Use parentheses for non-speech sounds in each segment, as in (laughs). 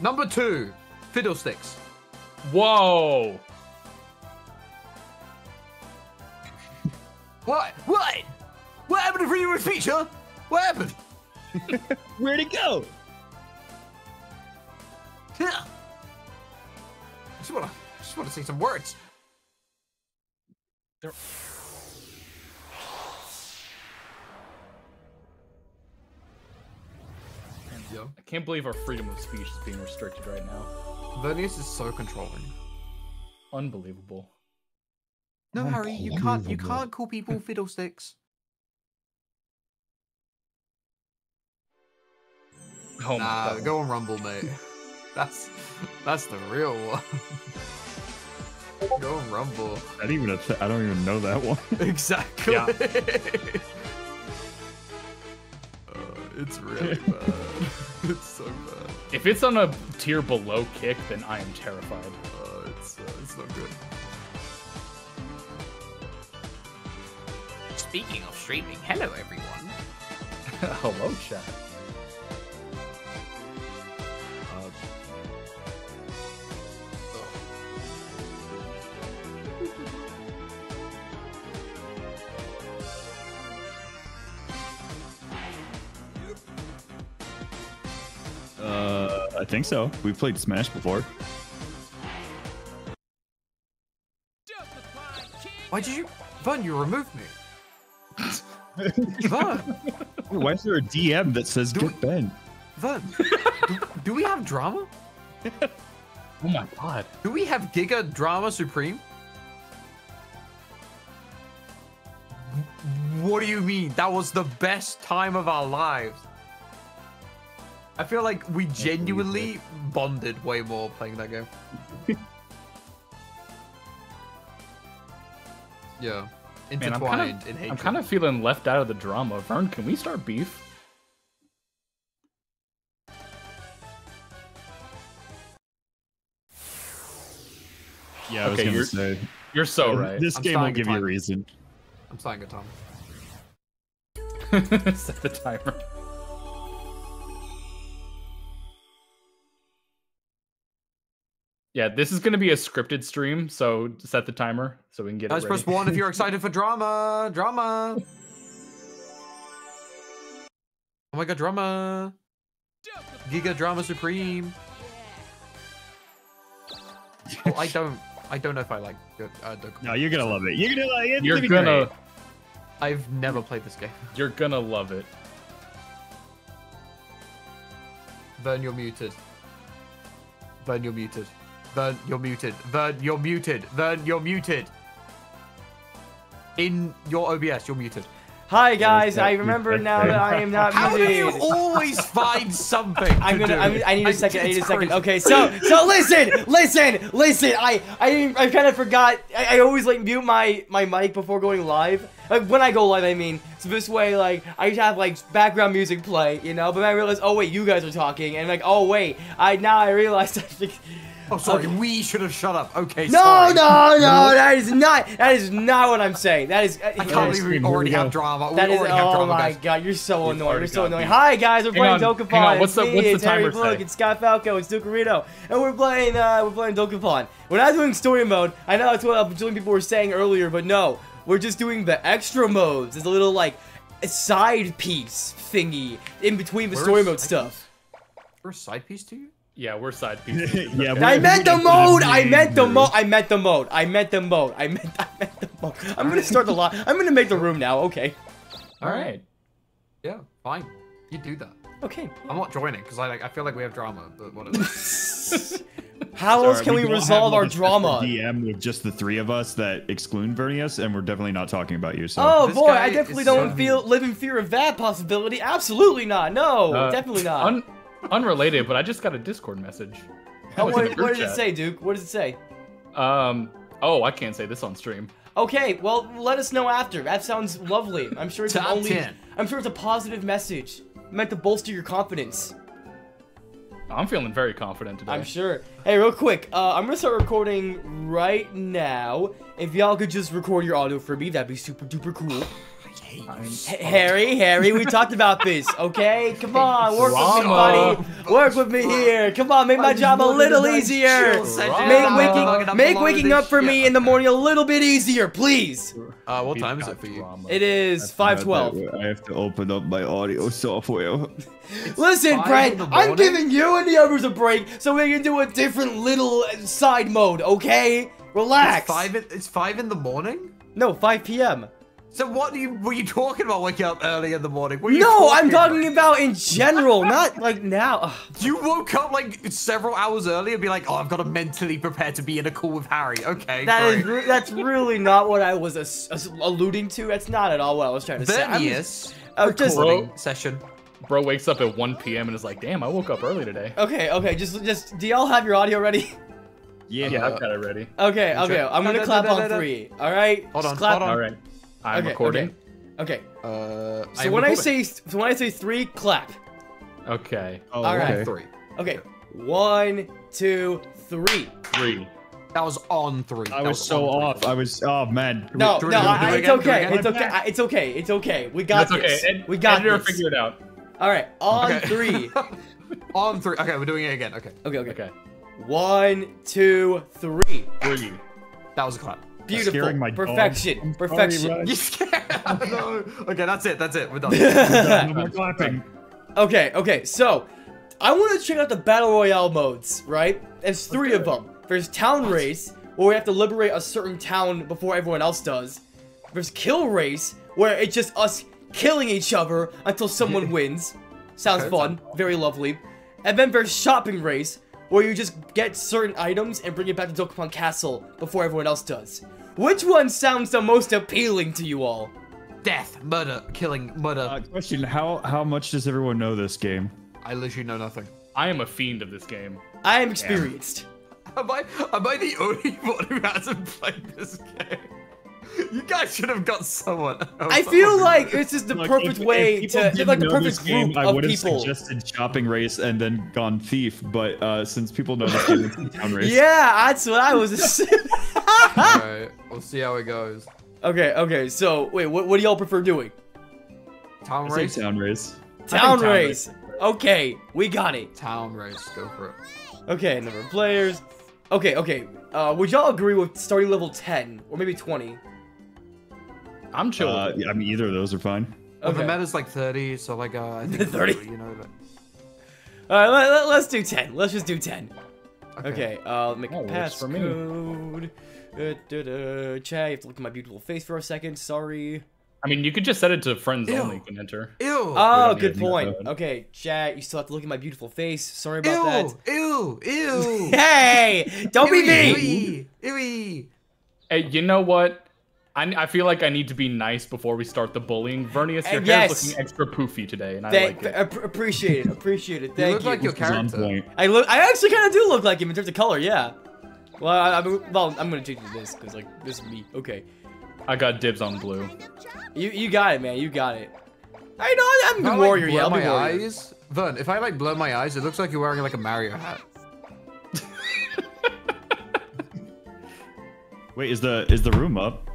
Number two, Fiddlesticks. Whoa. (laughs) What? What? What happened to freedom of speech, huh? What happened? (laughs) Where'd it go? Yeah. Just wanna, just wanna say some words. There- Yeah. I can't believe our freedom of speech is being restricted right now. Vernias is so controlling. Unbelievable. No, Harry, you can't. You can't call people (laughs) fiddlesticks. Oh my Nah, god. go on Rumble, mate. That's that's the real one. (laughs) go on Rumble. I didn't even. I don't even know that one. (laughs) Exactly. Yeah. It's really (laughs) bad. (laughs) it's so bad. If it's on a tier below kick, then I am terrified. Uh, it's uh, it's not good. Speaking of streaming, hello everyone. (laughs) Hello, chat. I think so. We've played Smash before. Why did you, Vern? You removed me. (laughs) Vern, Why is there a DM that says Do get Ben? Vern, do, do we have drama? (laughs) Oh my god. Do we have Giga Drama Supreme? What do you mean? That was the best time of our lives. I feel like we genuinely bonded way more playing that game. (laughs) yeah. Man, I'm Intertwined kind in of hatred. I'm kind of feeling left out of the drama. Vern, can we start beef? Yeah, I Okay, gonna you're- say. You're so right. This I'm game will starting to give you a reason. I'm starting a time. (laughs) Set the timer. Yeah, this is gonna be a scripted stream, so set the timer so we can get Guys, it press ready. one if you're (laughs) excited for drama. Drama. Oh my god, drama. Giga Drama Supreme. Oh, I don't. I don't know if I like. good- Uh, Dokkan. No, you're gonna love it. You're gonna like it. You're be gonna great. I've never played this game. (laughs) you're gonna love it. Vern, you're muted. Vern, you're muted. Vern, you're muted. Vern, you're muted. Vern, you're muted. In your OBS, you're muted. Hi guys, I remember now that I am not How do you always (laughs) find something? I'm gonna. do? I'm, I need a second. I need a second. Okay, so so listen, listen, listen. I I I kind of forgot. I, I always like mute my my mic before going live. Like when I go live, I mean. So this way, like I just have like background music play, you know. But then I realized, oh wait, you guys are talking, and like, oh wait, I now I realized. (laughs) I think, Oh, sorry. Okay. We should have shut up. Okay. no, sorry. no, no, that is not. That is not what I'm saying. That is. I can't Alright, believe we already we have drama. That we is, already have oh drama, my guys. god, you're so We've annoying. You're so got annoying. beat. Hi guys, we're Hang playing on, Dokapon. hang on, what's It's the- me, what's the it's Harry timer Plug, say? It's Scott Falco, it's Dukerino, and we're playing uh we're playing Dokapon. We're not doing story mode. I know that's what a bajillion people were saying earlier, but no, we're just doing the extra modes. It's a little like a side piece thingy in between the Where's story mode stuff. We're a side piece to you? Yeah, we're side (laughs) pieces. yeah, I we're- meant the mode. I main meant the mode. I meant the mode. I meant the mode. I meant. I meant the mode. I'm gonna start the lot. I'm gonna make the room now. Okay. All right. Yeah, fine. You do that. Okay. I'm not joining because I like, I feel like we have drama, but whatever. (laughs) How Sorry, else can we, don't have, resolve like, our drama? DM with just the three of us that exclude Vernias, and we're definitely not talking about you. So Oh This boy, I definitely don't so feel live in fear of that possibility. Absolutely not. No, Uh, definitely not. Un- unrelated, but I just got a Discord message. (laughs) Oh, was what, the group what does it say, Duke? What does it say? Um. Oh, I can't say this on stream. Okay, well, let us know after. That sounds lovely. I'm sure it's Top only. 10. I'm sure it's a positive message meant to bolster your confidence. I'm feeling very confident today. I'm sure. Hey, real quick, uh, I'm gonna start recording right now. If y'all could just record your audio for me, that'd be super duper cool. Hate you. I'm- so Harry, Harry, we talked about this, (laughs) okay? Come on, work with me, buddy. Work with me here. Come on, make my job a little easier. Make I'm Drama. fucking waking, up make waking up for me in the morning a little bit easier, please. Uh, what time is it for you? It is 512. I have to open up my audio (laughs) software. (laughs) Listen, five Brent, I'm giving you and the others a break so we can do a different little side mode, okay? Relax. It's five. It's five in the morning. No, 5 p.m. So what do you were you talking about waking up early in the morning? What are you No, I'm talking about in general, not like now. Ugh. You woke up like several hours early and be like, oh, I've got to mentally prepare to be in a call with Harry. Okay, That is great. re- that's really not what I was as- as- alluding to. That's not at all what I was trying to say. I'm just- I'm just recording Bro. session. Bro wakes up at 1 p.m. and is like, damn, I woke up early today. okay, okay. Just just do y'all have your audio ready? Yeah. (laughs) Yeah, I've got it ready. Okay, okay. I'm gonna Da, da, clap on da, da. three. All right. Hold on, clap. hold on. All right. I'm Okay, recording. Okay. Uh, So when I say so when I say three, clap. Okay. Oh, All right. okay. three, Okay. One, two, three. Three. that was on three. I That was so on three. off. I was. Oh man. No, do it- no, do I- do it's again, okay. again. It's okay. I- It's okay. It's okay. We got That's this. okay. Ed- we got editor this. figure it out. All right. On Okay. three. (laughs) on three. Okay, we're doing it again. Okay, Okay, okay. Okay. One, two, three. Three. that was a clap. Beautiful. scaring my dog. Perfection. I'm sorry, Perfection. Ryan. You scared? (laughs) no. Okay, that's it. That's it. We're done. (laughs) No more clapping. Okay, okay, so I want to check out the battle royale modes, right? There's three of them. There's town race, where we have to liberate a certain town before everyone else does. There's kill race, where it's just us killing each other until someone (laughs) wins. Sounds Okay. fun, very lovely. And then there's shopping race, where you just get certain items and bring it back to Dokapon Castle before everyone else does. Which one sounds the most appealing to you all? Death, murder, killing, murder. Uh, question: How how much does everyone know this game? I literally know nothing. I am a fiend of this game. I am experienced. Am I, am I the only (laughs) one who hasn't played this game? (laughs) You guys should have got someone. else. I feel like this is the Look, perfect if- way if to, it's didn't like the know this perfect game, group I of would have people. suggested shopping race and then gone thief, but uh, since people know this game, it's town race. (laughs) Yeah, that's what I was assuming. (laughs) Alright, we'll see how it goes. okay, okay. So wait, what, what do y'all prefer doing? Town I race? town race. Town, town race. Okay, we got it. Town race, go for it. Okay, number of players. Okay, okay. Uh, would y'all agree with starting level 10 or maybe 20? I'm chill. Uh, yeah, I mean, either of those are fine. Well, the Okay. meta's like 30, so like, uh, I think (laughs) 30? You know, like, All right, let, let, us do 10. Let's just do 10. Okay, uh, make That a pass for me. code. Uh, da, da. Chat, you have to look at my beautiful face for a second. Sorry. I mean, you could just set it to friends Ew. only. You can enter. Ew! Oh, good point. Okay, chat, you still have to look at my beautiful face. Sorry about that. ew! Ew! Ew! (laughs) Hey, don't be mean. Ewy! Ewy! Hey, you know what? I, I feel like I need to be nice before we start the bullying. Vernias, your hair's yes. looking extra poofy today, and I Thank, like it. ap- appreciate it. Appreciate it. You Thank look you. like your This is on character. I look. I actually kind of do look like him in terms of color. Yeah. Well, I, I, well, I'm gonna change this because like this is me. Okay. I got dibs on blue. You you got it, man. You got it. I know. I'm If the I, like, warrior. blur Yeah, I'll be my warrior. eyes, Vern, if I like blur my eyes, it looks like you're wearing like a Mario hat. (laughs) Wait, is the is the room up?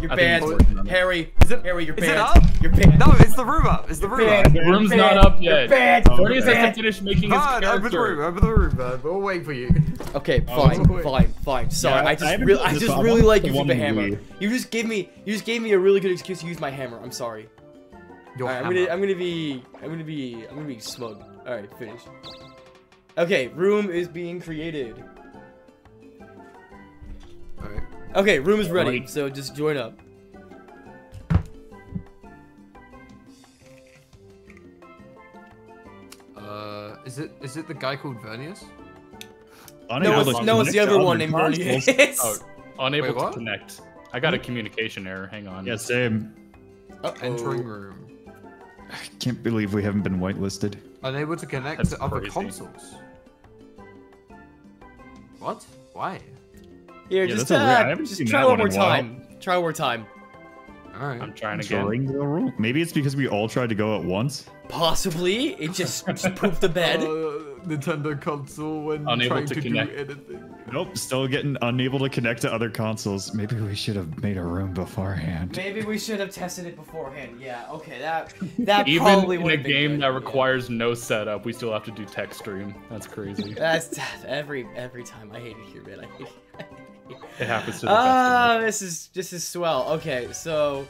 You're I banned, it's working on it. Harry. Is it- Harry? You're is it up? You're banned. No, it's the room up. It's the room banned. up. The room's not banned. up You're yet. banned. Vernias You're has to finish making his Vern, open the room. character. Open the room, Vern. Uh, we'll wait for you. Okay, Oh, fine, wait. fine, fine. Sorry, Yeah, I I just haven't really, I just really like the using the hammer. Wii. You just gave me, you just gave me a really good excuse to use my hammer. I'm sorry. Your Alright, I'm hammer. gonna, I'm gonna be, I'm gonna be, I'm gonna be smug. All right, finish. Okay, room is being created. Alright. Okay, room is ready, Right. so just join up. Uh, is it is it the guy called Vernias? No, Unable it's, no, it's the other one other named consoles. Vernias. Oh, unable Wait, to connect. I got a communication error. Hang on. Yeah, same. Uh-oh. Entering room. I can't believe we haven't been whitelisted. Unable to connect That's to other crazy. consoles. What? Why? Here, Yeah, just, that's weird- I uh, haven't just seen try that one one more in while. time. Try one more time. Alright. I'm trying again. Entering the room. Maybe it's because we all tried to go at once. Possibly, it just, just pooped the bed. (laughs) Uh, Nintendo console when Unable trying to to, connect. do anything. Nope, still getting unable to connect to other consoles. Maybe we should have made a room beforehand. Maybe we should have tested it beforehand. Yeah, okay, that (laughs) that Even probably in would a have been game good, that yeah. requires no setup, we still have to do tech stream. That's crazy. That's every every time. I hate it here, man. I hate it. (laughs) It happens to the. Ah, of us. this is this is swell. Okay, so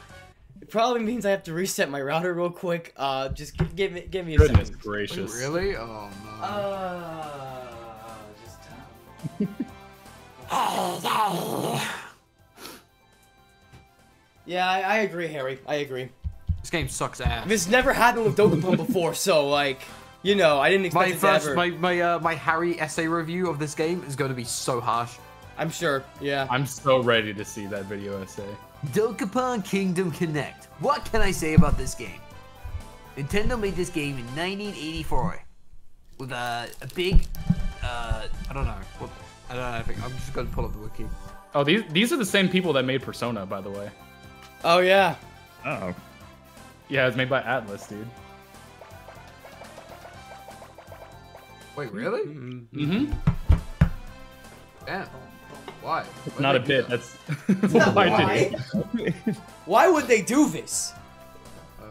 it probably means I have to reset my router real quick. Uh, just give, give me give me a Goodness second. Wait, gracious. really? Oh no. Uh, just. (laughs) yeah, I, I agree, Harry. I agree. this game sucks ass. This never happened with Dokapon before, so like, you know, I didn't expect my it first, to ever. my my uh, my Harry essay review of this game is going to be so harsh. I'm sure. Yeah. I'm so ready to see that video essay. Dokapon Kingdom Connect. What can I say about this game? Nintendo made this game in 1984 with a, a big. Uh, I don't know. What, I don't know. I think I'm just going to pull up the wiki. Oh, these these are the same people that made Persona, by the way. Oh yeah. Oh. Yeah, it's made by Atlus, dude. Wait, really? Mm-hmm. Damn. Why? Why'd Not a bit. that? That's (laughs) Not why why. did it. (laughs) Why would they do this? Uh,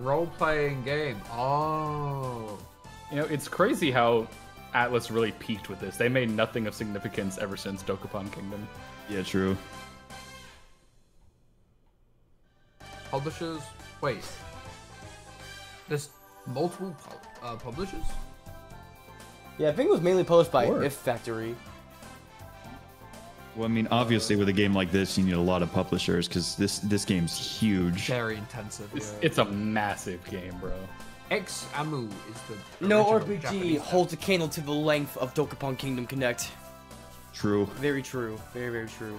role-playing game. Oh. You know, it's crazy how Atlus really peaked with this. They made nothing of significance ever since Dokapon Kingdom. Yeah, true. Publishers. Wait. There's multiple pu- uh, publishers. Yeah, I think it was mainly published by Idea Factory. Well, I mean, obviously, with a game like this, you need a lot of publishers because this this game's huge. Very intensive. It's, yeah. it's a massive game, bro. X Amu is the No RPG Japanese holds a candle to the length of Dokapon Kingdom Connect. True. Very true. Very, very true.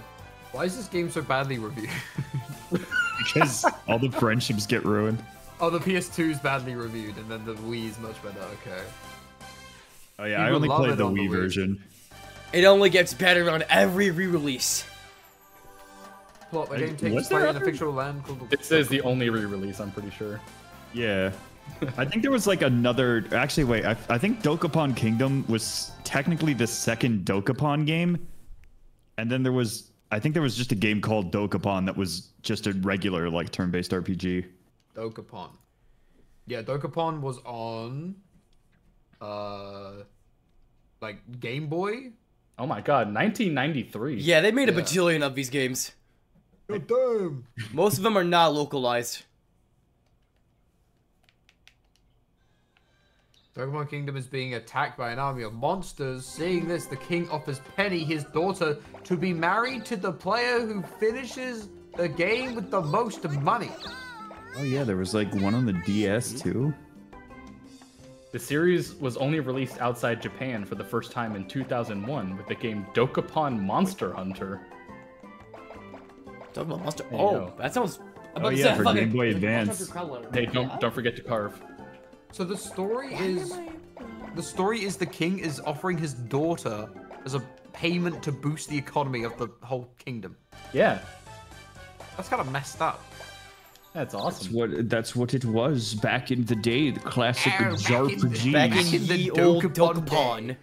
Why is this game so badly reviewed? (laughs) Because all the friendships get ruined. oh, the PS2 is badly reviewed, and then the Wii is much better. Okay. Oh yeah, I only played the on the Wii Wii. version. It only gets better on every re-release. Plot: The game takes was place in a fictional land called. It says the only re-release, I'm pretty sure. Yeah. (laughs) I think there was like another. Actually, wait. I, I think Dokapon Kingdom was technically the second Dokapon game, and then there was. I think there was just a game called Dokapon that was just a regular like turn-based RPG. Dokapon. Yeah, Dokapon was on. Uh. Like Game Boy. Oh my god, 1993. Yeah, they made a Yeah. bajillion of these games. God damn. Most of them are not localized. Dokapon Kingdom is being attacked by an army of monsters. Seeing this, the king offers Penny, his daughter, to be married to the player who finishes the game with the most money. Oh yeah, there was like one on the DS too. The series was only released outside Japan for the first time in 2001 with the game Dokapon Monster Hunter. Talking about Monster. There Oh, go. that sounds. I'm Oh, about to yeah, for fucking- Game Boy Advance. Hunter Hey, don't don't forget to carve. So the story is the story is the king is offering his daughter as a payment to boost the economy of the whole kingdom. Yeah, That's kind of messed up. That's awesome. What that's what it was back in the day, the classic Oh, back in the- Back in Back in the the old Dokapon Dokapon.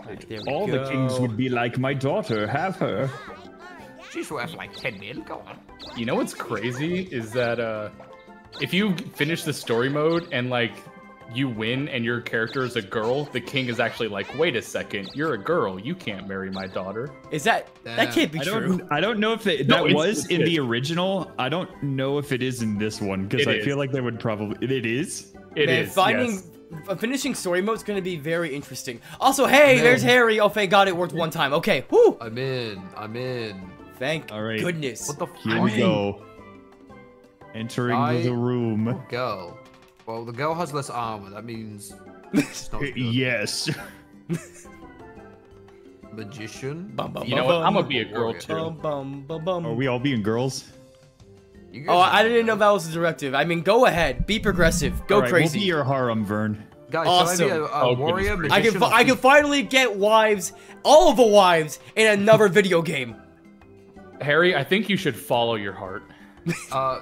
Alright, there we All the kings would be like my daughter. Have her. She's worth like 10 mil. Go on. You know what's crazy is that uh, if you finish the story mode and like you win and your character is a girl, the king is actually like, wait a second, you're a girl, you can't marry my daughter. Is that that can't be I true? don't. I don't know if it, No, that it's- was it's in good. the original. I don't know if it is in this one because I is. feel like they would probably. It is. It Man, is finding yes. finishing story mode is gonna be very interesting. Also, hey, there's Harry. Oh, thank God, it worked one time. Okay, whoo! I'm in. I'm in. Thank All right. goodness. What the Here we go. Entering I- the room. Girl. Well, the girl has less armor. That means she's not (laughs) good. Yes. Magician. Bum, bum, You know bum, what? I'm gonna be a girl Warrior. too. bum, bum, bum, bum. Are we all being girls? Oh, I didn't good. know that was a directive. I mean, go ahead, be progressive, go All right, crazy. We'll be your harem, Vern. Guys, Awesome. can I be a, a Oh, warrior? gracious. I can fi- I can finally get wives, all of the wives, in another video game. Harry, I think you should follow your heart. Uh,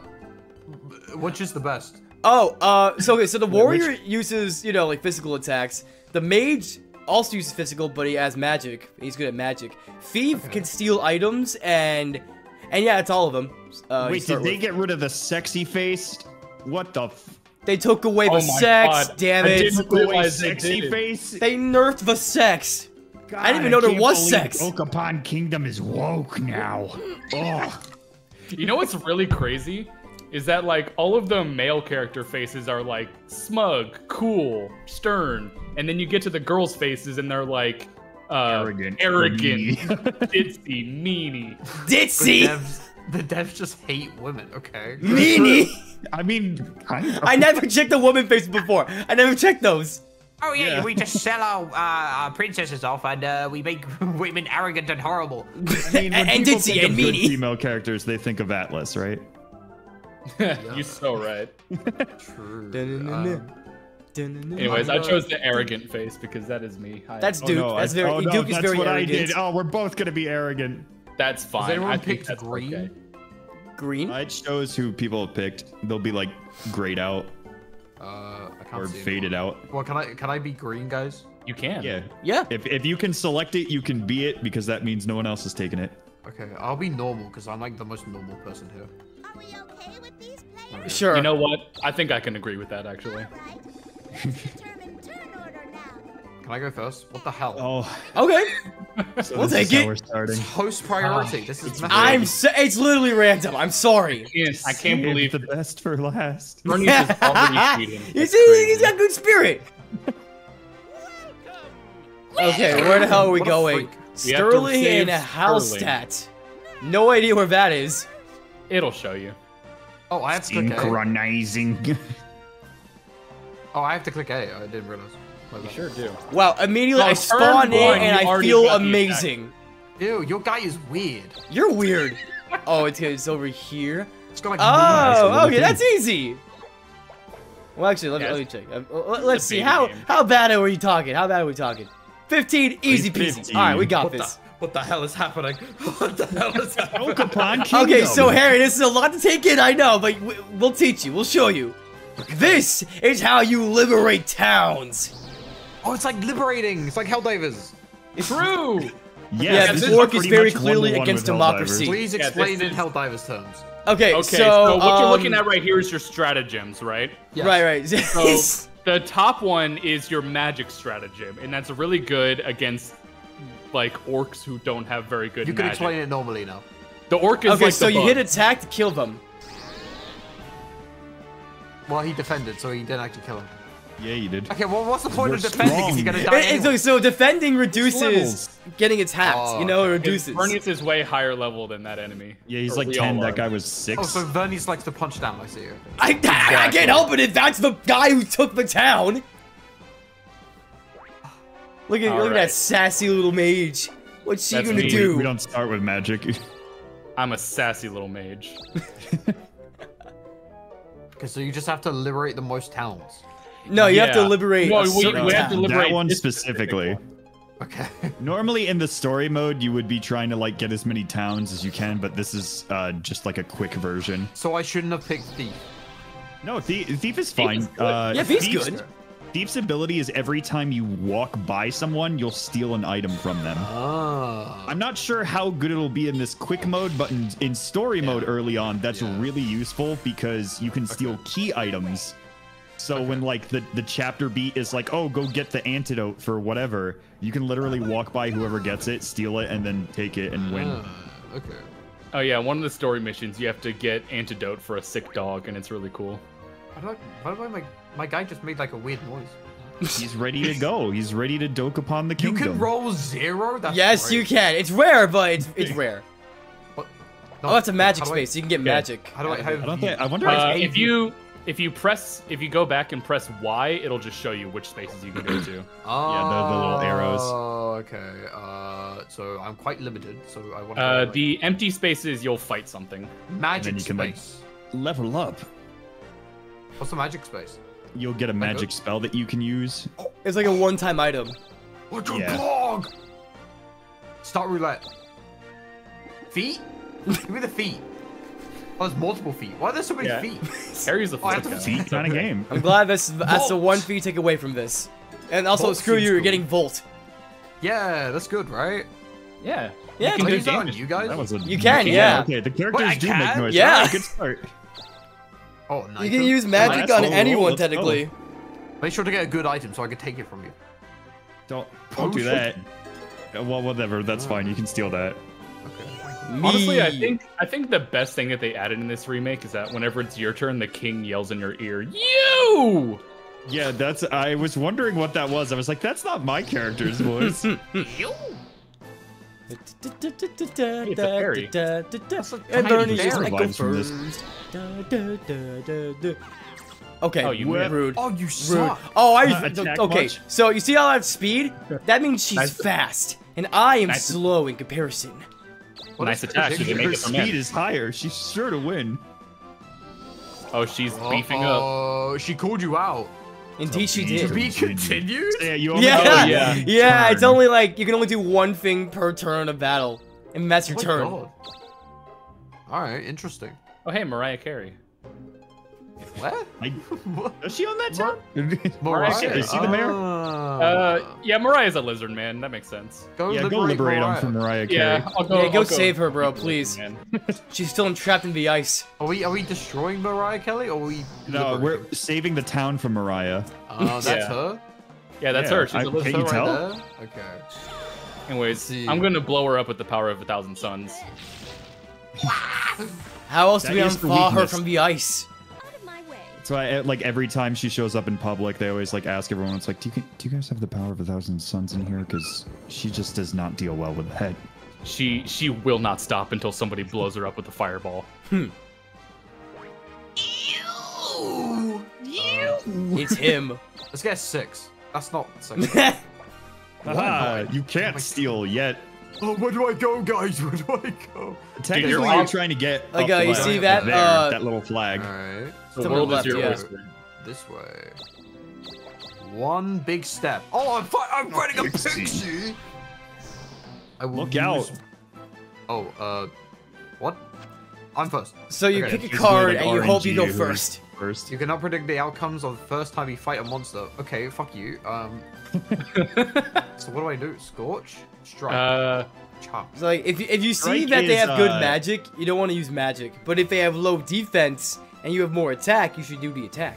which is the best? Oh, uh, so okay, so the which- warrior uses, you know, like physical attacks. The mage also uses physical, but he has magic. He's good at magic. Thief can steal items, and and yeah, it's all of them. Uh, Wait, start did they with. get rid of the sexy face? What the? F- They took away Oh the my sex. God. Damn I didn't took away realize they sexy did. face. They nerfed the sex. God, I didn't even know there was sex. Dokapon Kingdom is woke now. (laughs) Oh, You know what's really crazy? Is that like all of the male character faces are like smug, cool, stern, and then you get to the girls' faces and they're like uh, Arrogant, arrogant, (laughs) meanie. ditzy. The devs, the devs just hate women. Okay. meanie. I mean, kind of. I never checked the woman face before. I never checked those. Oh yeah, Yeah. we just sell our, uh, our princesses off and uh, we make (laughs) women arrogant and horrible. I mean, when and people Ditzy think and of good Meanie. female characters, they think of Atlus, right? (laughs) You're so right. True. Um, Anyways, I chose the arrogant face because that is me. Hi. That's Oh, Duke. no, that's I- very. oh, no, Duke is that's very what I arrogant. did. Oh, we're both gonna be arrogant. that's fine. anyone I think picked that's green? okay. Green. It shows who people have picked. They'll be like grayed out uh, I can't or see it. faded out. Well, can I can I be green, guys? You can. Yeah. Yeah. If, if you can select it, you can be it because that means no one else has taken it. Okay, I'll be normal because I'm like the most normal person here. Are we okay with these players? Sure. You know what? I think I can agree with that actually. Right. Let's (laughs) determine turn order now. Can I go first? What the hell? Oh, okay. (laughs) so We'll this is take how it. We're starting. Host priority. Ah, this is massive. I'm. So, it's literally random. I'm sorry. Yes, I can't Save believe the best for last. Bernie's is already (laughs) cheating. you see, crazy. he's got good spirit. Okay, where the hell are we What going? freak. We have to Sterling save and Sterling. Hallstatt. No idea where that is. It'll show you. Oh, I have to click A. Synchronizing. (laughs) Oh, I have to click A. I didn't realize. My You sure do. Wow, immediately I turn spawn in and I feel amazing. Ew, your guy is weird. You're weird. (laughs) Oh, it's, it's over here. It's got like Oh, little okay, thing. that's easy. Well, actually, let me, Yes. let me check. Uh, Let's a see how game. how bad are we talking? How bad are we talking? 15, easy peasy. 15. All right, we got what this. The, what the hell is happening? (laughs) What the hell is happening? Dokapon Kingdom. Okay, so Harry, this is a lot to take in, I know, but we- we'll teach you. We'll show you. This is how you liberate towns. Oh, it's like liberating. It's like Helldivers. True. (laughs) Yes, Yeah, this this is work is very clearly one-to-one against democracy. Please explain this in is- Helldivers terms. Okay, Okay, so, so, what you're looking um, at right here is your stratagems, right? Yes. Right, right. So (laughs) the top one is your magic stratagem, and that's really good against like orcs who don't have very good You can magic. explain it normally now. The orc is okay, like so the you bug. hit attack to kill them. Well, he defended, so he didn't actually kill him. Yeah, you did. Okay, well, what's the point We're of defending if you're gonna die eh, eh, It- it's- anyway? so defending reduces getting attacked. Oh, you know, it reduces. Bernice is way higher level than that enemy. Yeah, he's Or like 10. all That guy was 6. Oh, so Vernice likes to punch down, I see. Okay. I, I, I can't help it if that's the guy who took the town. Look at, look at that sassy little mage. What's she That's gonna me. do? We don't start with magic. (laughs) I'm a sassy little mage. (laughs) Okay, so you just have to liberate the most towns. no, you have to liberate No, a we- certain we have to liberate that one specifically. one. Okay. (laughs) Normally in the story mode, you would be trying to like get as many towns as you can, but this is uh, just like a quick version. so I shouldn't have picked Thief. No, Thief, Thief is fine. is good. uh, Yeah, Thief's Thief's- good. Thief's ability is every time you walk by someone, you'll steal an item from them. Ah. I'm not sure how good it'll be in this quick mode, but in, in story mode early on, that's Yeah. really useful because you can steal key items. So when like the, the chapter beat is like, oh, go get the antidote for whatever, you can literally walk by whoever gets it, steal it, and then take it and win. Ah, okay. Oh yeah, one of the story missions you have to get antidote for a sick dog, and it's really cool. Why do I, why do I make, my guy just made like a weird noise. He's ready to go. He's ready to doke upon the kingdom. You can roll zero? That's yes, great. you can. It's rare, but it's it's (laughs) rare. What? Oh, that's a magic how do I- space. You can get Okay. magic. How do I? How. I don't think. I wonder. Uh, A, if you if you press if you go back and press Y, it'll just show you which spaces you can go to. (clears throat) Oh, the- the little arrows. Oh, okay. Uh, so I'm quite limited. So I want to Uh, the empty spaces you'll fight something. magic and then you can, like- space. level up. What's the magic space? You'll get a magic good. spell that you can use. It's like a one-time item. What's your Yeah. blog? Start roulette. Feet? Give me the feet. Oh, there's multiple feet. Why are there so many Yeah. feet? (laughs) Harry's a Oh, I flip have to guy. Feet kind of game. I'm glad that's that's the one fee you take away from this. And also, Volt screw you, seems you're getting Volt. Yeah, that's good, right? Yeah. Yeah, you Can can I do that on damage. you guys? That was a You can, yeah. yeah. Okay, the characters I do make noise. Yeah. Alright, good start. Oh, nice. You can use magic Let's on go, anyone, let's go. technically. Make sure to get a good item so I can take it from you. Don't don't do that. Uh, Well, whatever. That's fine. You can steal that. Okay. Honestly, I think I think the best thing that they added in this remake is that whenever it's your turn, the king yells in your ear, "You!" Yeah, that's. I was wondering what that was. I was like, that's not my character's voice. (laughs) It's a fairy. And tiny Bernie fairy. just like go Vibes from this. first. Okay, Oh, you What? rude. Oh, you Rude. Oh, I Not okay. much? So you see how I have speed? That means she's Nice. fast, and I am Nice. slow in comparison. What Nice attack. She can make Her it from speed in. is higher. She's sure to win. Oh, she's beefing up. Oh, she called you out. Indeed, she did. To be continued? Yeah, you only Yeah, got yeah. one yeah. It's only like you can only do one thing per turn of battle, and that's your Oh turn. God. All right, interesting. Oh, hey, Mariah Carey. What? I- (laughs) What? Is she on that town? Mariah? Carey, is she the mayor? Ah. Uh, yeah, Mariah's a lizard man. That makes sense. go yeah, go liberate liberate him from Mariah Carey. Yeah, I'll go. Yeah, go I'll save her, bro, please. Man. (laughs) She's still entrapped in the ice. Are we are we destroying Mariah Kelly or are we? No, we're saving the town from Mariah. Uh, that's Yeah. her. Yeah, that's Yeah, her. She's I- a lizard. Can you Her tell? right there. Okay. Anyways, see. I'm gonna blow her up with the power of a thousand suns. How else do we is the unthaw her from the ice? So I, like every time she shows up in public, they always like ask everyone. It's like, do you do you guys have the power of a thousand suns in here? Because she just does not deal well with that. She she will not stop until somebody blows her up with a fireball. Hmm. Ew. It's him. Let's get six. That's not six. (laughs) Haha, you can't steal yet. Oh, (laughs) where do I go, guys? Where do I go? Technically, you're you're, trying to get Like, up uh, the you see that, there, uh, that little flag. All right. The To the world left, is your yeah. oyster. This way. One big step. Oh, I'm, fi- I'm fighting a pixie. I will Look out. Oh, uh, what? I'm first. So you Okay, pick a card good and you hope you go first. First. You cannot predict the outcomes of the first time you fight a monster. Okay, fuck you. Um. (laughs) so what do I do? Scorch, strike, Uh, chop. So like, if you, if you see Strike that they is, have good uh, magic, you don't want to use magic. But if they have low defense and you have more attack, you should do the attack.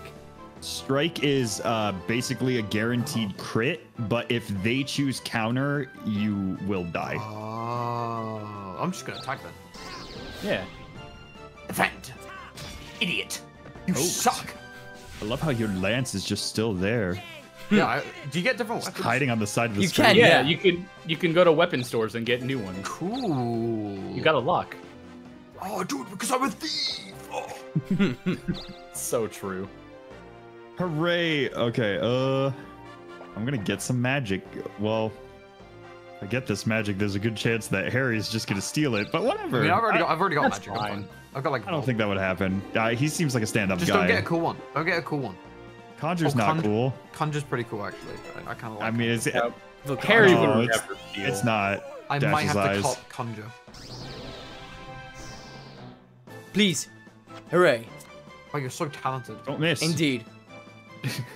Strike is uh, basically a guaranteed crit, but if they choose counter, you will die. Oh, I'm just gonna attack them. yeah. Event. Idiot. You Oh. suck. I love how your lance is just still there, Yeah. I, do you get different just weapons? hiding on the side of the You screen. can, yeah, yeah. You can you can go to weapon stores and get new ones. Cool. You got a lock. Oh, dude, because I'm a thief. Oh. (laughs) So true. Hooray! Okay, uh, I'm gonna get some magic. Well, if I get this magic, there's a good chance that Harry's just gonna steal it. But whatever. I mean, I've already I, got, I've already got That's magic. I'm fine. fine. I've got like. I don't think that would happen. Uh, he seems like a stand-up Just guy. don't get a cool one. Don't get a cool one. Conjure's Oh, not Conjure- cool. Conjure's pretty cool actually. I, I kind of like. It. I mean, it's Yeah. Look, Harry No, would it's- never steal. it's not. I Dash's might have eyes. to cop conjure. please. Hooray. Oh, you're so talented. Don't miss. Indeed. (laughs)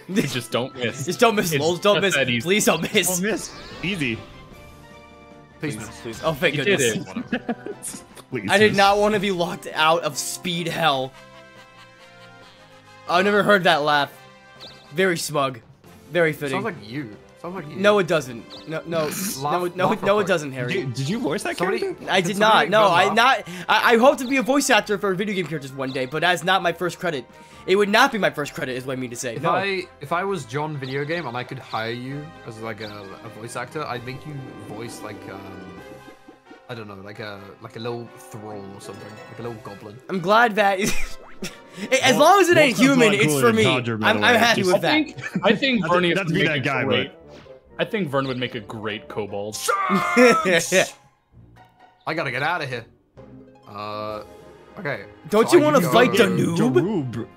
You just don't miss. (laughs) Just don't miss, It's Lols. Don't miss. Please don't miss. Don't miss. Easy. Please, Please, miss. please. Oh, thank You did goodness. it. (laughs) Please. I did not want to be locked out of speed hell. I've never heard that laugh. Very smug. Very fitting. Sounds like you. Sounds like you. no, it doesn't. No, no, no, Laugh- no, laugh no, it doesn't, Harry. Did, did you voice that Somebody. character? I did not. No, I not. I, I hope to be a voice actor for video game characters one day, but that's not my first credit. It would not be my first credit, is what I mean to say. If no. I if I was John Video Game and I could hire you as like a, a voice actor, I'd make you voice like um I don't know, like a like a little thrall or something, like a little goblin. I'm glad that. (laughs) as Well, long as it ain't sounds a lot human, it's for me. Conjure, I'm, I'm happy Just- with I that. think I think Not to- Bernie not be that guy, great- I think Vern would make a great kobold. (laughs) I gotta get out of here. Uh, okay. Don't so you wanna fight go- the noob? Danube.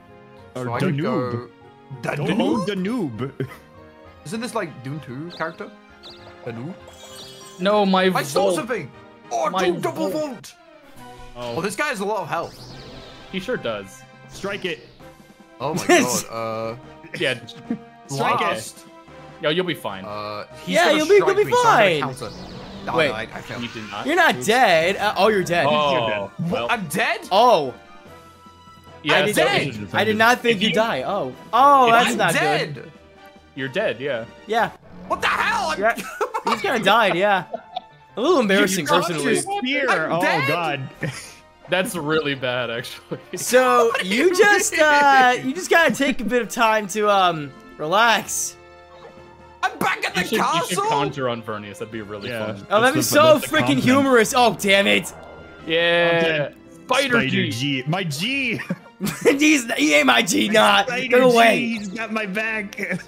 Or So I could Danube. go. The Don't noob? Danube. Isn't this like Doom 2 character? The noob? No, my I saw something! Oh, My double Volt. vault! Oh, this guy has a lot of health. He sure does. Strike it. Oh my (laughs) god. Uh, Yeah. Strike it. last. Yo, you'll be fine. Uh, he's Yeah, gonna you'll be- you'll be me, fine. gonna. No, Wait. no, I, I you did not. You're not dead. Uh, oh, you're dead. Oh, well, I'm dead. Oh, yeah, I did, dead. I did not think If you you- die. Oh, oh, that's I'm not dead. good. You're dead. Yeah. Yeah, What the hell? Yeah. (laughs) he's gonna die. Yeah, a little embarrassing Dropped personally. your spear. I'm Oh dead. god. (laughs) That's really bad, actually. (laughs) So you you just uh, you just gotta take a bit of time to um relax. I'm back at You the should, you should castle. conjure on Vernias. That'd be really Yeah. fun. Oh, that'd be That's the- so freaking content. humorous. Oh, damn it. Yeah. Okay. Spider, Spider G. G. My G. (laughs) He's, he ain't my G, not. Spider Go G. away. He's got my back.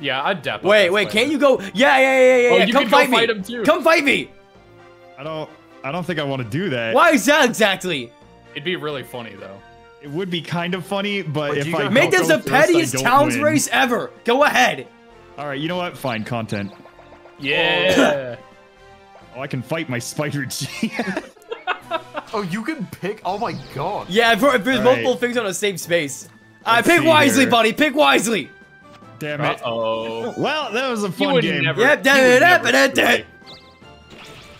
Yeah, I'd dap. Wait, wait, spider. can't you go? Yeah, yeah, yeah, yeah, Oh, yeah. you Come can go fight me. fight him too. Come fight me. I don't. I don't think I want to do that. Why is that exactly? It'd be really funny though. It would be kind of funny, but Would if I Make this the pettiest towns win. race ever. Go ahead. All right, you know what? Fine, content. Yeah. (coughs) Oh, I can fight my Spider G. (laughs) Oh, you can pick. Oh my god. Yeah, if, if there's All multiple right. things on the same space. Alright, Let's pick wisely, here. buddy. Pick wisely. Damn uh it. oh. Well, that was a You fun would game. never. Yep, you would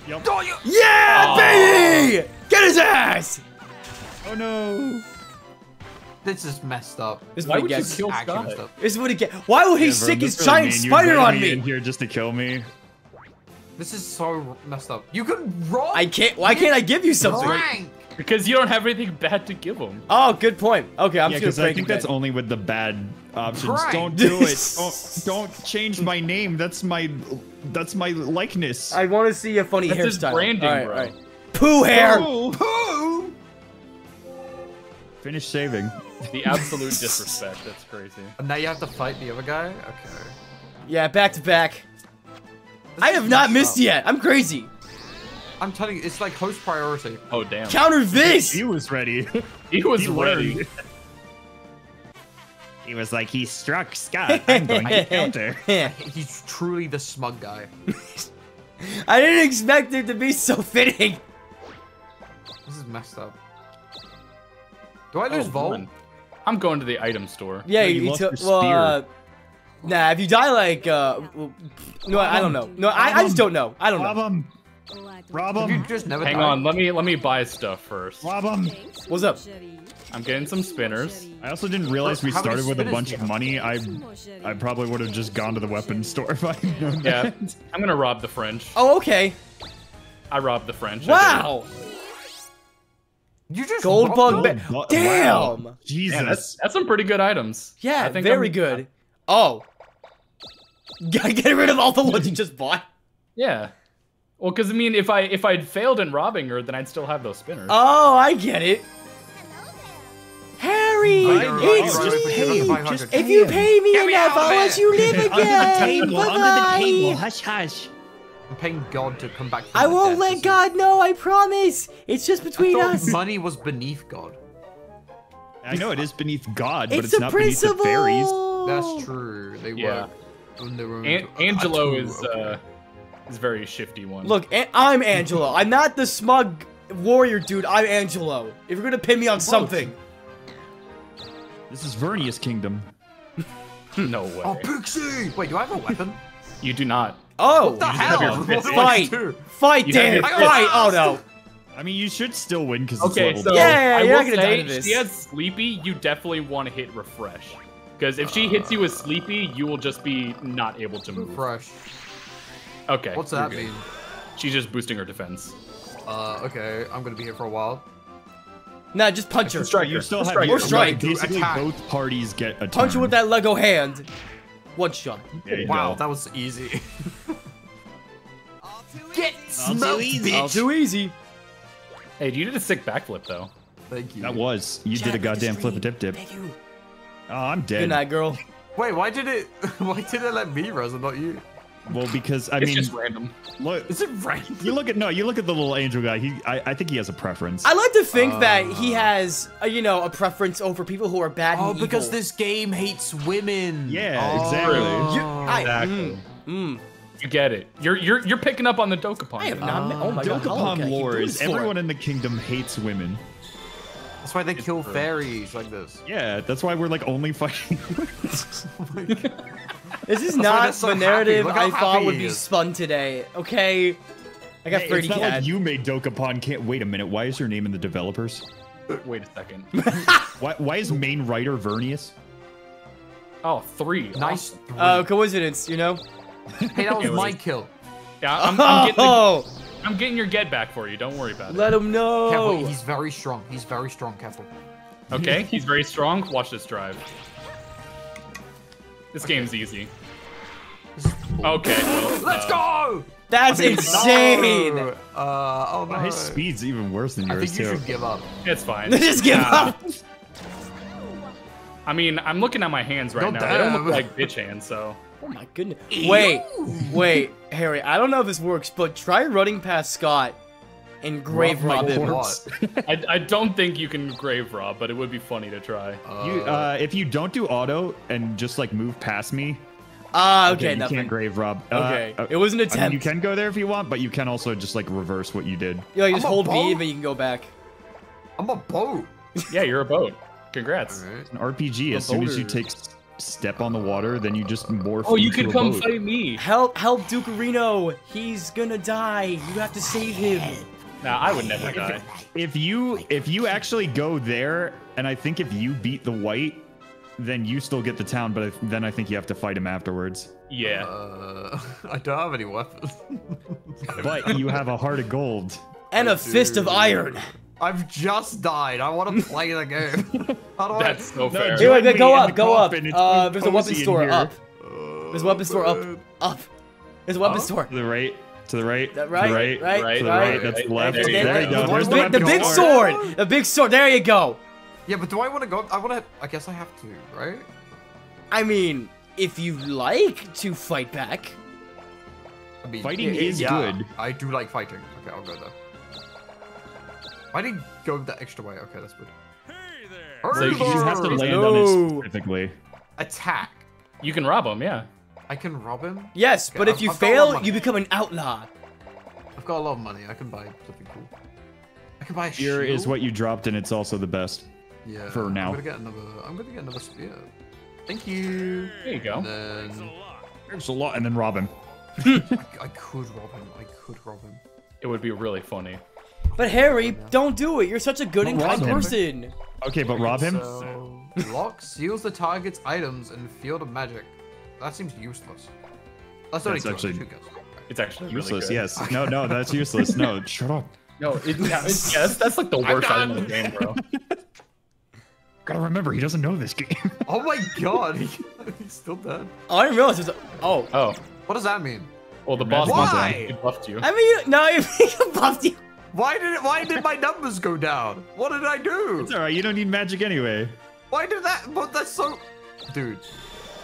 da- da- never da- da- play. Oh, you. Yeah, Aw. baby! Get his ass! Oh no. This is messed up. This is Why what he would you gets. kill Scott? This is what he get. Why would he Yeah, stick bro, his really giant mean. Spider on me in here just to kill me. This is so messed up. You can roll. I can't. Why can't I give you something? rank. Because you don't have anything bad to give him. Oh, good point. Okay, I'm yeah, just because gonna I think that's then. only with the bad options. Right. Don't do it. (laughs) don't, don't change my name. That's my that's my likeness. I want to see a funny That's his hairstyle. branding, All right, bro. all right. Pooh hair. Oh, Pooh. finish saving. The absolute (laughs) disrespect. That's crazy. And now you have to fight the other guy. Okay. Yeah, back to back. I have not missed yet. I'm crazy. I'm telling you, it's like host priority. Oh damn. Counter this. He was ready. (laughs) He was He ready. learned. (laughs) He was like, he struck Scott. (laughs) I'm going to counter. He's truly the smug guy. I didn't expect it to be so fitting. This is messed up. Do I lose Oh, Vol? fun. I'm going to the item store. Yeah, No, you you need lost to. your Well, spear. uh, nah. If you die like, uh, well, no, I don't know. No, I, I just don't know. I don't know. Him. Rob Have you him. just never Hang died? on, let me let me buy stuff first. Rob him. What's up? I'm getting some spinners. I also didn't realize we How started with a bunch of money. I I probably would have just gone to the weapon store if I had known Yeah, that. I'm gonna rob the French. Oh, okay. I robbed the French. Wow. You just Gold bug. them? Ba- Wow. Damn. Jesus. Yeah, that's that's some pretty good items. Yeah, I think very I'm- good. Oh. Gotta (laughs) get rid of all the ones you just bought. Yeah. Well, because I mean, if I if I'd failed in robbing her, then I'd still have those spinners. Oh, I get it. Harry, it's you're right, me. forgive us 500. If you pay me Get enough, out of I'll let you live (laughs) under the again. table. Under the table. Hush, hush. I'm paying God to come back from I won't dead. let This is- God know, I promise. It's just between thought us. money was beneath God. I know it is beneath God, but It's it's, a not beneath the principle. fairies. That's true. They Yeah. work on. An- Angelo is uh is very shifty one. Look, I'm Angelo. I'm not the smug warrior dude. I'm Angelo. If you're gonna pin me on something, This is Vernias Kingdom. (laughs) no way. Oh, Pixie! Wait, do I have a weapon? you do not. oh, What the just have hell? your fist. What do I fight, fight, You damn it, fight! Oh no. I mean, you should still win because Okay, it's so level Yeah, I you're will not gonna die say, to this. she has sleepy. You definitely want to hit refresh, because if she hits you uh. with sleepy, you will just be not able to move. Fresh. Okay. What's you're that mean? She's just boosting her defense. Uh, okay, I'm gonna be here for a while. Nah, just punch her. Strike You her. still have Strike your her. Or strike. Basically, Attack. both parties get a turn. Punch her with that Lego hand. One shot. Wow, go. that was easy. (laughs) Get All too smoked, easy. All bitch! too easy. Hey, you did a sick backflip though. Thank you. That was. You did a goddamn flip a dip dip. Thank you. Oh, I'm dead. Good night, girl. Wait, why did it? (laughs) Why did it let me res and not you? Well, because I It's mean, just random. look. Is it random? You look at no. You look at the little angel guy. He, I, I think he has a preference. I like to think that Uh. he has, uh, you know, a preference over people who are bad Oh, and because evil. this game hates women. Yeah, Oh. exactly. You, I, Exactly. mm, mm. You get it. You're you're you're picking up on the Dokapon. I have not met. Oh my god. how Dokapon can lore is everyone in the kingdom hates women. That's why they It's kill true. fairies like this. Yeah, that's why we're like only fighting. (laughs) (laughs) This is (laughs) why not so the narrative I thought would be spun today. Okay, I got Hey, 30 it's not cat. like you made Dokapon. Can't wait a minute. Why is your name in the developers? Wait a second. (laughs) Why, why is main writer Vernias? Oh, three. Nice. Awesome. three. Oh, coincidence, you know? hey, that was my kill. (laughs) Yeah, I'm, I'm, getting the, Oh, I'm getting your get back for you. Don't worry about it. let him Careful, know. he's very strong. He's very strong. Careful. Okay, he's very strong. Watch this drive. This game's easy. Okay. Well, Let's uh, go! That's insane. No. Uh, oh no. His speed's even worse than I yours think you too. should give up. It's fine. (laughs) Just give Uh, up. I mean, I'm looking at my hands right Go now. They don't look like bitch hands, so. Oh my goodness. Wait, wait, Harry. I don't know if this works, but try running past Scott and grave my rob him. corpse. (laughs) I, I don't think you can grave rob, but it would be funny to try. You, uh, if you don't do auto and just like move past me, Ah, okay, you nothing. can't grave rob. Uh, Okay, uh, it was an I mean, attempt. you can go there if you want, but you can also just like reverse what you did. You, know, you just I'm hold B boat. and then you can go back. I'm a boat. Yeah, you're a boat. Congrats. Alright. An RPG, as soon as you take step on the water, then you just morph. Oh, you into could come boat. fight me. Help, help, Dukerino. He's gonna die. You have to save him. Nah, I would never die. If you if you actually go there, and I think if you beat the white, then you still get the town. But I, then I think you have to fight him afterwards. Yeah. Uh, (laughs) I don't have any weapons. (laughs) But you have a heart of gold. And a fist of iron. I've just died. I want to play the game. (laughs) How do I? That's so fair. Hey, wait, wait, go up, go up. coffin. It's Uh, so there's a weapon store up. There's a weapon store up, up. There's a weapon Huh? store. The right. To the right. That right, the right. right, right, To the right. right. That's the left. there There you you go. go. The There's one the with The big store. sword. The big sword. There you go. Yeah, but do I want to go? I want to. I guess I have to, right? I mean, if you like to fight back. I mean, Fighting yeah, is yeah, good. I do like fighting. Okay, I'll go there. Why did he go the extra way? Okay, that's good. So So you you have to No. land on it specifically. Attack. You can rob him, yeah. I can rob him. Yes, Okay, but if I've- you I've got a lot of fail, you become an outlaw. I've got a lot of money. I can buy something cool. I can buy a Here shield. is what you dropped, and it's also the best. Yeah. for now. I'm gonna get another. I'm gonna get another spear. Thank you. There you go. And then There's a lot, and then rob him. (laughs) I could rob him. I could rob him. It would be really funny. But Harry, don't do it. You're such a good and Rob kind him. person. Okay, but rob him. So, lock seals the target's items in field of magic. That seems useless. That's only That's actually- two. It's actually really Useless. good. Yes. No, no, that's useless. No, (laughs) shut up. No, it, (laughs) yeah, it's, yeah, that's, that's like the worst item in the game, bro. (laughs) Gotta remember, he doesn't know this game. Oh my god, he, he's still dead. Oh, I didn't realize there's a... Oh. Oh, What does that mean? well, the boss Why? He buffed you. I mean, no, you buffed you. Why did it? Why did my numbers go down? What did I do? it's alright, you don't need magic anyway. Why did that? But that's so. Dude,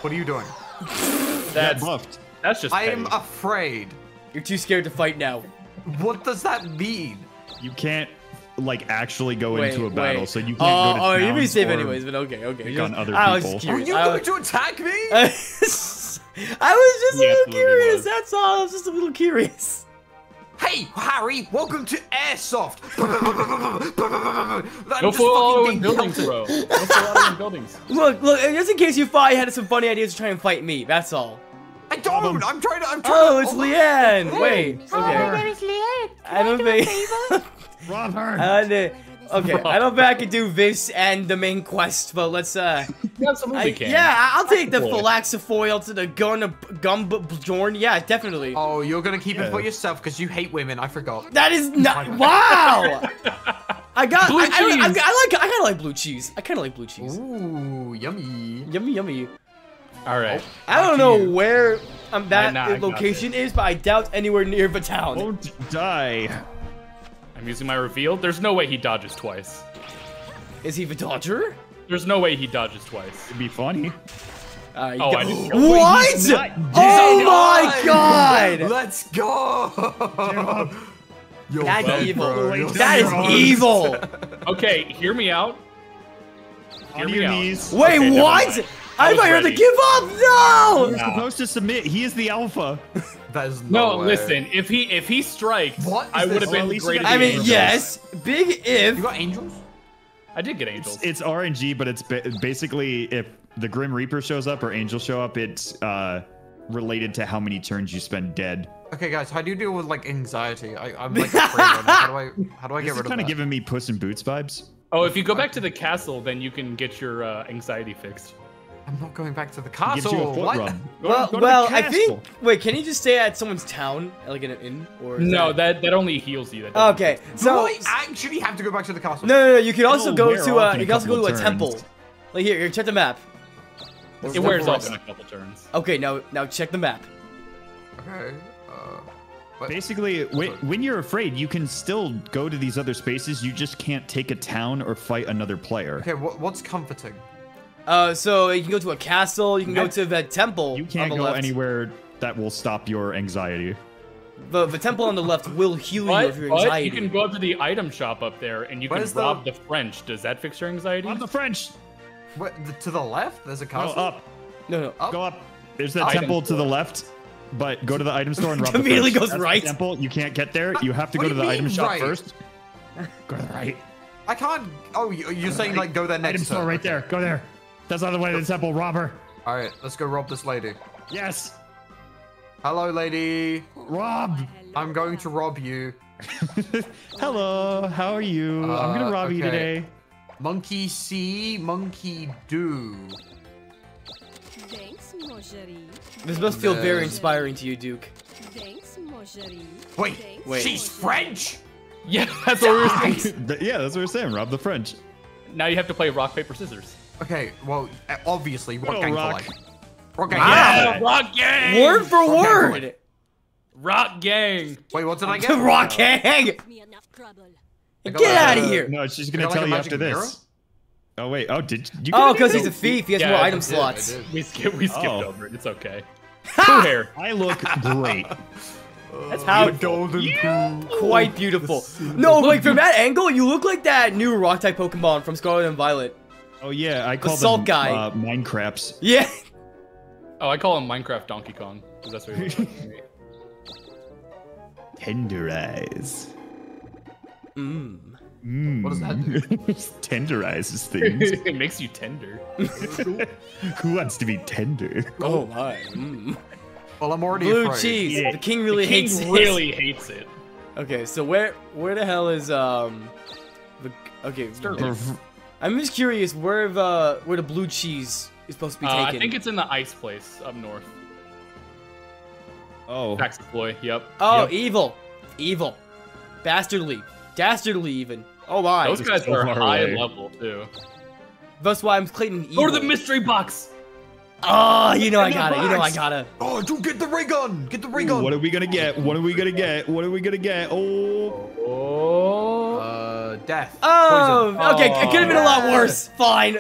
what are you doing? That's buffed. that's just. I am afraid. You're too scared to fight now. What does that mean? You can't like actually go Wait, into a battle, wait. so you can't Oh, go to oh, you'd be safe anyways, but okay, okay. pick Just- on other I was people. Are you I going was, to attack me? (laughs) I was just a He little curious, was. that's all. I was just a little curious. Hey, Harry, welcome to Airsoft. (laughs) Go for all in buildings, bro. Go for all in (laughs) buildings. Look, look, just in case you thought you had some funny ideas to try and fight me, that's all. I don't. I'm trying to. I'm trying Oh, to. it's Leanne! Wait, oh okay. is Leanne. I don't think. Rob her. I (laughs) don't- okay, I don't think I can do this and the main quest, but let's uh. You have I, can. yeah, I- I'll take the Boy. Philaxofoil to the gun gum jorn. Yeah, definitely. Oh, you're gonna keep it Yeah. for yourself because you hate women. I forgot. That is not. (laughs) Wow. (laughs) I got. Blue I, I, I, I, like. I kind of like blue cheese. I kind of like blue cheese. Ooh, yummy. Yummy, yummy. All right. I don't know you. where um, that nah, I location is, but I doubt anywhere near the town. Don't die. I'm using my reveal. There's no way he dodges twice. Is he the Dodger? There's no way he dodges twice. It'd be funny. Uh, Oh, I didn't (gasps) kill. What? not Oh my god! (laughs) Let's go. Yo, That's bro, evil. bro, That is so- evil. (laughs) Okay, hear me out. Hear On me out. knees. Wait, Okay, what? mind. I was thought you were to give up. No. You're supposed to submit. He is the alpha. (laughs) There's no, No, way. listen. If he if he strikes, What is I would have been at least great. I mean, Angels. yes. Big if. You got angels? I did get angels. It's RNG, but it's ba- basically if the Grim Reaper shows up or Angel show up, it's uh, related to how many turns you spend dead. Okay, guys, how do you deal with like anxiety? I, I'm like (laughs) afraid right. How do I how do I This get rid of It's kind of giving me Puss in Boots vibes. oh, if you go back to the castle, then you can get your uh, anxiety fixed. I'm not going back to the castle. gives you a foot What? rub. Well, go well, I think. Wait, can you just stay at someone's town, like in an inn, or? No, that that only heals you. That doesn't Okay, Do so I actually have to go back to the castle? no, no, no. You can also It'll go to off uh, you a can also go to couple a temple. Like here, here, check the map. It wears off in a couple turns. Okay, now now check the map. Okay. Uh. Basically, when, when you're afraid, you can still go to these other spaces. You just can't take a town or fight another player. Okay, what, what's comforting? Uh, so you can go to a castle. You can go to the temple. You can't the go left. anywhere that will stop your anxiety. The the temple on the left will heal you of your but anxiety. you can go up to the item shop up there and you can Where's the- rob the... French. Does that fix your anxiety? On the French. What, the, to the left? There's a Go castle. up. No, no. Up? Go up. There's the Item temple to the left, but go to the item store and rob (laughs) the Immediately French. goes That's the right. temple. You can't get there. You have to What go to the item mean, shop right? first. Go to the right. I can't. Oh, you- you're saying like go there next Item store right Okay. there. Go there. That's on the way to the temple. Robber. All right, let's go rob this lady. Yes. Hello, lady. Rob. I'm going to rob you. (laughs) Hello. How are you? I'm gonna Uh, rob you today. Monkey see, monkey do. Thanks, Marjorie. This must feel very Uh, inspiring to you, Duke. Thanks, Marjorie. Wait, Thanks, Wait. she's French. (laughs) Yeah, that's what we were saying. (laughs) Yeah, that's what we're saying. Rob the French. Now you have to play rock paper scissors. Okay, well, uh, obviously, rock gang rock. for life. Rock gang. Wow. yeah. rock gang. Word for Okay, word. Rock gang. Wait, what did I (laughs) get? Rock hang. Me enough trouble. got Get a- out of here. No, she's gonna got, like, tell you magic after this. mirror? Oh wait. Oh, did you? Oh, because he's a thief. He has Yeah, more item did, slots. We skip. We skipped Oh. over it. It's okay. (laughs) Two hair. I look great. (laughs) That's How golden poo. quite beautiful. No, like from that angle, you look like that new rock type Pokemon from Scarlet and Violet. Oh yeah, I call salt them guy. Uh, Minecrafts. Yeah. Oh, I call him Minecraft Donkey Kong because that's what he looks like. (laughs) Tenderize. Mm. Mm. What does that do? (laughs) Tenderizes things. (laughs) it makes you tender. Who wants to be tender? Oh my. Mm. Well, I'm already Blue afraid. cheese. Yeah. The king really King hates it. really hates it. Okay, so where where the hell is um the okay? Sterling. I'm just curious where the where the blue cheese is supposed to be Uh, taken. I think it's in the ice place up north. Oh. Taxiploy. Yep. oh, Yep. evil, evil, bastardly, dastardly even. Oh my. Those guys so are far high away. level too. That's why I'm Clayton evil. Go to the mystery box. Oh, you know I got it. You know I got it. Oh, dude, get the ray gun. Get the ray Ooh, gun. what are we gonna get? What are we gonna get? What are we gonna get? Oh. Oh. Uh, death. Oh, Poison. okay. It could have been a lot worse. Fine.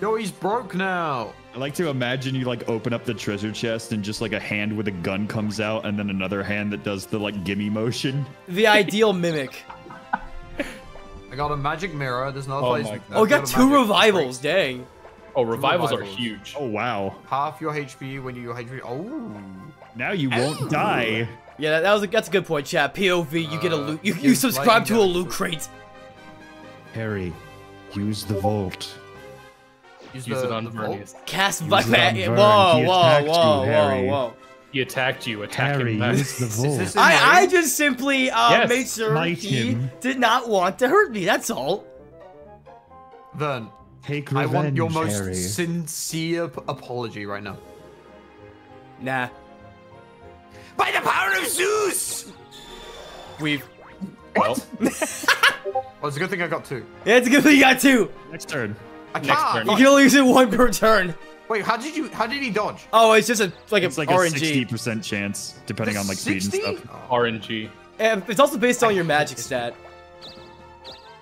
Yo, he's broke now. I like to imagine you like open up the treasure chest and just like a hand with a gun comes out and then another hand that does the like gimme motion. The ideal mimic. (laughs) I got a magic mirror. There's another Oh place. my Oh, we got a two magic- revivals. Dang. Oh, revivals are huge. Oh wow. Half your HP when you HP. Oh. Now you won't die. Yeah, that, that was a, that's a good point, chat. POV, you get a Uh, loot. You, you subscribe to a loot damage. crate. Harry, use the vault. Use, Use the, it on the. Vernias. Cast Use back. it Whoa, Vern. whoa, whoa, you, whoa, Harry. whoa. He attacked you. Attack Harry, him back. use the Is vault. this I, I just simply uh, Yes, made sure smite he him. did not want to hurt me. That's all. Vern, Take revenge, I want your most Harry. sincere p- apology right now. Nah. By the power of Zeus! We've. Well, (laughs) Well, it's a good thing I got two. Yeah, it's a good thing you got two. Next turn. I Next can't. turn. You can only use it one per turn. Wait, how did you? How did he dodge? Oh, it's just a like It's a like a 60% chance, depending on like speed and stuff. Oh. RNG. And it's also based on your magic stat.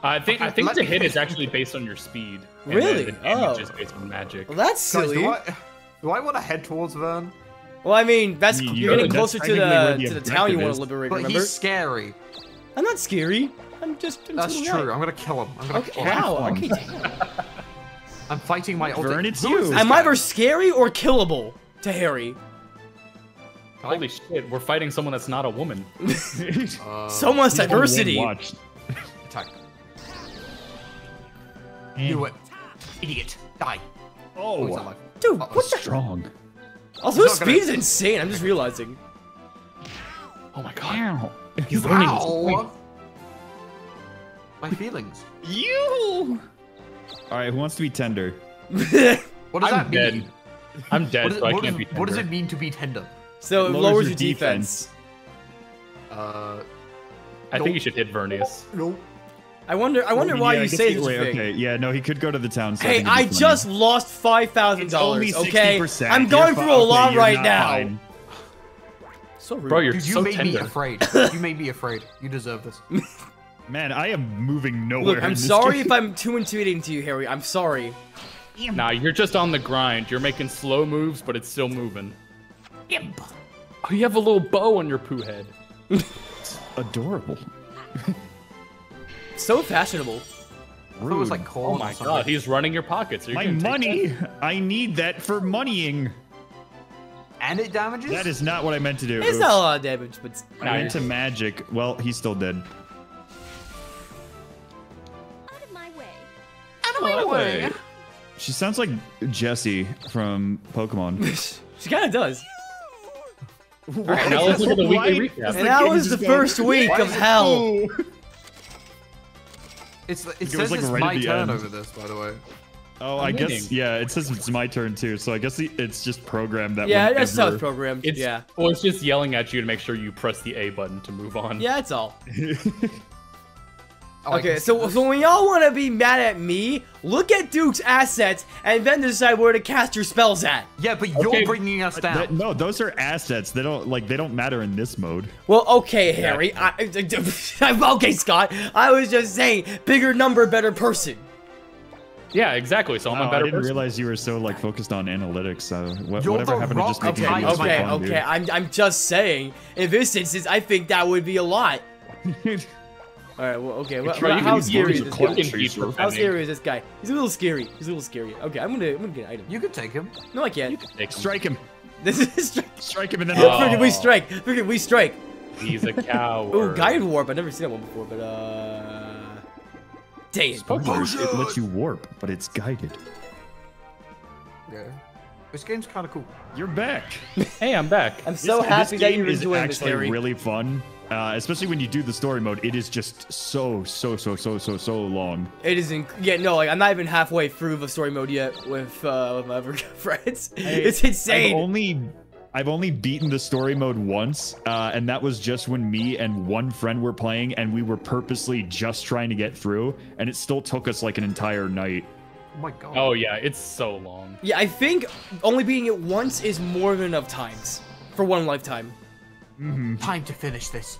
I think I think the hit is actually based on your speed. and Really? then The damage Oh. is based on magic. Well, that's Guys, silly. do I, do I want to head towards Vern? Well, I mean, that's You- you're getting closer to the the to the town you want to liberate. But remember? he's scary. I'm not scary. I'm just. I'm That's doing true. right. I'm gonna kill him. I'm gonna Okay. kill him. Wow. fun. Okay. damn. (laughs) I'm fighting my ulti- Vern, it's Who is you. I'm guy? either scary or killable to Harry. Holy shit, we're fighting someone that's not a woman. Uh, So much He's only one diversity. watch. attack. Knew it. Idiot. Die. Oh, Oh. Dude, Uh-oh. what the? strong. Also, his He's not gonna- speed is insane. I'm just realizing. Oh my god. Ow. He's learning Ow. My feelings. You. All right, who wants to be tender? What does I'm that dead. mean? I'm dead, What, is, so I what, can't does, be what does it mean to be tender? so it Lowers lowers your your defense. Uh, I think you should hit Vernias. no. I wonder. I wonder why Yeah, you say he- such a wait. Okay, yeah, no, he could go to the town. so Hey, think it'd I just lost five thousand It's only dollars. Okay, I'm You're going fi- through a okay, lot you're right now. fine. So rude. Bro, you're Dude, you so made me afraid. (laughs) you made me afraid. You deserve this. (laughs) Man, I am moving nowhere. Look, I'm this sorry game. if I'm too intimidating to you, Harry. I'm sorry. Nah, you're just on the grind. You're making slow moves, but it's still moving. Imp. Oh, you have a little bow on your poo head. (laughs) adorable. So fashionable. I it was like Rude. Oh my god, he's running your pockets. Are you My money. I need that for moneying. And it damages? That is not what I meant to do. It's Oops. not a lot of damage, but it's- I went to magic. Well, he's still dead. Out of my way. Oh, that? way. She sounds like Jessie from Pokemon. (laughs) she kind of does. Alright, now let's look at the weekly recap. And that was the just going- first week of hell. It's, it was, says like, it's right my turn end. over this, by the way. Oh, I'm I guess winning. yeah. It says it's my turn too, so I guess the- it's just programmed that. Yeah, that's how it's programmed. It's, yeah. Well, it's just yelling at you to make sure you press the A button to move on. Yeah, that's all. (laughs) Oh, Okay, so see so when y'all want to be mad at me, look at Duke's assets and then decide where to cast your spells at. Yeah, but you're Okay, bringing us down. That- no, those are assets. They don't like they don't matter in this mode. Well, okay, Harry. I, (laughs) okay, Scott. I was just saying, bigger number, better person. Yeah, exactly. So I'm Oh, a I better didn't person. realize you were so like focused on analytics. So what, You're whatever the happened to just rock making of Okay, videos okay, fun, okay. I'm, I'm just saying. In this instance, I think that would be a lot. (laughs) All right. Well, okay. Well, well, how scary is this guy? cloak and keep How scary is this guy? He's a little scary. He's a little scary. Okay, I'm gonna, I'm gonna get an item. You could take him. No, I can't. Take him. Strike him. (laughs) This is strike. Strike him and then. (laughs) Oh. Freaking we strike. Freaking we strike. He's a coward. Ooh, guided warp. I've never seen that one before, but uh, dang it. It lets you warp, but it's guided. Yeah. This game's kind of cool. You're back. (laughs) Hey, I'm back. I'm so This- happy this that you're is enjoying this, actually really fun, uh, especially when you do the story mode. It is just so so so so so so long. It is in yeah no like I'm not even halfway through the story mode yet with uh with my other (laughs) friends. it's insane. I've only I've only beaten the story mode once, uh, and that was just when me and one friend were playing, and we were purposely just trying to get through, and it still took us like an entire night. Oh my god. Oh yeah, it's so long. yeah, I think only beating it once is more than enough times for one lifetime. Time to finish this.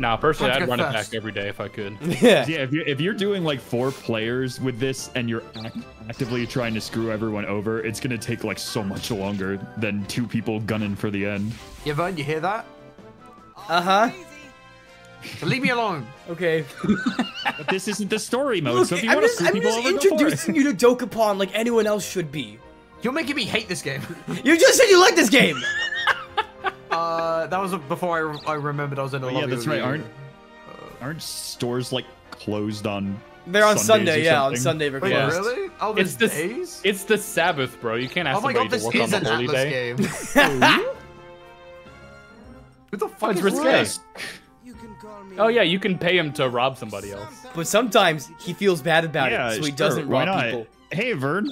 Nah, personally, I'd go run it back every day if I could. (laughs) Yeah. Yeah, if you're if you're doing like four players with this, and you're act- actively trying to screw everyone over, it's gonna take like so much longer than two people gunning for the end. Yvonne, you hear that? Uh huh. Leave me alone. (laughs) Okay. But this isn't the story mode, Look, so if you I'm want to just, screw I'm people just over, go for it. introducing you to Dokapon like anyone else should be. You're making me hate this game. You just said you like this game. (laughs) uh, that was before I, I remembered I was in a Oh, lobby yeah, that's right. Aren't aren't stores like closed on? They're on Sundays Sunday, or yeah, on? Sunday they're Wait, closed. really? Oh, It's the days? it's the Sabbath, bro. You can't ask Oh my somebody god, this to work is on an the holy Atlus day. game. (laughs) Who the fuck It's is risque. this? Oh yeah, you can pay him to rob somebody else. But sometimes he feels bad about yeah, it, so he sure, doesn't rob not? people. Hey, Vern.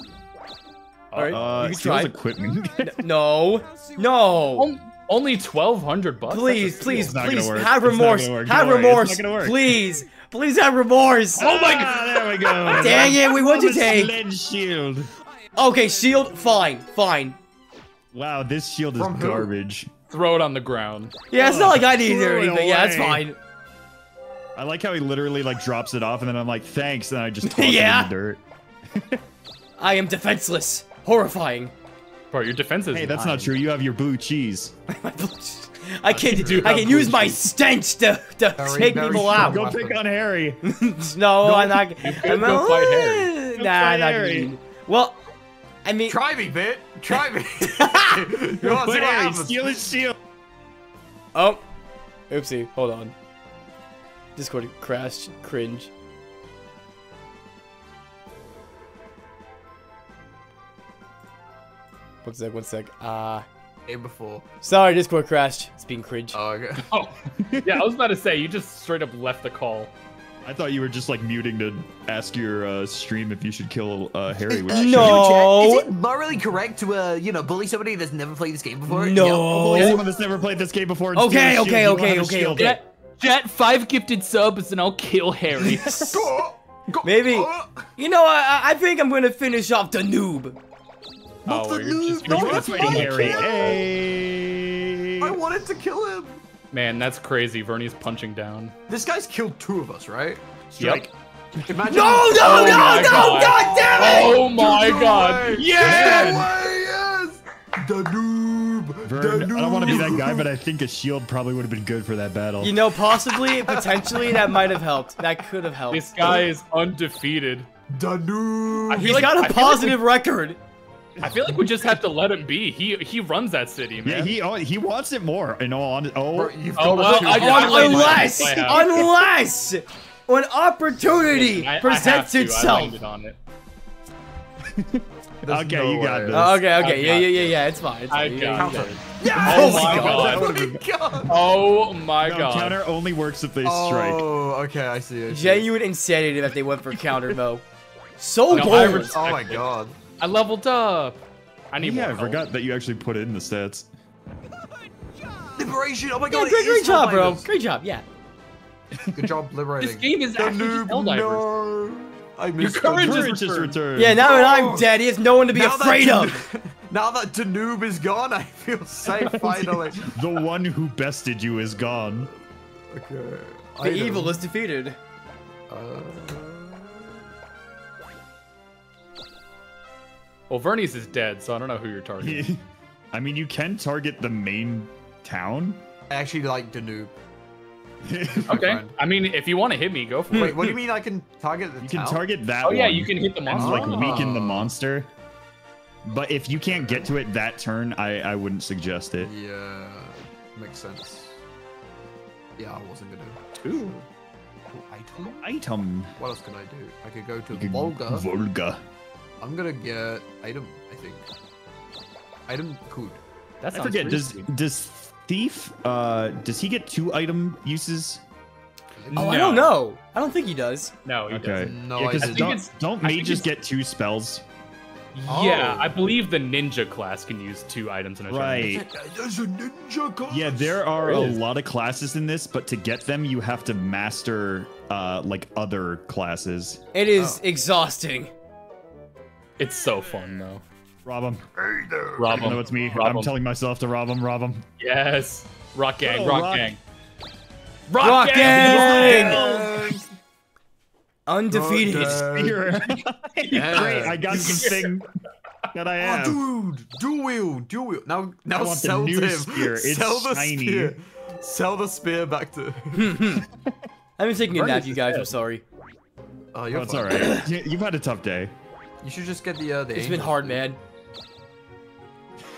All right, Uh, you can skills try. equipment. No, no. On- Only twelve hundred bucks. Please, please, please, work. have remorse. Have Don't worry, remorse. gonna work. Please, please have remorse. oh my god! There we go. (laughs) Dang it, we want to Almost take. Lead shield. Okay, shield, fine, fine. Wow, this shield is From who? garbage. Throw it on the ground. Yeah, it's not like I need it or Throw it anything. Yeah, that's away. fine. I like how he literally like drops it off, and then I'm like, thanks, and I just (laughs) toss Yeah. it in the dirt. (laughs) I am defenseless. Horrifying. Bro, your defense is Hey, that's nine. not true. You have your blue cheese. (laughs) I can do I can use blue my stench to, to Very, take very people strong out. Go pick on Harry. (laughs) no, I'm not. could I'm go fight Harry. Nah, I'm not Harry. gonna- Well, I mean, Try me, bit. Try me. (laughs) you want to see Put what Harry, steal his shield. oh, oopsie. Hold on. Discord crashed. Cringe. One sec, one sec. Uh, Game before. sorry, Discord crashed. It's being cringe. Oh, okay. (laughs) Oh, yeah. I was about to say you just straight up left the call. I thought you were just like muting to ask your uh, stream if you should kill uh, Harry. (laughs) Which No. Is it morally correct to, uh, you know, bully somebody that's never played this game before? No. Anyone that's never played this game before. and Okay, okay, shield, okay, wanna have a okay, okay. Jet, Jet, five gifted subs, and I'll kill Harry. (laughs) Go, go, Maybe. You know, I, I think I'm gonna finish off the noob. Oh, the you're just, noob, no, just that's. Harry. Hey. I wanted to kill him. Man, that's crazy. Vernie's punching down. This guy's killed two of us, right? Yep. Imagine. No, no, Oh no, my no! God. God damn it! Oh my No god! way. Yeah! No way, yes! The noob. Vern, the noob. I don't want to be that guy, but I think a shield probably would have been good for that battle. You know, possibly, potentially, that might have helped. That could have helped. This guy is undefeated. The noob. I feel He's like- got I a feel like positive record. I feel like we just have to let him be. He he runs that city, man. yeah, man. he oh, he wants it more. In all honesty, oh, Bro, you've Oh, got well, I- I- unless, unless, an opportunity I- I have presents to. I itself. landed on it. (laughs) Okay, no you got way. this. Oh, okay, okay, I've yeah, yeah, yeah, yeah. It's fine. It's I fine. got Yeah, it. yeah. Oh, oh my god. Oh god. my god. Oh my no, god. counter only works if they strike. Oh, okay, I see. I see. Genuine insanity that they went for counter though. So No, bold. Oh my god. I leveled up. I need yeah, more I help. forgot that you actually put in the stats. Liberation. Oh my Yeah, god. great, great job, bro. Helldivers. Great job. Yeah. Good job liberating. (laughs) This game is the actually just noob. Helldivers. No. I Your missed the courage noob. is Courage is returned. returned. Yeah. Now that I'm dead, he has no one to be Now afraid of. (laughs) Now that Danube is gone, I feel safe (laughs) finally. the one who bested you is gone. okay. The evil is defeated. Uh, Well, Vernias is dead, so I don't know who you're (laughs) targeting. I mean, you can target the main town. I actually like Danube. (laughs) okay. I mean, if you want to hit me, go for Wait, it. what do you mean I can target the You can town? target that Oh yeah, you can hit the and monster. like weaken the Ah. monster. But if you can't get to it that turn, I, I wouldn't suggest it. Yeah, makes sense. Yeah, I wasn't gonna. Ooh. Cool item? Item. What else can I do? I could go to could- Volga. Volga. I'm gonna get item. I think. Item food. That I forget. Does sweet. does thief? Uh, does he get two item uses? Oh, I don't know. I don't think he does. No, he Okay. doesn't. No, Yeah, I 'cause didn't. don't, it's- don't I think mages get two spells? Yeah, Oh. I believe the ninja class can use two items in a turn. Right. There's a ninja class. Yeah, there are a lot of classes in this, but to get them, you have to master uh like other classes. It is Oh. exhausting. It's so fun though. Rob them. Hey there. Rob No, him. it's me. Rob I'm him. telling myself to rob them. Rob them. Yes. Rock gang, Oh, rock, rock- gang. Rock gang! Yes. Undefeated. Okay. Here. (laughs) Yeah. Great. I got something that I Oh, dude, dual wheel, dual wheel. Now, now I want the sell new him. spear. It's sell the shiny. spear. Sell the spear back to. (laughs) I've been taking a nap, you guys. dead. I'm sorry. Oh, you're Oh, it's all right. (clears throat) You- You've had a tough day. You should just get the uh, the. It's been hard, dude. man.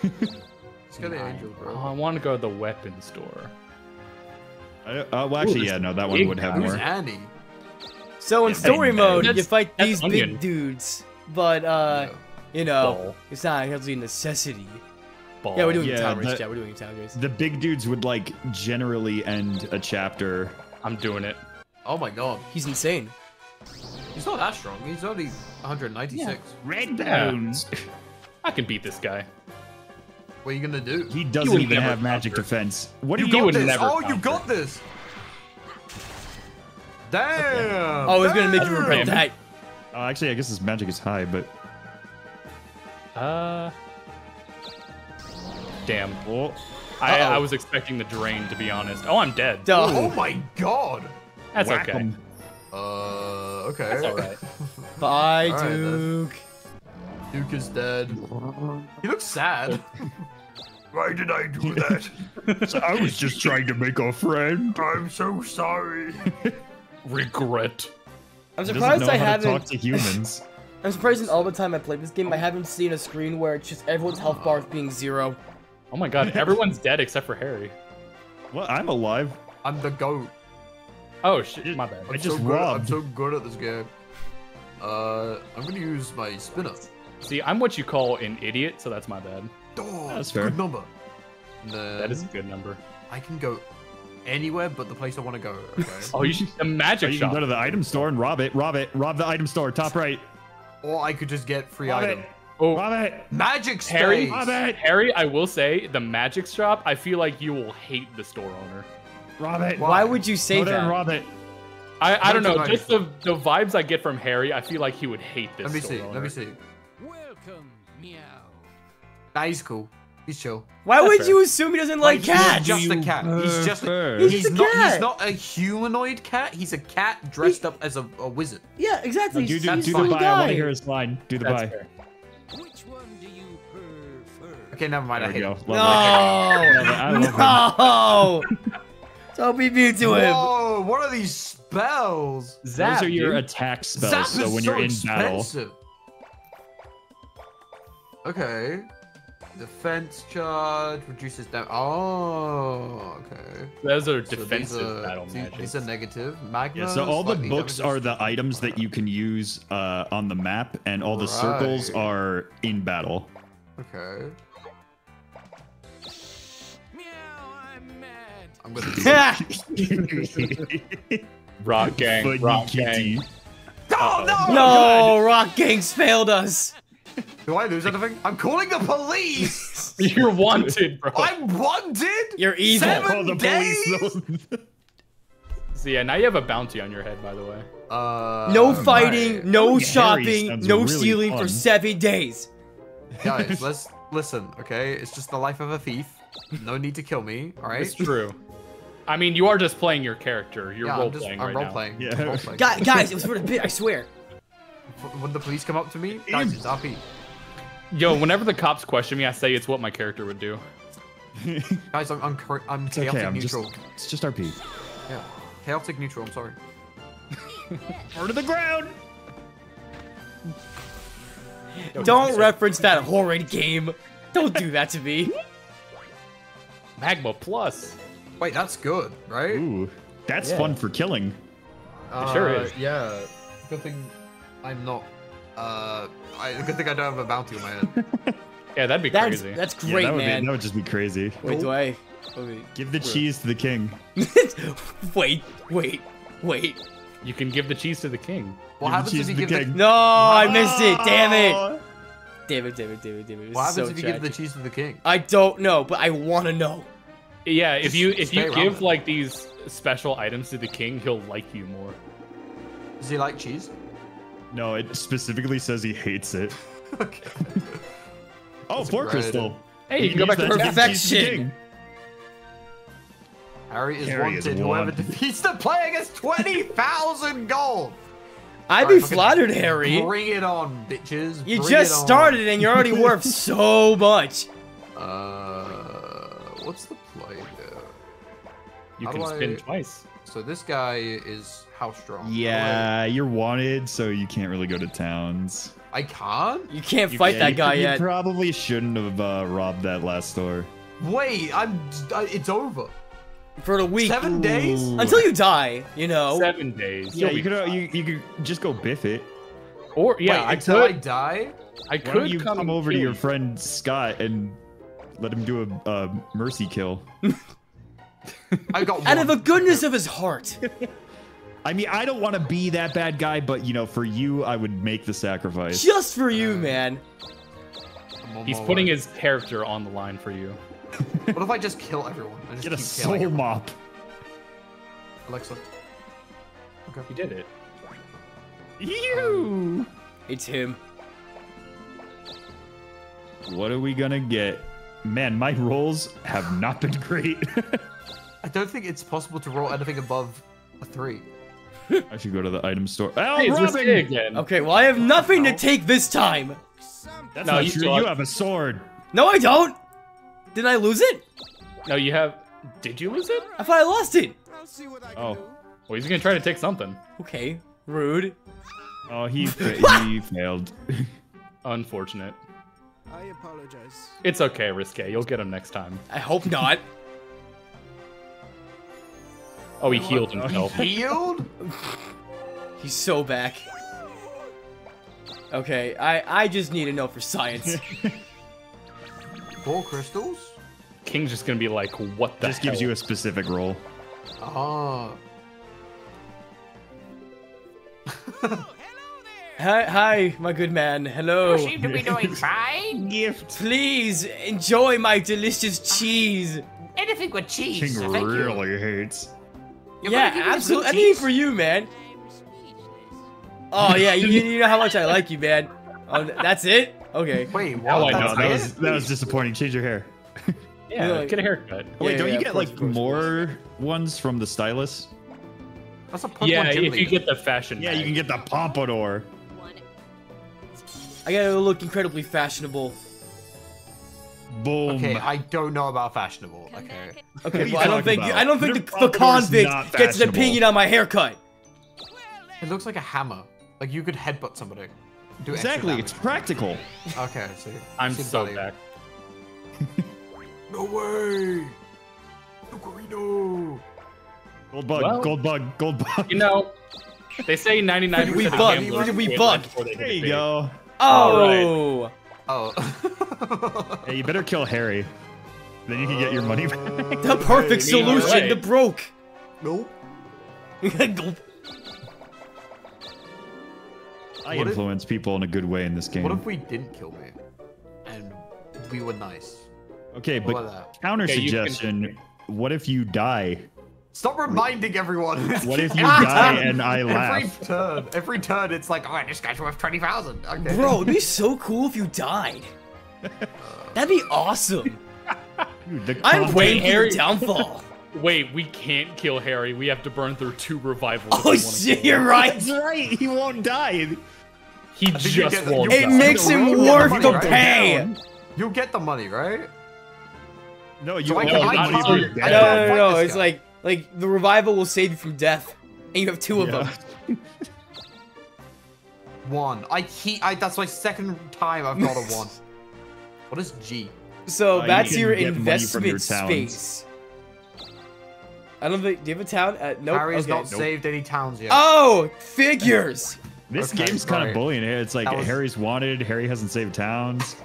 Just get the angel, Oh, bro. I want to go to the weapon store. I, uh, well, actually, Ooh, yeah, no, that one would have guy. Who's more. Annie? So in Yeah, story and- mode, you fight these Onion. big dudes, but uh, Yeah. you know, Ball. it's not actually a necessity. Ball. Yeah, we're doing Yeah, town race, the- chat. We're doing town race. The big dudes would like generally end a chapter. I'm doing it. Oh my god, He's insane. he's not that strong. He's only 196. Red Yeah. bones. (laughs) I can beat this guy. What are you gonna do? He doesn't even have magic conquer. defense. What you do he you got would this. never Oh, you conquer. got this. Damn. Oh, it's gonna make you damn. regret that. Oh, actually, I guess his magic is high, but Uh. Damn. oh, I, Uh-oh. I was expecting the drain, to be honest. Oh, I'm dead. Duh. Oh my god. That's whack okay. 'em. Uh, okay. That's alright. (laughs) Bye, Alright, then. Duke. Duke is dead. He looks sad. (laughs) Why did I do that? (laughs) So I was just trying to make a friend. I'm so sorry. Regret. I'm surprised know I how haven't. talk to humans. I'm surprised in all the time I played this game, I haven't seen a screen where it's just everyone's health bars being zero. Oh my god, everyone's dead except for Harry. well, I'm alive. I'm the goat. Oh shit, my bad. I I'm just so good, I'm so good at this game. Uh, I'm gonna use my spinner. See, I'm what you call an idiot, so that's my bad. Oh, That's a good number. That is a good number. I can go anywhere but the place I want to go. Okay. (laughs) Oh, you should the Or magic you can shop. go to the item store and rob it. Rob it. Rob the item store. Top right. or I could just get free Rob item. it. Oh, Rob it. Magic Harry. Rob it. Harry, I will say the magic shop. I feel like you will hate the store owner. Rob it. Why would you say Go there and that? rob it. I, I don't know. the Just the, the vibes I get from Harry, I feel like he would hate this. Let me see. owner. Let me see. Welcome, meow. Nah, he's cool. He's chill. Why would fair. you assume he doesn't like he's cats? just a cat. He's just. prefer? He's, He's a not. cat. He's not a humanoid cat. He's a cat dressed up as a, a wizard. Yeah, exactly. Do, do, do the funny buy. I want to hear his line. Do the That's buy. fair. Which one do you prefer? Okay, never mind. There I hate go. him. No, I love him. No. Don't be mean to him. Whoa! What are these spells? Zap, Those are your dude. attack spells. Zap so when so you're in battle. Okay. Defense charge reduces damage. Oh, okay. Those are So these defensive are- battle these- magic. These are negative. Magma. yeah. So all the books damages- are the items that you can use uh, on the map, and all the circles are in battle. Okay. I'm gonna. (laughs) Rock gang, Funny rock kitty. gang. oh no! no, Rock Gangs failed us. Do I lose anything? I'm calling the police. (laughs) You're wanted, bro. I'm wanted. You're evil. Seven Call the police. days? though. So yeah, now you have a bounty on your head, by the way. Uh, No fighting, right. no Harry shopping, no really stealing for fun. seven days. Guys, (laughs) let's listen. Okay, it's just the life of a thief. No need to kill me. All right. It's true. I mean, you are just playing your character. You're Yeah, role I'm just. playing I'm right role now. playing. Yeah. Role playing. Guys, guys, it was for the bit, I swear. When the police come up to me, guys, it's RP. Yo, whenever the cops question me, I say it's what my character would do. (laughs) Guys, I'm I'm, cor- I'm It's chaotic okay. I'm just. neutral. It's just RP. Yeah, chaotic neutral. I'm sorry. (laughs) Or to the ground. Don't reference that horrid game. Don't do that to me. Magma Plus. Wait, that's good, right? Ooh, that's Yeah. fun for killing. Uh, sure is. Yeah. Good thing I'm not. Uh, I, good thing I don't have a bounty on my head. (laughs) Yeah, that'd be That's crazy. that's Yeah, great, that would man. Be, that would just be crazy. Wait, do I? Wait, Give the cheese to the king. (laughs) wait, wait, wait. You can give the cheese to the king. What Give happens if you to give the the king. No, I missed it. Damn it. Oh. Damn it, damn it, damn it, damn it. This What is happens so if you give the cheese to the king? I don't know, but I want to know. Yeah, if you if stay you give it. like these special items to the king, he'll like you more. Does he like cheese? No, it specifically says he hates it. (laughs) okay. (laughs) Oh, That's four crystal. Hey, you can go back to use that perfect. give the cheese to the Perfection. Harry is Harry is wanted. Whoever wanted. defeats the player gets twenty thousand (laughs) gold. I'd Alright, be fucking flattered, Harry. Bring it on, bitches. You Bring just it started and you're already worth so much. Uh, what's the play there? You How can spin I- twice. So this guy is how strong? How do Yeah, you're wanted, so you can't really go to towns. I, I can't. You can't You- fight Yeah, that guy you yet. probably shouldn't have uh, robbed that last store. Wait, I'm. I- It's over. For the week. Seven days. Until you die, you know. Seven days. Yeah, You'll you be could uh, you, you could just go biff it. Or yeah, Wait, I until I die. I Why could don't you come, come, and over to your friend Scott and let him do a, a mercy kill? (laughs) I got Out of the goodness of his heart. I mean, I don't want to be that bad guy, but you know, for you, I would make the sacrifice. Just for you, um, man. He's putting way. his character on the line for you. What if I just kill everyone? I just Get a soul everyone. mop. Alexa. Okay. You did it. You. Um, it's him. What are we gonna get? Man, my rolls have not been great. (laughs) I don't think it's possible to roll anything above a three. (laughs) I should go to the item store. Oh, Hey, it's Robin! Again. Okay, well, I have nothing to take this time. That's No, not you true. still You have- have a sword. No, I don't. Did I lose it? No, you have. Did you lose it? I thought I lost it. I'll see what I can Oh. do. Well, he's gonna try to take something. Okay, rude. Oh, he fa- (laughs) he failed. (laughs) Unfortunate. I apologize. It's okay, Risque. You'll get him next time. I hope not. Oh, he healed himself. Healed? (laughs) He's so back. Okay, I I just need to know for science. (laughs) Four crystals? King's just gonna be like, what the Just gives you a specific roll. Ah. hi, hi, my good man. Hello. You seem to be doing (laughs) fine. Gift. Please enjoy my delicious cheese. Anything with cheese. King thank you. really hates. You're yeah, gonna give me some absolutely. cheese? Anything for you, man. Oh yeah, you, you know how much I like you, man. Oh, that's it. Okay. Wait, what? Now I know. That it? was that was disappointing. Change your hair. Yeah, Like- get a haircut. Oh, wait, don't yeah, you get course, like course, of more ones from the stylus? That's a Pokemon Yeah, if you get the fashion. Yeah, you can get the pompadour. I gotta look incredibly fashionable. Boom. Okay, I don't know about fashionable. Okay. (laughs) Okay, well, I don't think about? I don't think Your the, the convict gets an opinion on my haircut. It looks like a hammer. Like you could headbutt somebody. Do Exactly, it's practical. Okay, I see. I'm See so value. back. No way! Ocarino! Gold bug, Well- gold bug, gold bug. You know, they say 99% (laughs) We of bug, gamblers we quit bug. before they hit There you go. Oh. Oh. Hey, you better kill Harry. Then you can get your money back. (laughs) The perfect Hey, solution way. to broke. Nope. Gulp. I What if- influence people in a good way in this game. What if we didn't kill me? And we were nice. okay, What but about that? counter okay, suggestion. What if you die? Stop reminding everyone. (laughs) What if you die turn- and I laugh? Every turn, every turn, it's like, oh, this guy's worth 20,000. Okay. Bro, it'd be so cool if you died. (laughs) That'd be awesome. Dude, the I'm content- waiting for your Harry- downfall. Wait, we can't kill Harry. We have to burn through two revivals. Oh shit, you're right. That's right. He won't die. He just won't. you- It die. makes him You'll get worth money, the right? pay. You'll get the money, right? No, you So I won't can- get I money can't- I No, death. can't no, no, no. It's guy. like like the revival will save you from death, and you have two of Yeah. them. (laughs) One. I keep. I. That's my second time I've got a (laughs) one. What is G? So Uh, that's can your get money from your investment space. I don't think. Do you have a town? Uh, nope. Harry has okay. not saved any towns yet. Oh, figures. (laughs) This Okay, game's kind of bullying here. It's like was- Harry's wanted. Harry hasn't saved towns.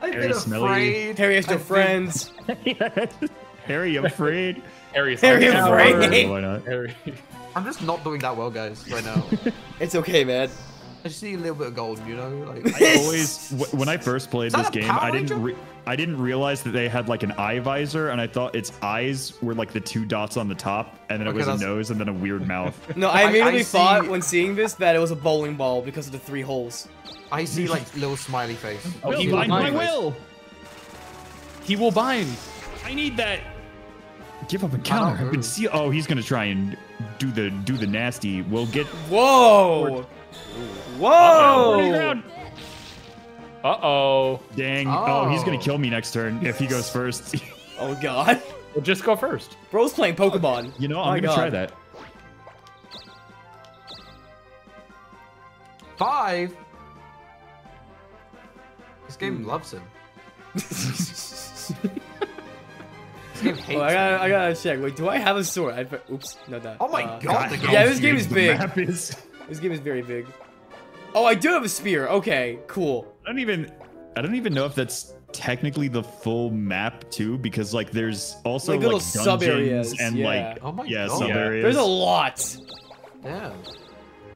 I've Harry been Smelly. afraid. Harry has no I've been- friends. Harry afraid. Harry's Harry like, afraid. Why not? (laughs) Harry. I'm just not doing that well, guys, right now. (laughs) It's okay, man. I just need a little bit of gold, you know? Like, (laughs) I always when I first played this game, I didn't re- I didn't realize that they had like an eye visor, and I thought its eyes were like the two dots on the top, and then it Okay, was a nose, and then a weird mouth. No, I I- immediately I thought see- when seeing this that it was a bowling ball because of the three holes. I see, like, little smiley face. Oh, Will, he bind will my bind. will. He will bind. I need that. Give up a counter. I've see- oh, he's gonna try and do the do the nasty. We'll get. Whoa! Oh, Whoa! Uh oh. Dang. Oh. he's gonna Oh. kill me next turn if he goes first. (laughs) Oh god. Well, just go first. Bro's playing Pokemon. you know, Oh I'm my gonna try that. Five? This game Hmm. loves him. (laughs) This game hates Oh, I gotta, I gotta check. Wait, do I have a sword? I, oops, not that. Oh my Uh, god, the game. Yeah, this game is big. is. This game is very big. Oh, I do have a spear. Okay, cool. I don't even I don't even know if that's technically the full map too, because like there's also Like like, little dungeons sub-areas, and yeah. like Oh my yeah God. sub Yeah. areas. There's a lot. Damn.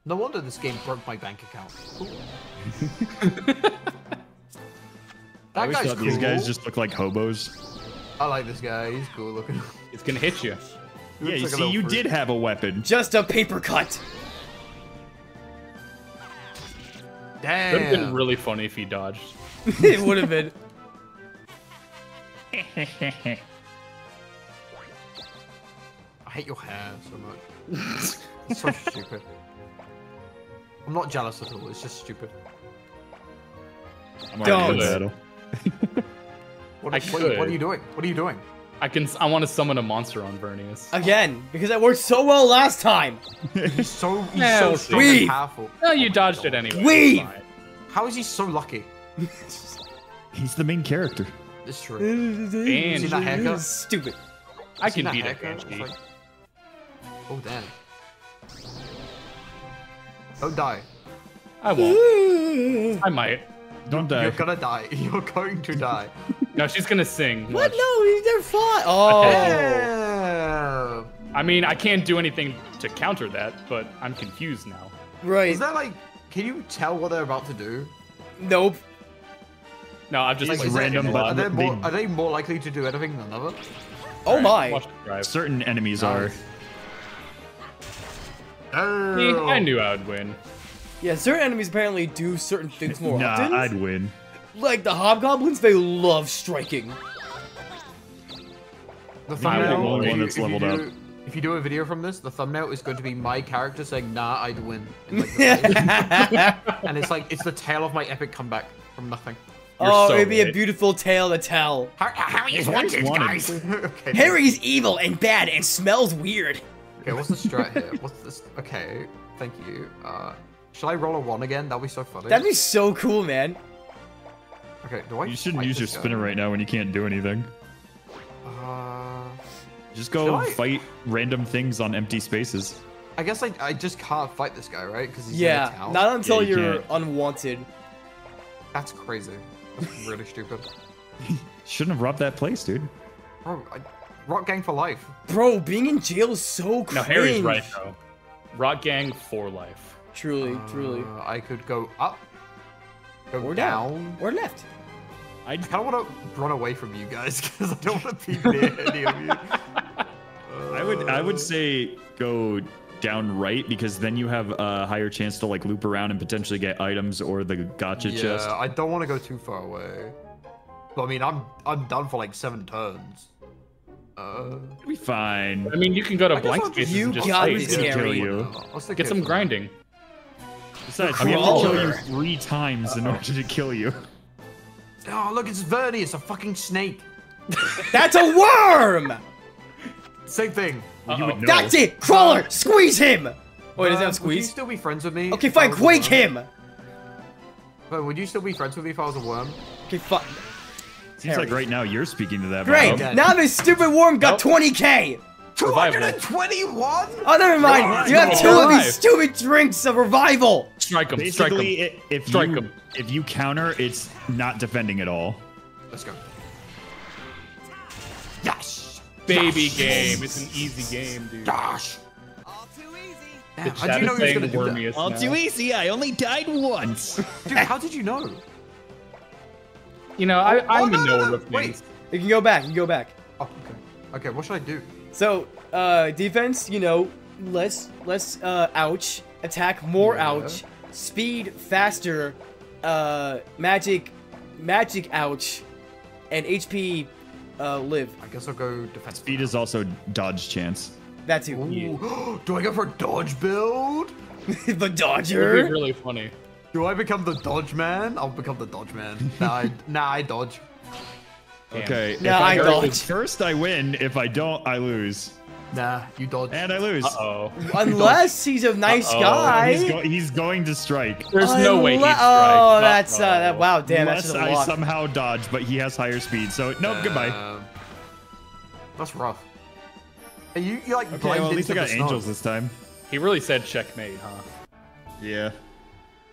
No wonder this game broke my bank account. (laughs) Cool. I that always guy's thought cool. these guys just look like hobos. I like this guy. He's cool looking. (laughs) It's gonna hit you. Yeah, you like see, you fruit. did have a weapon. Just a paper cut. Damn. Would have been really funny if he dodged. (laughs) it would have been. I hate your hair so much. it's so (laughs) stupid. I'm not jealous at all. It's just stupid. I'm Don't. Battle. What, I what, what are you doing? What are you doing? I can. I want to summon a monster on Vernias. Again, because it worked so well last time. He's (laughs) so he's Yeah, so strong see. and powerful. No, you oh dodged it anyway. Weave! How is he so lucky? He's the main character. It's true. And See that haircut? Stupid. I can beat a haircut? It's Banshee. like- Oh damn. Don't die. I won't. I might. Don't die. You're gonna die. (laughs) You're going to die. No, she's gonna sing. What? Watch. No, they're fine. Oh. Yeah. I mean, I can't do anything to counter that, but I'm confused now. Right. Is that like? Can you tell what they're about to do? Nope. No, I'm just Like, like there- random are they more? Are they more likely to do anything than others? Oh my. Watch it drive. Certain enemies are. See, Oh. I knew I would win. Yeah, certain enemies apparently do certain things more (laughs) Nah, often. I'd win. Like the hobgoblins, they love striking. The thumbnail. the only if one you- that's if you leveled do- If you do a video from this, the thumbnail is going to be my character saying, "Nah, I'd win," in, like, (laughs) and it's like it's the tale of my epic comeback from nothing. You're oh, so it'd be a beautiful tale to tell. How, how you Harry's wanted, wanted. guys? (laughs) okay. Harry's evil and bad and smells weird. Okay, what's the strat here? What's this? Okay, thank you. Uh, shall I roll a one again? That'll be so funny. That'd be so cool, man. Okay, do I? You shouldn't use your this guy? spinner right now when you can't do anything. Uh, Just Should go I? fight random things on empty spaces. I guess I, I just can't fight this guy, right? Because he's in Yeah, town. not until Yeah, you you're can't. unwanted. That's crazy. That's (laughs) really stupid. (laughs) Shouldn't have robbed that place, dude. Bro, I, Rock Gang for life. Bro, being in jail is so cringe. No, Harry's right though. Rock Gang for life. Truly, truly. Uh, I could go up, go Or down. down. Or left. I I kind of want to run away from you guys (laughs) because I don't want to be near any of you. I would I Uh, would say go down right because then you have a higher chance to like loop around and potentially get items or the gotcha Yeah, chest. I don't want to go too far away. But I mean, I'm I'm done for like seven turns. Uh, It'll be fine. I mean, you can go to I blank I'll just- spaces You and just got fight. this, gonna kill you. I'll stick Get some for now. grinding. Besides, we have to kill you three times in order to kill you. Oh, look, it's Verdi. It's a fucking snake. That's a worm! Same thing. Well, you would. That's it! Crawler! Squeeze him! Wait, does Uh, squeeze? Would you still be friends with me? Okay, fine, was quake him! But would you still be friends with me if I was a worm? Okay, fine. Seems like right now you're speaking to that. Great! Bob. Now this stupid worm got Nope. 20k! Revival. 221? Oh, never mind! You have no, two of these stupid drinks of revival! Strike him. Strike him. Basically, if Strike you 'em. if you counter, it's not defending at all. Let's go. Yes! Baby Yes! game. It's an easy game, dude. Gosh! All too easy. The how chat did you know is he was gonna do that? All now. too easy. I only died once. Dude, how did you know? You know, I, Oh, I'm oh, no, a no, knower no, of wait. You can go back, you can go back. Oh, okay. Okay, what should I do? So, uh, defense, you know, less, less, uh, ouch. Attack, more Yeah. ouch. Speed, faster. Uh, magic, magic, ouch. And HP, uh, live. I guess I'll go defense. Speed is also dodge chance. That too. Ooh. (gasps) Do I go for dodge build? (laughs) the It'd be Dodger. really funny. Do I become the dodge man? I'll become the dodge man. nah, I, (laughs) nah, I dodge. Damn. Okay. if Yeah, I go dodge. First, I win. If I don't, I lose. Nah, you dodge. And I lose. Uh-oh. (laughs) Unless he's a nice Uh-oh. guy. He's, go- he's going to strike. There's no way he'd Unle- strike. Oh, that's, uh, Uh-oh. that, wow, damn, that's Unless just a I lot. somehow dodge, but he has higher speed. So nope. goodbye. That's rough. Hey, you, you like Okay. blend Well, at least I got snow. angels this time. He really said checkmate, huh? Yeah.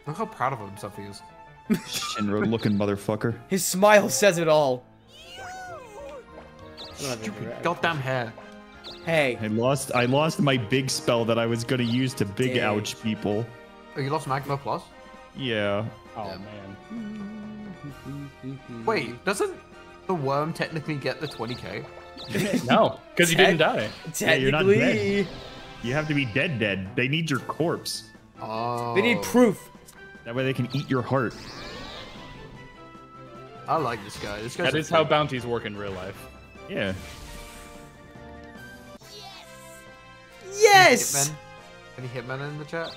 Look how proud of himself he is. (laughs) Shinra looking motherfucker. His smile says it all. Stupid goddamn hair. Hey, I lost. I lost my big spell that I was gonna use to big Dang. ouch people. Oh, you lost Magma Plus? Yeah. Oh Yeah. man. (laughs) Wait, doesn't the worm technically get the 20k? (laughs) No, because you didn't die. Yeah, you're not technically, You have to be dead. Dead. They need your corpse. Oh. they need proof. That way they can eat your heart. I like this guy. This guy's That is a how bounties work in real life. Yeah. Yes! Hitmen. Any hitmen in the chat?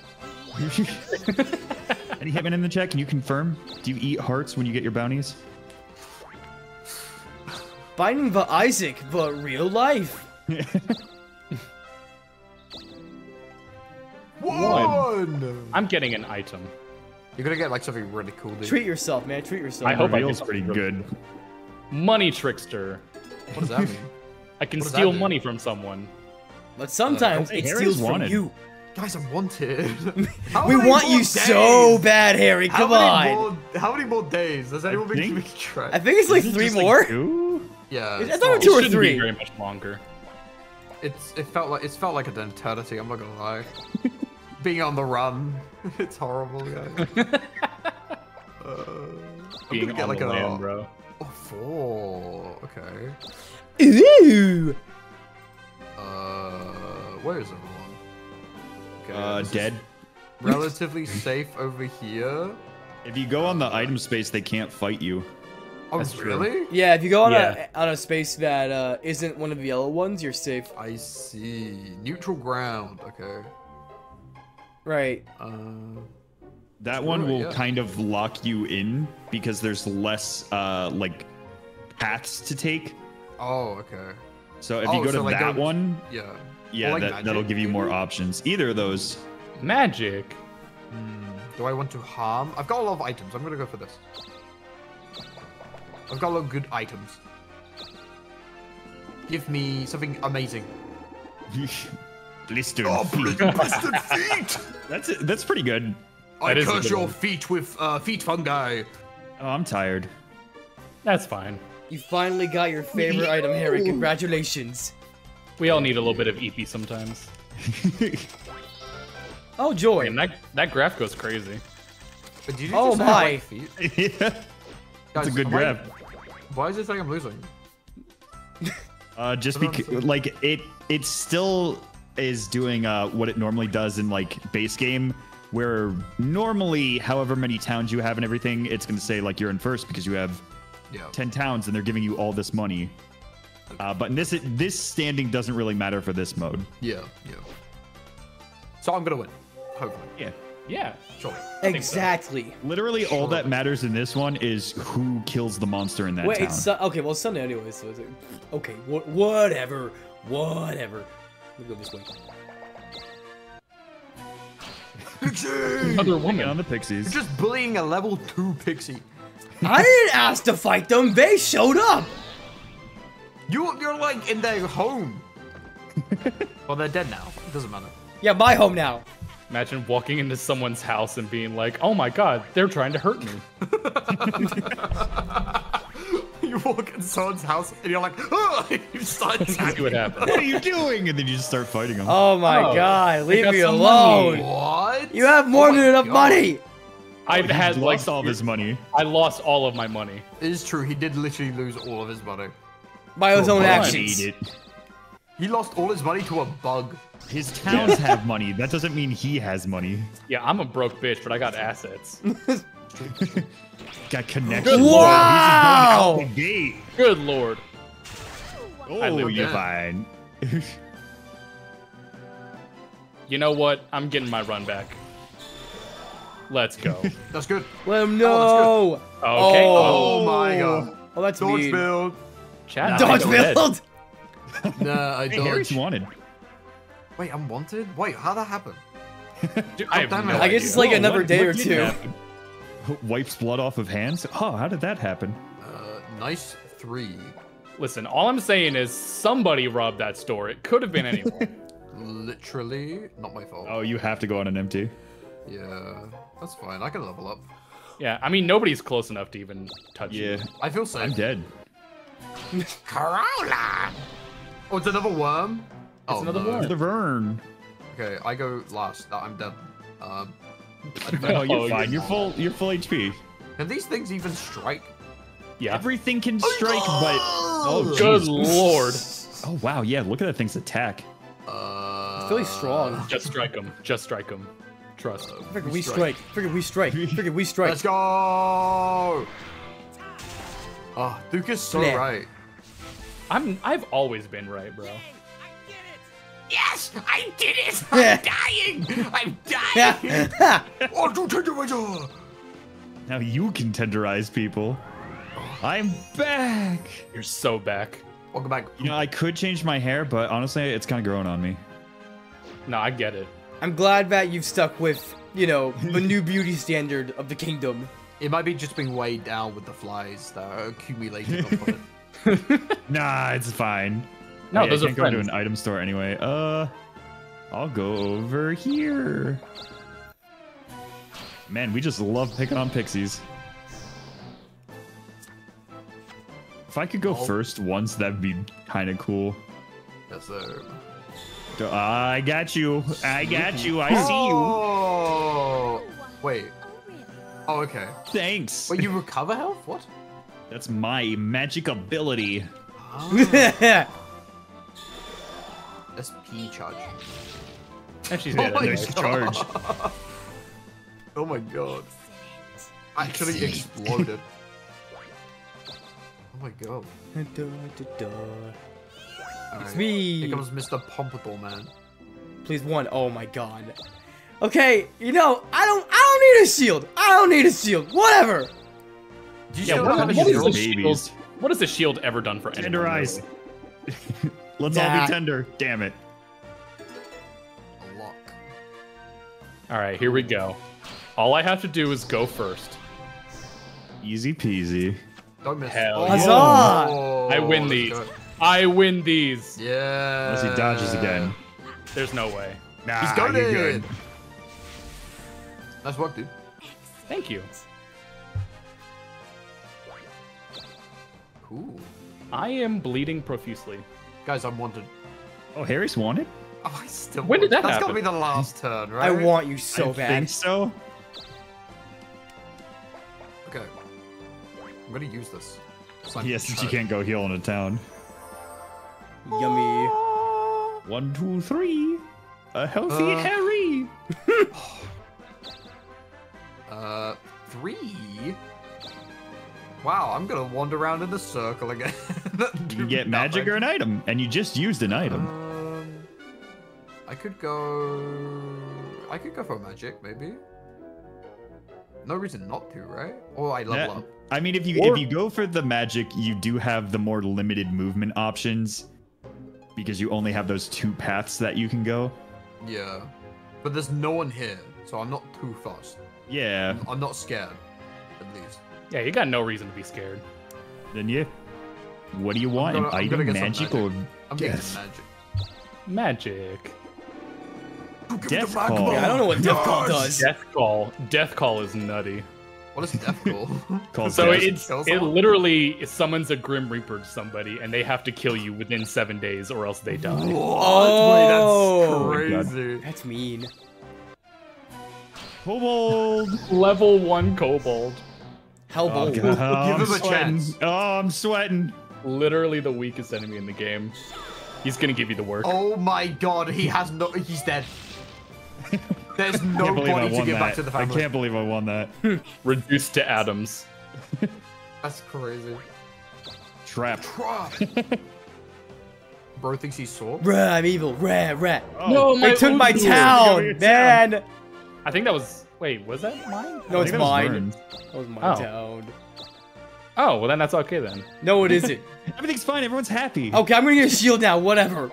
(laughs) Any hitmen in the chat? Can you confirm? Do you eat hearts when you get your bounties? Binding the Isaac, but real life. (laughs) One! I'm getting an item. You're gonna get like something really cool, dude. Treat yourself, man. Treat yourself. I hope I Reveal's get pretty good. Money trickster. What does that mean? (laughs) I can What steal money from someone. But sometimes Hey, it Harry's steals from you. Guys, I'm wanted. (laughs) We want you days? so bad, Harry. Come many on. More, how many more days? Does anyone make think- me track? I think it's like Is it three just, like, more. two? yeah. I it's thought it not- was two or Shouldn't three. Be very much longer. It's it felt like it's felt like an eternity. I'm not gonna lie. (laughs) Being on the run, it's horrible, guys. uh, I'm Being gonna get on like the a land, bro. Oh, four. Okay. Ooh. Uh, where is everyone? Okay, Uh, dead. Relatively (laughs) safe over here. If you go on the item space, they can't fight you. Oh, That's true. really? Yeah, if you go on Yeah. a on a space that uh, isn't one of the yellow ones, you're safe. I see. Neutral ground. Okay. Right. Uh, That one Sure, will yeah. kind of lock you in because there's less uh like paths to take. oh, okay. So if Oh, you go so to like that go- one, Yeah. Or yeah, like that, that'll give you more options. Either of those. Magic. Do I want to harm? I've got a lot of items. I'm gonna go for this. I've got a lot of good items. Give me something amazing. (laughs) Blistered Oh, feet. blistered (laughs) feet! That's it. That's pretty good. I That is curse your one. feet with uh, feet fungi. Oh, I'm tired. That's fine. You finally got your favorite item, Harry. Congratulations. We all need a little bit of EP sometimes. (laughs) Oh joy. And that that graph goes crazy. But did you Oh just say I my. like feet? (laughs) yeah, Guys, that's a good am I- grab. Why is it saying I'm losing? (laughs) Uh, just I don't because, like, it it still is doing uh, what it normally does in like base game, where normally, however many towns you have and everything, it's gonna say like you're in first because you have Yeah. ten towns and they're giving you all this money. Uh, but in this this standing doesn't really matter for this mode. Yeah. Yeah. So I'm gonna win. Hopefully. Yeah, Yeah. Sure. think so. Exactly. literally all that matters in this one is who kills the monster in that Wait, town. it's Su- okay. Well, it's Sunday anyway, so it's like, okay. Wh- whatever. Whatever. Let me go this way. Another woman. on the pixies. You're just bullying a level two pixie. I didn't ask to fight them. They showed up. You you're like in their home. (laughs) well, they're dead now. It doesn't matter. Yeah, my home now. Imagine walking into someone's house and being like, "Oh my god, they're trying to hurt me." (laughs) you walk in someone's house and you're like, oh, (laughs) you start See attacking. what happens. what are you doing? And then you just start fighting them. Oh my Oh, god, leave me alone. money. What? You have more Oh than enough God. money. I He had like lost all of his money. I lost all of my money. It is true. He did literally lose all of his money. By his own actions. He lost all his money to a bug. His towns have money. That doesn't mean he has money. Yeah, I'm a broke bitch, but I got assets. (laughs) (laughs) Got connections. Wow! He's going out the gate. Good lord. I Oh, live you're there. fine. (laughs) You know what? I'm getting my run back. Let's go. (laughs) That's good. Let him Oh, know. Oh, oh. oh, my god. Oh, that's Dodge mean. build. Chat. Nah, Dodge go ahead. build. Nah, I Hey, Harry's dodged. wanted. Wait, I'm wanted? Wait, how'd that happen? Dude, I have no. I guess idea. it's like Whoa, another what- day what or two. happen? (laughs) Wipes blood off of hands? Oh, how did that happen? Uh, nice three. Listen, all I'm saying is somebody robbed that store. It could have been anyone. (laughs) Literally, not my fault. Oh, you have to go on an empty. Yeah, that's fine. I can level up. yeah, I mean nobody's close enough to even touch Yeah, you. I feel safe. I'm dead. (laughs) Corolla! Oh, it's another worm? oh, another no. worm. The Vern. Okay, I go last. I'm dead. Um, I No, (laughs) you're Oh, fine. You're full. You're full HP. Can these things even strike? Yeah. Everything can strike, but oh, Good jeez. lord. Oh wow, yeah. Look at that thing's attack. Uh, It's really strong. Just strike him. Just strike him. Trust. Freaking we strike. Freaking we strike. (laughs) Freaking we strike. Let's go! Oh, Duke is so Yeah. right. I'm I've always been right, bro. Yes, I did it! I'm yeah. dying! I'm Yeah. (laughs) oh, do tenderizer! Now you can tenderize people. I'm back. You're so back. Welcome back. You know, I could change my hair, but honestly, it's kind of growing on me. No, I get it. I'm glad that you've stuck with, you know, the new beauty standard of the kingdom. It might be just being weighed down with the flies that are accumulating on (laughs) it. Nah, it's fine. No, Oh, yeah, those I are can't go into friends. an item store anyway. Uh, I'll go over here. Man, we just love picking on pixies. If I could go Oh. first once, that'd be kind of cool. Yes, sir. I got you. I got you. I see you. Oh! Wait. Oh, okay. Thanks. Wait, you recover health? What? That's my magic ability. (laughs) SP charge. And she's Oh dead. my anyways. (laughs) Nice charge. Oh my god. Actually exploded. Oh my god. Alright. me. Here comes Mr. Pompadour Man. Please one. Oh my god. Okay, you know, I don't I don't need a shield. I don't need a shield. Whatever. Yeah, what, what, is shield? the shield, what has the shield ever done for anyone? Tenderize. (laughs) really? Let's all be tender. Damn it. A lock. All right, here we go. All I have to do is go first. Easy peasy. Don't miss. Hell oh, yeah. Huzzah! I win these. go. I win these. Yeah. Unless he dodges again. There's no way. Nah, He's got you're it. good. Nice work, dude. Thank you. Cool. I am bleeding profusely. Guys, I'm wanted. Oh, Harry's wanted? Oh, I still When did want- that That's gotta be the last turn, right? I want you so I bad. think so. Okay. I'm gonna use this. So Yes, since you can't go heal in a town. Yummy. One, two, three. A healthy Uh. Harry. (laughs) (sighs) Uh, three. Wow, I'm gonna wander around in the circle again. (laughs) You can get magic or an item, and you just used an item. Um, I could go. I could go for magic, maybe. No reason not to, right? Or I level Yeah. up. I mean, if you Or- if you go for the magic, you do have the more limited movement options because you only have those two paths that you can go. Yeah, but there's no one here, so I'm not too fast. Yeah, I'm not scared, at least. Yeah, you got no reason to be scared. then you. What do you want? gonna- An I'm gonna item, get some magic, magic. or I'm getting death? some magic. Magic. Death call. Yeah, I don't know what Death Call does. Death call. Death call is nutty. What is death call? Called (laughs) So death. it's it literally summons a Grim Reaper to somebody, and they have to kill you within seven days, or else they die. What? Oh. Wait, that's oh. Oh God. crazy. That's mean. Kobold. Level one kobold. Hellbolt. Oh, god, I'm oh, him a chance. Oh, I'm sweating. Literally the weakest enemy in the game. He's gonna give you the work. Oh my god, he has no. He's dead. There's no can't believe I body to give that. back to the family. I can't believe I won that. (laughs) Reduced to atoms. That's crazy. Trap. (laughs) Bro thinks he's sore. Rah, I'm evil. Rah, rah. Oh. No, my They took my town, man. I think that was. Wait, was that mine? No, it's think it was mine. Vern's. That was my Oh. town. Oh, well then that's okay then. No, it isn't. (laughs) Everything's fine. Everyone's happy. Okay, I'm gonna get a shield now. Whatever.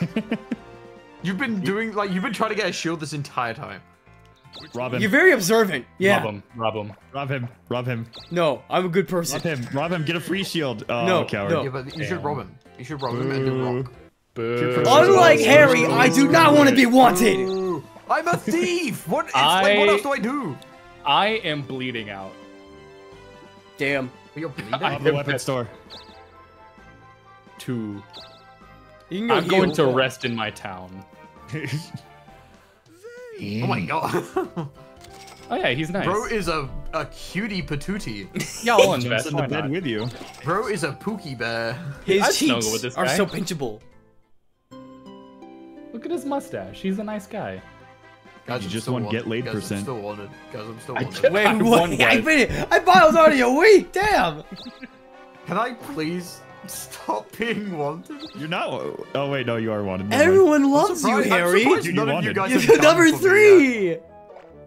(laughs) You've been doing like you've been trying to get a shield this entire time. Rob him. You're very observant. Yeah. Rob him. Rob him. Rob him. Rob him. No, I'm a good person. Rob him. Rob him. Get a free shield. Oh, No, coward. no. Yeah, but you should Damn. rob him. You should rob him and then rock. Boo. Unlike Harry, I do not want to be wanted. Ooh, I'm a thief. What? It's I- like what else do I do? I am bleeding out. Damn. But You're bleeding. I- Rob the weapon store. Two. You can go I'm going to rest in my town. oh my god. (laughs) Oh yeah, he's nice. Bro is a a cutie patootie. yeah, I'll Jumps invest. in Why the bed not? with you. Bro is a pookie bear. His I'd cheeks with this are guy. so pinchable. Look at his mustache. He's a nice guy. Guys, You I'm just want wanted. get laid Guys, I'm still wanted. Guys, I'm still I wanted. can't- Wait, I what? won I one. been I thought I was already a week. Damn. Can I please stop being wanted? You're not. Oh wait, no, you are wanted. Never mind. Everyone loves you, Harry. Dude, none you of you guys. You're have number for me yet. three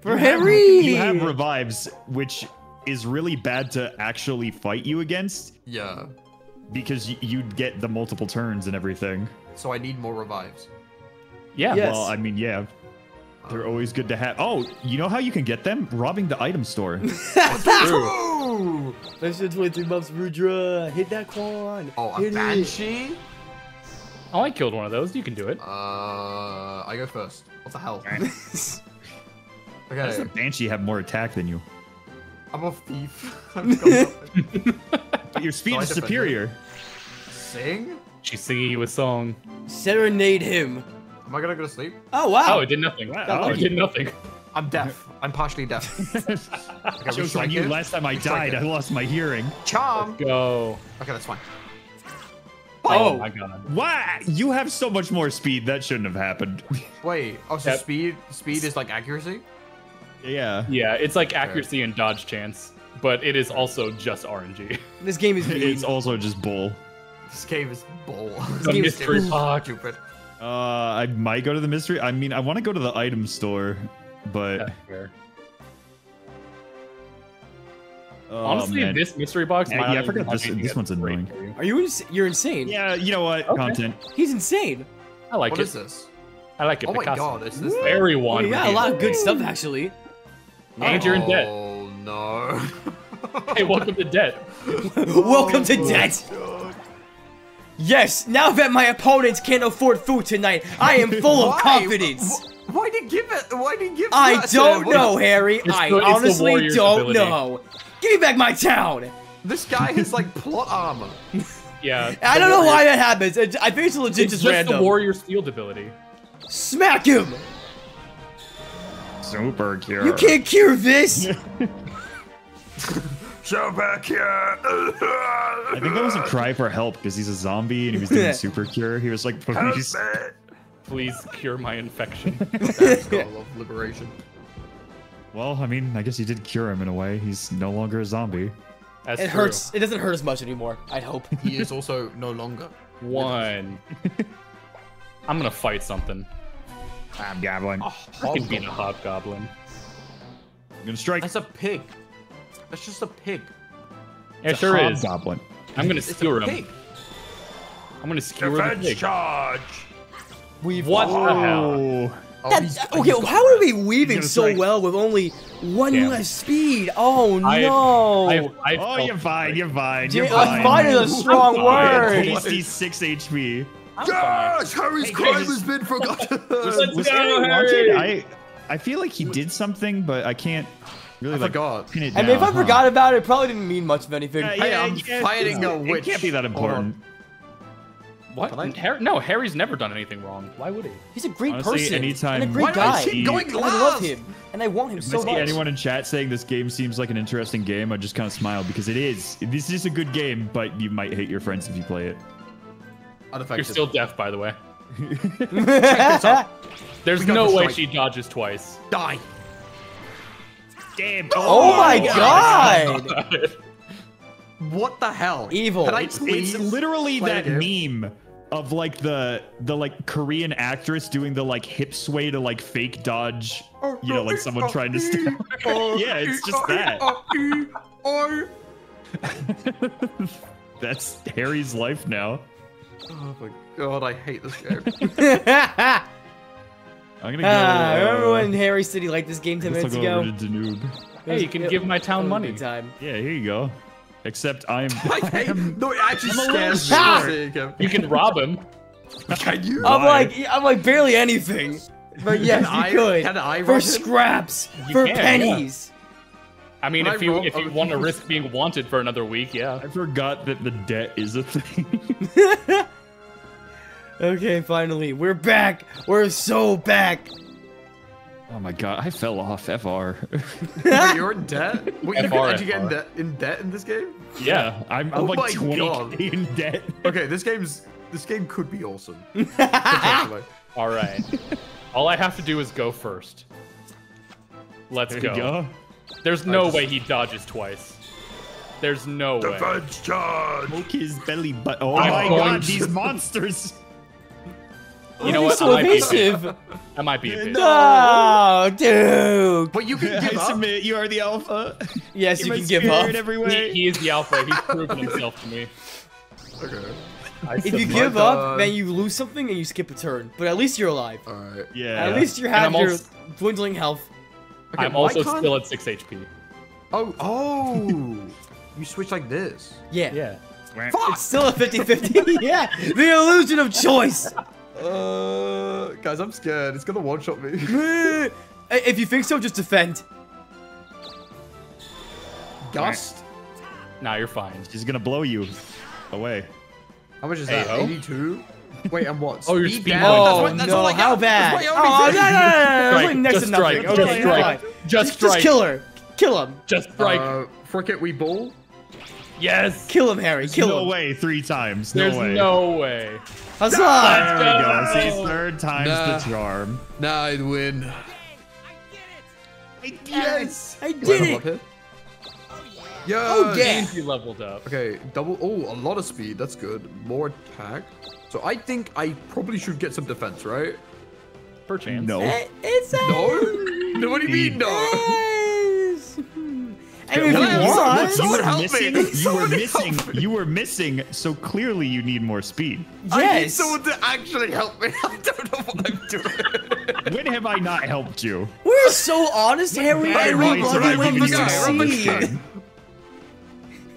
for You have- Harry. You have revives, which is really bad to actually fight you against Yeah. because you'd get the multiple turns and everything. So I need more revives. Yeah. Yes. Well, I mean, yeah, they're always good to have. Oh, you know how you can get them? Robbing the item store. (laughs) (laughs) That's True. Let's just 23 months, Rudra. Hit that quan. Oh, a Hit it. banshee? Oh, I killed one of those. You can do it. Uh, I go first. What the hell? (laughs) Does Okay, the Banshee have more attack than you? I'm a thief. I'm But your speed I is superior. sing. She's singing you a song. Serenade him. Am I gonna go to sleep? Oh wow. Oh, it did nothing. Wow. Oh, it did nothing. I'm deaf. I'm partially deaf. (laughs) Okay, we Shows on you. Last time I died. I lost my hearing. Charm. Go. Okay, that's fine. Oh, Oh. my god. Why? You have so much more speed. That shouldn't have happened. (laughs) Wait. Oh, so Yep. speed. Speed is like accuracy. yeah. Yeah, it's like accuracy and dodge chance, but it is also just RNG. This game is mean. (laughs) It's also just bull. This game is bull. The game is mystery box. Stupid. Uh, I might go to the mystery. I mean, I want to go to the item store, but That's fair. oh, Honestly, man. this mystery box. Yeah, yeah, I forgot this- this one's great annoying. you. Are you? Ins- you're insane. Yeah, you know what? Okay. Content. He's insane. I like What it. is this? I like it. Oh my Picasso. god, is this? Very one. you got a lot of good stuff actually. And you're in debt. Oh no. Hey, welcome to debt. (laughs) Welcome to debt. Yes, now that my opponents can't afford food tonight, I am full of (laughs) confidence. Wh- Why did he give it? Why did he give? I that to don't know, Harry. It's I the- honestly don't ability. know. Give me back my town. This guy has like (laughs) plot armor. Yeah. I don't know why that happens. I I think it's legit It's just just random. the warrior's field ability. Smack him. Super cure. You can't cure this. (laughs) Show back here. I think that was a cry for help because he's a zombie and he was doing super cure. He was like, please. Please cure my infection. (laughs) Goal of liberation. Well, I mean, I guess he did cure him in a way. He's no longer a zombie. That's It true. hurts. It doesn't hurt as much anymore. I'd hope. He is also no longer. One. (laughs) I'm gonna fight something. I'm goblin. I can beat a hobgoblin. I'm gonna strike. That's a pig. That's just a pig. Yeah, sure is. Goblin. I'm gonna It's skewer a him. I'm gonna skewer the pig. charge. We've What the hell? Oh. Oh, okay, he's how are we weaving so strike. well with only one Damn. less speed? Oh I- no! I've, I've Oh, felt- you're fine. You're fine. Dude, You're fine. fine is a strong fine. word. Tasty six HP. I'm fine. Gosh, Harry's Hey, crime guys. has been forgotten. Let's Was go, Harry Harry! wanted? I, I feel like he did something, but I can't really I like forgot. Uh, pin it I down. mean, if I huh? forgot about it, it probably didn't mean much of anything. Yeah, Hey, yeah, I'm yeah, fighting it's- a It can't be that important. What? Can I- Harry, no, Harry's never done anything wrong. Why would he? He's a great Honestly, person anytime- and a Why great do I guy. keep going and I love him, and I want him If so I see much. anyone in chat saying this game seems like an interesting game, I just kind of smile because it is. This is a good game, but you might hate your friends if you play it. You're still deaf, by the way. There's (laughs) There's We got no way she dodges twice. die. Damn. Oh, oh my god! (laughs) What the hell? Evil. Can I It's, please it's literally play that game? meme of like the the like Korean actress doing the like hip sway to like fake dodge. You know, like someone trying to stop. (laughs) Yeah, it's just that. (laughs) That's Harry's life now. Oh my god, I hate this game. I'm gonna go. Ah, remember uh, when Harry said he liked this game 10 minutes ago? to Danube. Hey, you can It- give my town it was a money. time. Yeah, here you go. Except I'm. I hate. (laughs) No, it actually I'm a little scares me. short. seeing him. You can rob him. (laughs) Can you? I'm Why? like, I'm like barely anything. But yes, Can you I- could. can I for scraps, You for can, yeah. pennies. I mean, When if I you roll- if you want to risk being wanted for another week, yeah. I forgot that the debt is a thing. (laughs) Okay, finally, we're back. We're so back. oh my god, I fell off FR. Wait, (laughs) you're in debt? Wait, you FR, can actually get in FR. debt, in debt in this game? yeah, I'm, I'm Oh like 20 God. in debt. Okay, this game's this game could be awesome. (laughs) All right. All I have to do is go first. Let's go. go. There's no just- way he dodges twice. There's no way. Defense charge. Poke his belly but Oh I'm my god, to- these monsters! You know You're what? so I might be evasive. I might be a bit. Oh, dude. But you can (laughs) I up. submit, you are the alpha. Yes, Give you can give up. every He, way. he is the alpha. He's proven himself to me. Okay. I If you submit. give God. up, uh, then you lose something and you skip a turn. But at least you're alive. Alright. yeah. At least you And have your also- dwindling health. Okay, I'm also can't- still at 6 HP. Oh, oh! (laughs) you switch like this. Yeah. Yeah. Fuck! It's still a 50-50. (laughs) yeah, the illusion of choice. Uh, guys, I'm scared. It's gonna one-shot me. (laughs) If you think so, just defend. Gust. Nah, you're fine. She's gonna blow you away. How much is Hey, that? ho. 82? Wait, and what? (laughs) Oh, your speed down? point. Oh That's what- that's no, all I how bad? That's Oh, my no, no, no, no, no, Strike, next just to nothing. strike, Okay, just strike, fine. just Just strike. kill her. Kill him. Just strike. Uh, frick it, we ball. yes. Kill him, Harry. Kill no him. way, three times. No There's way. no way. Huzzah! There we go. go. See, third time's Nah. the charm. Nah, I'd win. Yes, I Wait, did I did it. here. Yeah. Oh, yeah. Easy leveled up. Okay, double. Oh, a lot of speed. That's good. More attack. So I think I probably should get some defense, right? Perchance. No. Eh, It's a No. no. (laughs) What do you mean no? Yes. I mean, if you You- want. You were missing. You were missing. You were missing. So clearly, you need more speed. I need Yes. someone to actually help me. (laughs) I don't know what I'm doing. When have I not helped you? We're so honest, Harry, Bad and we advice love have I when given you you? Run the succeed.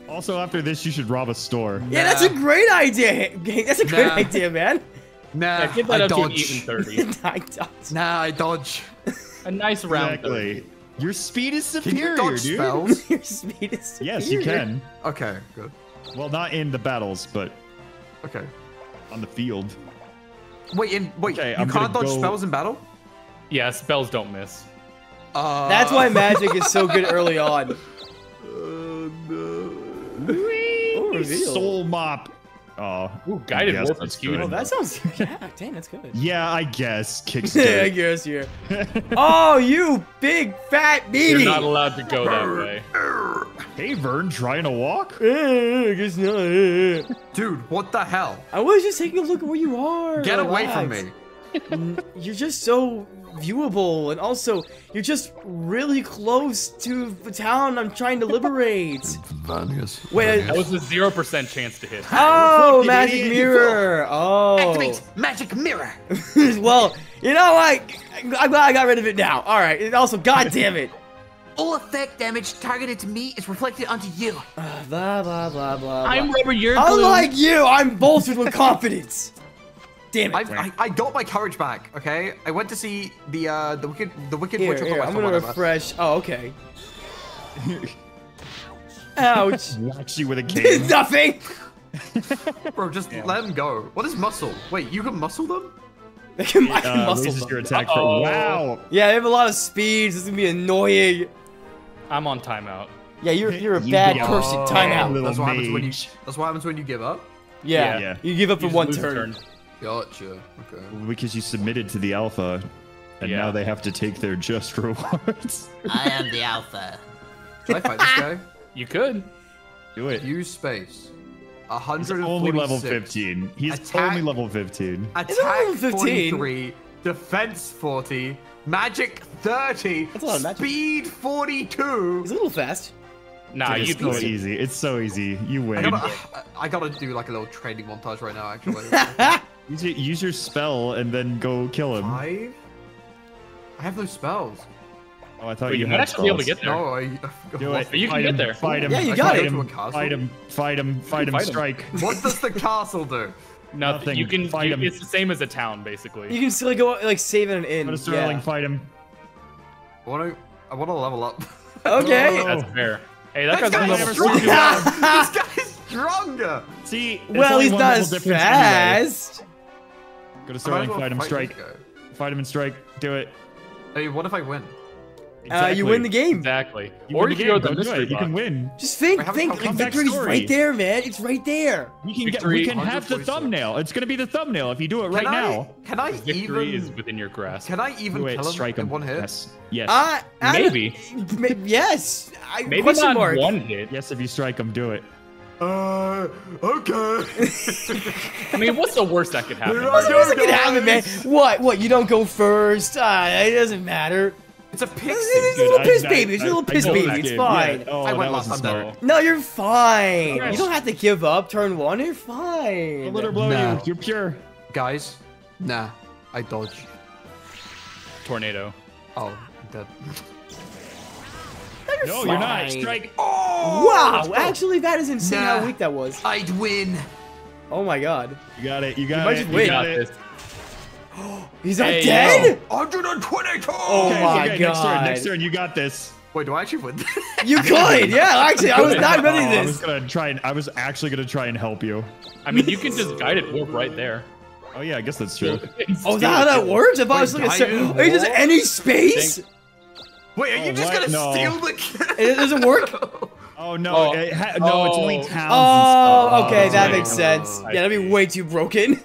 Also, after this, you should rob a store. Yeah, that's a great idea. That's a great Nah. idea, man. Nah, Yeah, get that I up to an dodge. even 30. (laughs) I don't. Nah, I dodge. A nice round. Exactly. Your speed is Can superior, you dodge dude. spells? (laughs) Your speed is superior. Yes, you can. Okay, good. Well, not in the battles, but Okay. on the field. Wait, in wait, Okay, you I'm can't dodge go- spells in battle? Yeah, spells don't miss. Uh, That's why (laughs) magic is so good early on. Uh, no. Ooh, reveal. Soul mop. Oh, Ooh, guided yes, warp that's is huge. Oh, that sounds. (laughs) Yeah, dang, that's good. Yeah, I guess. Kicks (laughs) Yeah, I guess you're. (laughs) Oh, you big fat You're not allowed to go that way. hey, Vern, trying to walk? Eh, I guess not. eh. Dude, what the hell? I was just taking a look at where you are. Get away from me. You're just so viewable, and also you're just really close to the town I'm trying to liberate. (laughs) Vernias. Wait, That was a zero percent chance to hit. Oh, magic mirror. Oh. Activate magic mirror. (laughs) well, you know what? I'm glad I got rid of it now. All right. And also, god damn it. (laughs) All effect damage targeted to me is reflected onto you. Uh, (sighs) blah blah blah blah. I'm blah. rubber, you're glue. Unlike you, I'm bolstered with confidence. Damn it. I've, I, I got my courage back. Okay, I went to see the uh the wicked the wicked here, witch of the here, west I'm gonna whatever. refresh. Oh, okay. Ouch. (laughs) Whacks you with a (laughs) cane. Nothing. (laughs) Bro, just let him go. What is muscle? Wait, you can muscle them? I can, I can uh, muscle raises them. your attack Uh-oh. for wow. Yeah, they have a lot of speeds. This is gonna be annoying. I'm on timeout. Yeah, you're you're a You bad go. person. Oh, Timeout. That's what happens when you. That's what happens when you give up. Yeah. Yeah. You give up You for one lose a turn. Gotcha. Okay. Because you submitted to the alpha, and Yeah. now they have to take their just (laughs) rewards. I am the alpha. Should I fight this guy? (laughs) You could. Do it. Use space. He's 146. only level 15. He's Attack- only level 15. Is it Attack level 15? 43. Defense 40. Magic 30. That's a lot of magic. Speed 42. He's a little fast. Nah, it's you so can. easy. It's so easy. You I win. gotta, I gotta do like a little training montage right now, actually. (laughs) Use, your, use your spell and then go kill him. Five? I have no spells. Oh, I thought Wait, you you had might actually be able to get there. No, I. (laughs) Do what, it. You can fight get him, there. Fight him. Yeah, you I got can it. go to a Fight him. Fight him. Fight him. Fight him. fight him. Strike. (laughs) What does the castle do? Nothing. (laughs) Nothing. You can. Fight you- him. It's the same as a town, basically. You can still go like save it an inn. Go to Sterling. Yeah. Fight him. I want to. I want to level up. Okay. Oh. That's fair. Hey, that This guy's on guy's level stronger. 42. this guy's stronger. See. well, he's one not level as difference anyway. Fast. Go to I might as Sterling. well Fight him. fight Strike. this. Fight him and strike. Do it. Hey, what if I win? Uh, you win the game. Exactly. You or you the can go to the mystery it. You can win. Just think, Wait, think. Like, victory's backstory? right there, man. It's right there. We can get. We can have the thumbnail. It's gonna be the thumbnail if you do it right can now. I, can I Victory even? is within your grasp. Can I even Do it. kill him Strike in him. one hit? Yes. Yes. Uh, I Maybe. ma- yes. I, Maybe not mark. one hit. yes. If you strike him, do it. Uh, okay. I mean, what's the worst that could happen? Here I What's the worst that go, can happen, man? guys. What? What? You don't go first? Ah, it doesn't matter. It's a pixie. It's a little I- piss I- baby. It's a I- little I piss know baby. that It's game. fine. Yeah. Oh, I went that last. wasn't I'm smart. No, you're fine. Yes. You don't have to give up. Turn one. You're fine. Let her blow Nah. you. You're pure. Guys, nah. I dodge. Tornado. Oh, I'm dead. No, you're not. Strike. Oh, Wow, actually, that is insane Nah. how weak that was. I'd win. Oh my god. You got it. You got might it. just You win. got Got it. this. (gasps) He's not Hey, dead? 122. Oh Okay, my okay, Next turn. Next turn. You got this. Wait, do I actually win? This? (laughs) You could, yeah, actually, I was not ready Oh, ready I was gonna try and I was actually gonna try and help you. I mean, you can just guided warp right there. Oh yeah, I guess that's true. Oh, is that how that works? If I was Wait, like a cer- Diamond Are you just any space? Wait, are you Oh, just what? gonna No. steal the? It doesn't work? (laughs) Oh no, Oh. it ha- no, it's only Oh. towns. and Oh, stuff. okay, that right. makes sense. Oh, Yeah, that'd be way too broken.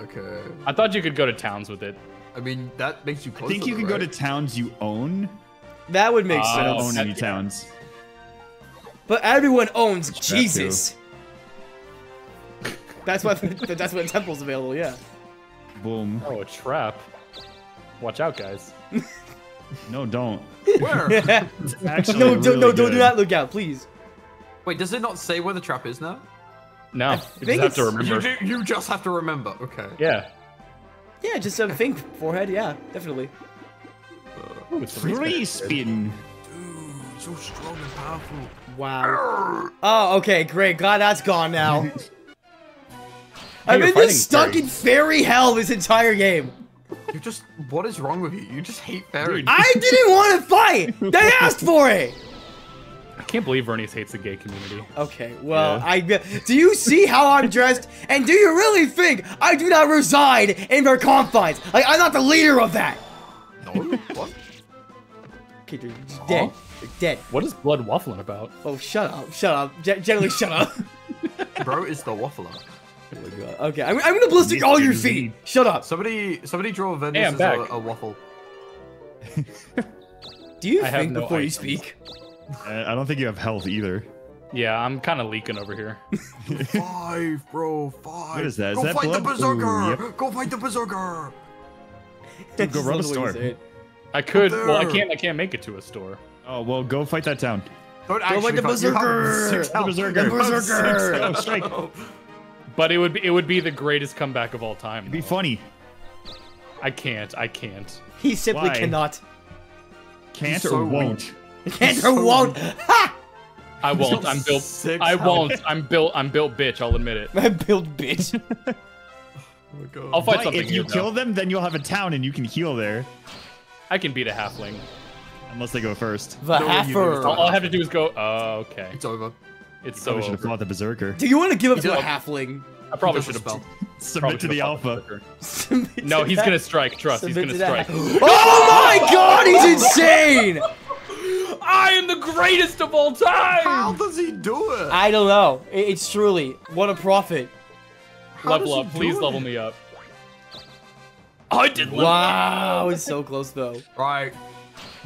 okay. I thought you could go to towns with it. I mean, that makes you I think you though, can go to towns you own. That would make Uh, I don't own any Yeah. towns. But everyone owns that Jesus. That's why (laughs) that's when temple's available, yeah. Boom. Oh, a trap. Watch out, guys. (laughs) No, don't. Where? (laughs) Actually no, really do, no, do, good. do not look out, please. Wait, does it not say where the trap is now? No, you think just have to it's- You, remember. do, you just have to remember. Okay. Yeah. Yeah, just um, think forehead, yeah, definitely. Ooh, it's a Free spin. spin. Dude, so strong and powerful. Wow. Oh, okay, great. Glad that's gone now. (laughs) I've been just stuck fairies. in fairy hell this entire game. You just. What is wrong with you? You just hate fairies. I didn't want to fight. They (laughs) asked for it. I can't believe Vernias hates the gay community. Okay, well, Yeah. I do you see how I'm dressed? And do you really think I do not reside in their confines? Like I'm not the leader of that. No. What? (laughs) Okay, you're just dead. You're dead. What is blood waffling about? Oh, shut up, shut up. Ge- generally, shut up. (laughs) Bro is the waffler. Oh my god. Okay, I'm, I'm gonna blister all your feet. Shut up. Somebody, somebody draw Venice Hey, as a, a waffle. (laughs) Do you I think no before you speak? I don't think you have health either. Yeah, I'm kind of leaking over here. (laughs) Five, bro, five. What is that? Is Go that fight blood? the berserker. Ooh, yep. Go fight the berserker. (laughs) Dude, go Just run a the way you store. it. I could. Well, I can't. I can't make it to a store. Oh well, go fight that town. Don't Go fight the fight- you have berserker. six The health. berserker. The berserker. Oh, strike. But it would be. It would be the greatest comeback of all time. It'd Be though. funny. I can't. I can't. He simply Why? cannot. Can't He's or so won't. Can't or so won't. Ha! I won't. I'm built. Six I won't. I'm built. I'm built, bitch. I'll admit it. My built, bitch. (laughs) Oh my God. I'll fight But something if you new, though. kill them, then you'll have a town and you can heal there. I can beat a halfling. Unless they go first. The No, you lose heifer. All, all I have to do is go. Oh, okay. It's over. It's So so. we should have fought the berserker. Do you want to give up to a halfling? I probably should have. spell. Submit to the alpha. (laughs) No, he's gonna strike. Trust. He's gonna strike. (gasps) Oh my god, he's insane! I am the greatest of all time. How time. does he do it? I don't know. It's truly what a prophet. How level up, do please. it? Level me up. I did level up. Wow, it's so close though. Right.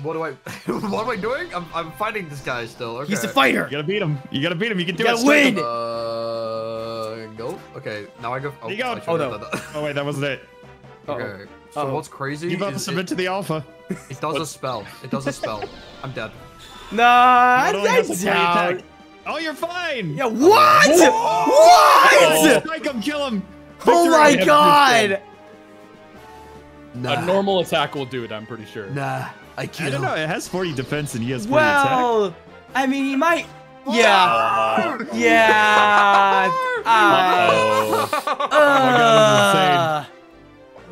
What do I? (laughs) what am I doing? I'm, I'm fighting this guy still. Okay. He's a fighter. You gotta beat him. You gotta beat him. You can do You it. gotta win. Uh, go. Okay, now I go. Oh, you go. Oh, no. that. Oh wait, that wasn't it. (laughs) Uh-oh. Okay. So Uh-oh. what's crazy You up. is Submit it, to the alpha. it does a spell. It does a (laughs) spell. I'm dead. Nah, Not I'm only has a free down. Oh, you're fine. Yeah, what? What? Strike him. Kill him. Oh my god! Nah. A normal attack will do it. I'm pretty sure. Nah. I I don't know. It has 40 defense and he has 40 attack. Well, I mean, he might. Yeah. Yeah. (laughs) Uh, Oh. uh,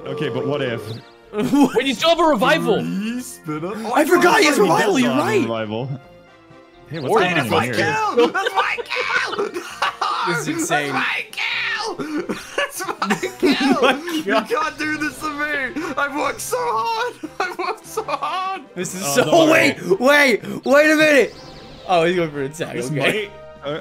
Okay, but what if? (laughs) Wait, you still have a revival. Oh, I forgot he has revival. You're have right. Revival. Hey, what's Or going you on just here? Kill! (laughs) That's my kill! This is insane. That's my kill! (laughs) That's my kill! you can't do this to me! I've worked so hard! (laughs) I've worked so hard! This is Oh, so. no. Oh, wait, wait, wait a minute. Oh, he's going for an attack. This Okay. might. Uh,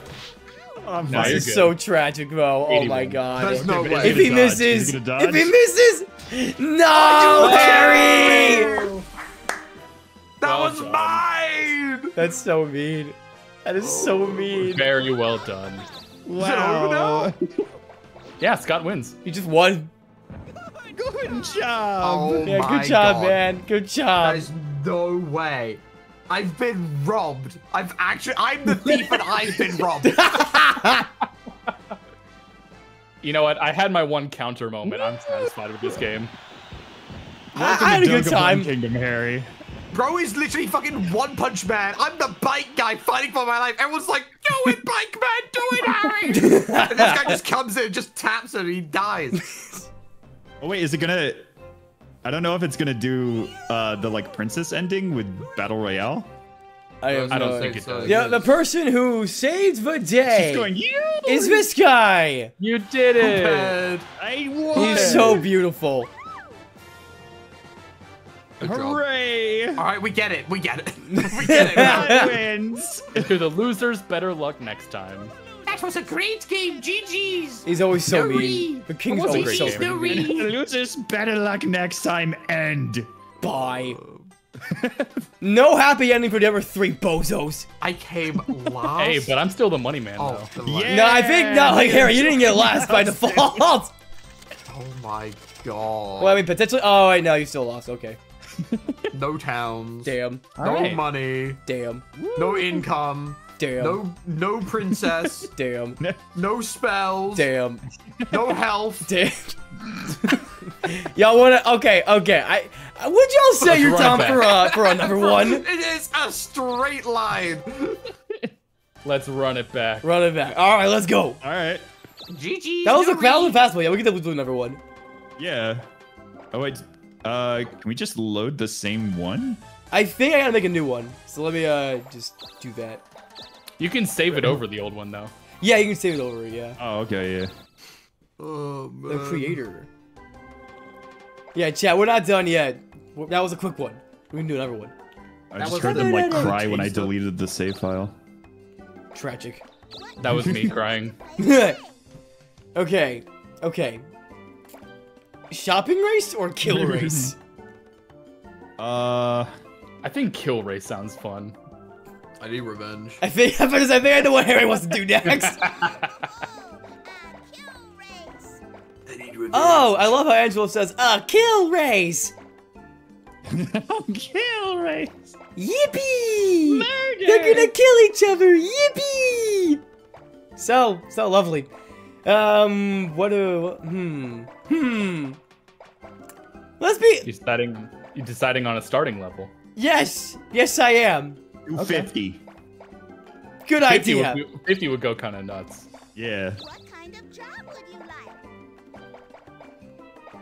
I'm No, This is good. so tragic, though. Oh my god. There's no way. if he dodge? misses, Is he if he misses, no, Harry. That Well was done. mine! That's so mean. That is so mean. Very well done. Wow. (laughs) Yeah, Scott wins. You just won. Good job. Oh Yeah, my good job, God. man. Good job. There's no way. I've been robbed. I've actually, I'm the thief and I've been robbed. (laughs) You know what? I had my one counter moment. I'm satisfied with this game. I, I had a good time. Kingdom, Harry. Bro is literally fucking One Punch Man. I'm the bike guy fighting for my life. Everyone's like, do it, bike man, do it, Harry. (laughs) and this guy just comes in, just taps him, and he dies. Oh wait, is it gonna? I don't know if it's gonna do uh, the like princess ending with battle royale. I, I don't no think it does. Yeah, the person who saved the day She's going, is this guy. You did it. And I won. He's so beautiful. Good job. Hooray! All right, we get it. We get it. (laughs) we get it. (laughs) That (laughs) wins. to the losers, better luck next time. That was a great game. GG's. He's always so Yuri. mean. The king's That was a always so great game. mean. Yuri. Losers, better luck next time. End. Bye. no happy ending for the other three bozos. I came last. Hey, but I'm still the money man oh, though. Yeah. No, I think no, like Harry, you didn't get last by default. Oh my god. Well, I mean potentially. Oh wait, no, you still lost. Okay. (laughs) no towns. Damn. No Alright. money. Damn. No income. Damn. No no princess. (laughs) Damn. no spells. Damn. No health. (laughs) Damn. y'all wanna? Okay. Okay. I. I- Would y'all say Let's you're run down it for uh for a number one? It is a straight line. Let's run it back. Run it back. All right, let's go. All right. GG. That was a Yuri. that was a fast one. Yeah, we can definitely do number one. Yeah. Oh wait. Uh, can we just load the same one? I think I gotta make a new one. So let me uh just do that. You can save it over the old one though. Yeah, you can save it over. Yeah. Oh, okay, yeah. Oh, man. The creator. Yeah, chat. We're not done yet. That was a quick one. We can do another one. I That just was heard them like cry when I taste of- deleted the save file. Tragic. That was me (laughs) crying. (laughs) okay. Okay. Shopping race or kill (laughs) race? Uh, I think kill race sounds fun. I need revenge. I think (laughs) I think I know what Harry wants to do (laughs) next. I need revenge. oh, I love how Angelo says, "Uh, kill race." kill race. Yippee! They're gonna kill each other. Yippee! So so lovely. Um, what do? Hmm. Hmm. Let's be. You deciding you deciding on a starting level. Yes, yes, I am. 250. Good 50 idea. would, 50 would go kind of nuts. Yeah. What kind of job would you like?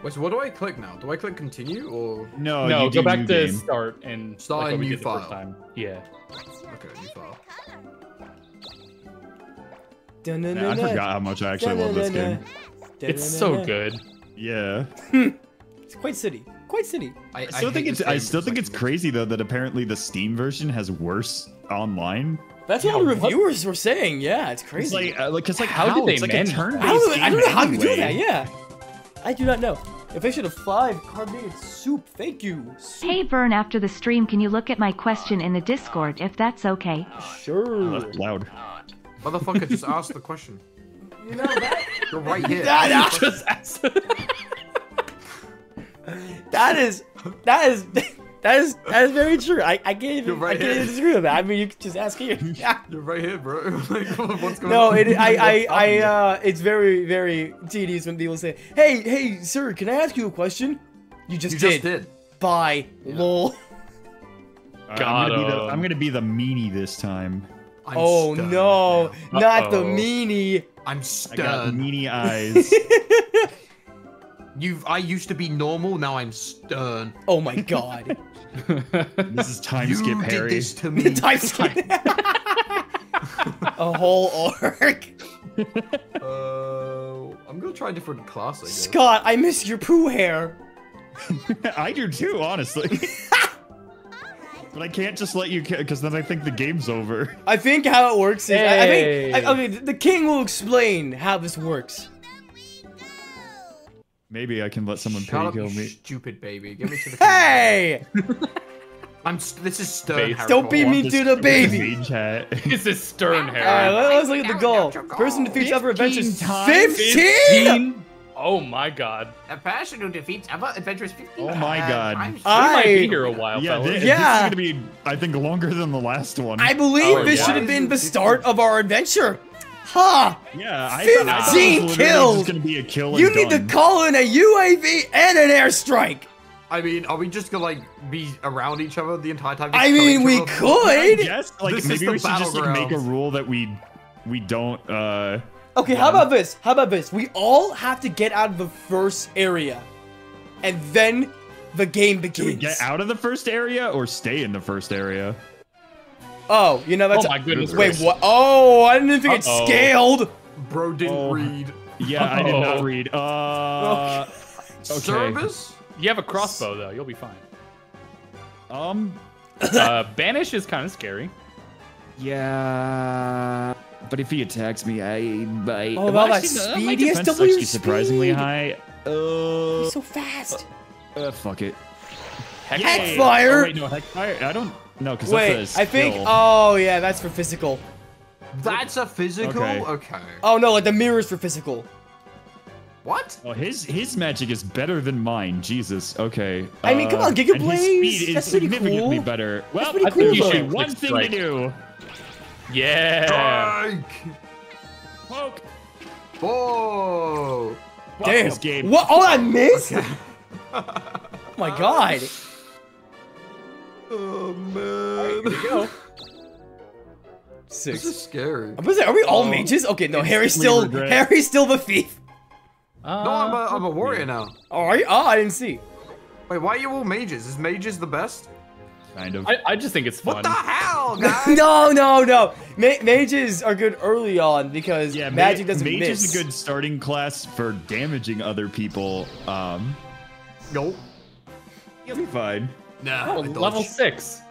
Wait, so what do I click now? Do I click continue or No, no, you go do back new to game. start and Start like a new did the first file. time. Yeah. Okay, new favorite file. color? Man, I forgot how much I actually love this game. It's so good. Yeah. (laughs) It's quite city. Quite city. I, I still think it's I still think it's crazy though that apparently the Steam version has worse online. That's what the reviewers were saying. Yeah, it's It's crazy. like uh, like cause like How how, did they it's like manage a turn-based I don't, know, I game don't know how you do anyway. that. Yeah, I do not know. Efficient of five carbonated soup. Thank you. Hey Vern, after the stream, can you look at my question in the Discord if that's okay? Sure. That's loud. Motherfucker, just ask the question. You know that. You're right here. That- Just ask- (laughs) that is that is (laughs) that is that is very true. I, I can't even You're right I can't here. even disagree with that. I mean, you could just ask here. (laughs) You're right here, bro. (laughs) like, what's going no, on? it I I I uh, it's very very tedious when people say, "Hey hey sir, can I ask you a question?" You just You did. just did. Bye. Lol. Uh, Got I'm, gonna be the, him. I'm gonna be the meanie this time. I'm oh no, now. not the Uh-oh. meanie. I'm stunned. I got stern. meanie eyes. You've. I used to be normal. Now I'm stern. Oh my god. (laughs) this is time you skip did Harry. this to me. (laughs) Time skip. a whole arc. (laughs) Uh, I'm gonna try a different class. I guess. Scott, I miss your poo hair. I do too, honestly. but I can't just let you because then I think the game's over. I think how it works is I, I think I, okay. The king will explain how this works. Maybe I can let someone Shut up, pay you kill me. stupid baby. Give me to the. (laughs) Hey, (laughs) I'm. st- This is stern. Face. Harry don't beat me to the baby. mage hat. (laughs) this is stern All Harry. right, let- let's look at the goal. Person defeats other adventures. 15? Fifteen. Oh my god. A person who defeats other adventurous 50. Oh my God. I'm I- might be here a while, yeah, this, Yeah. this is gonna be, I think, longer than the last one. I believe Oh, this yeah. should have been the start of our adventure. Ha! yeah, I thought, I thought 15 kills. gonna be a kill. You and need to call in a UAV and an airstrike. I mean, are we just gonna like be around each other the entire time? I mean, we other? could. Yes, like This maybe we should just like make a rule that we we don't uh Okay, how about this? How about this? We all have to get out of the first area, and then the game do begins. we get out of the first area or stay in the first area? Oh, you know that's. Oh my goodness Wait, what? Oh, I didn't think it Uh-oh. scaled. Bro didn't Oh. read. Yeah, I did not read. Uh (laughs) okay. Service? You have a crossbow though. You'll be fine. Um (coughs) Uh, banish is kind of scary. yeah, but if he attacks me, I might. Oh, wow, that actually, no, speed, My he has defense is double your actually surprisingly speed. high. Uh, He's so fast. uh, fuck it. Heck, Heck Hey, fire. Oh, wait, no, Heckfire. I don't. No, because Wait, that's a I think. skill. Oh yeah, that's for physical. That's a physical? Okay. Okay. Oh no, like the mirrors for physical. What? Oh, his his magic is better than mine. Jesus. Okay. I mean, come on, uh, Giga and his Blaze, speed is that's pretty significantly cool. better. Well, pretty I think you cool, should though. one thing Strike. to do. Yeah. Strike! Poke. Whoa! Damn. This game. What? Oh, I missed. (laughs) oh my god. Oh man. Here we Go. (laughs) Six. This is Six. scary. I'm gonna say, are we all Oh. mages? Okay, no. Harry's still. regret. Harry's still the thief. Uh, No, I'm a, I'm a warrior now. Oh, are you? Oh, I didn't see. Wait, why are you all mages? Is mages the best? Kind of. I, I just think it's fun. What the hell, (laughs) guys? no, no, no. Ma- mages are good early on because yeah, magic ma- doesn't mage miss. is a good starting class for damaging other people. Um, Nope. you'll be fine. Nah. Oh, level six.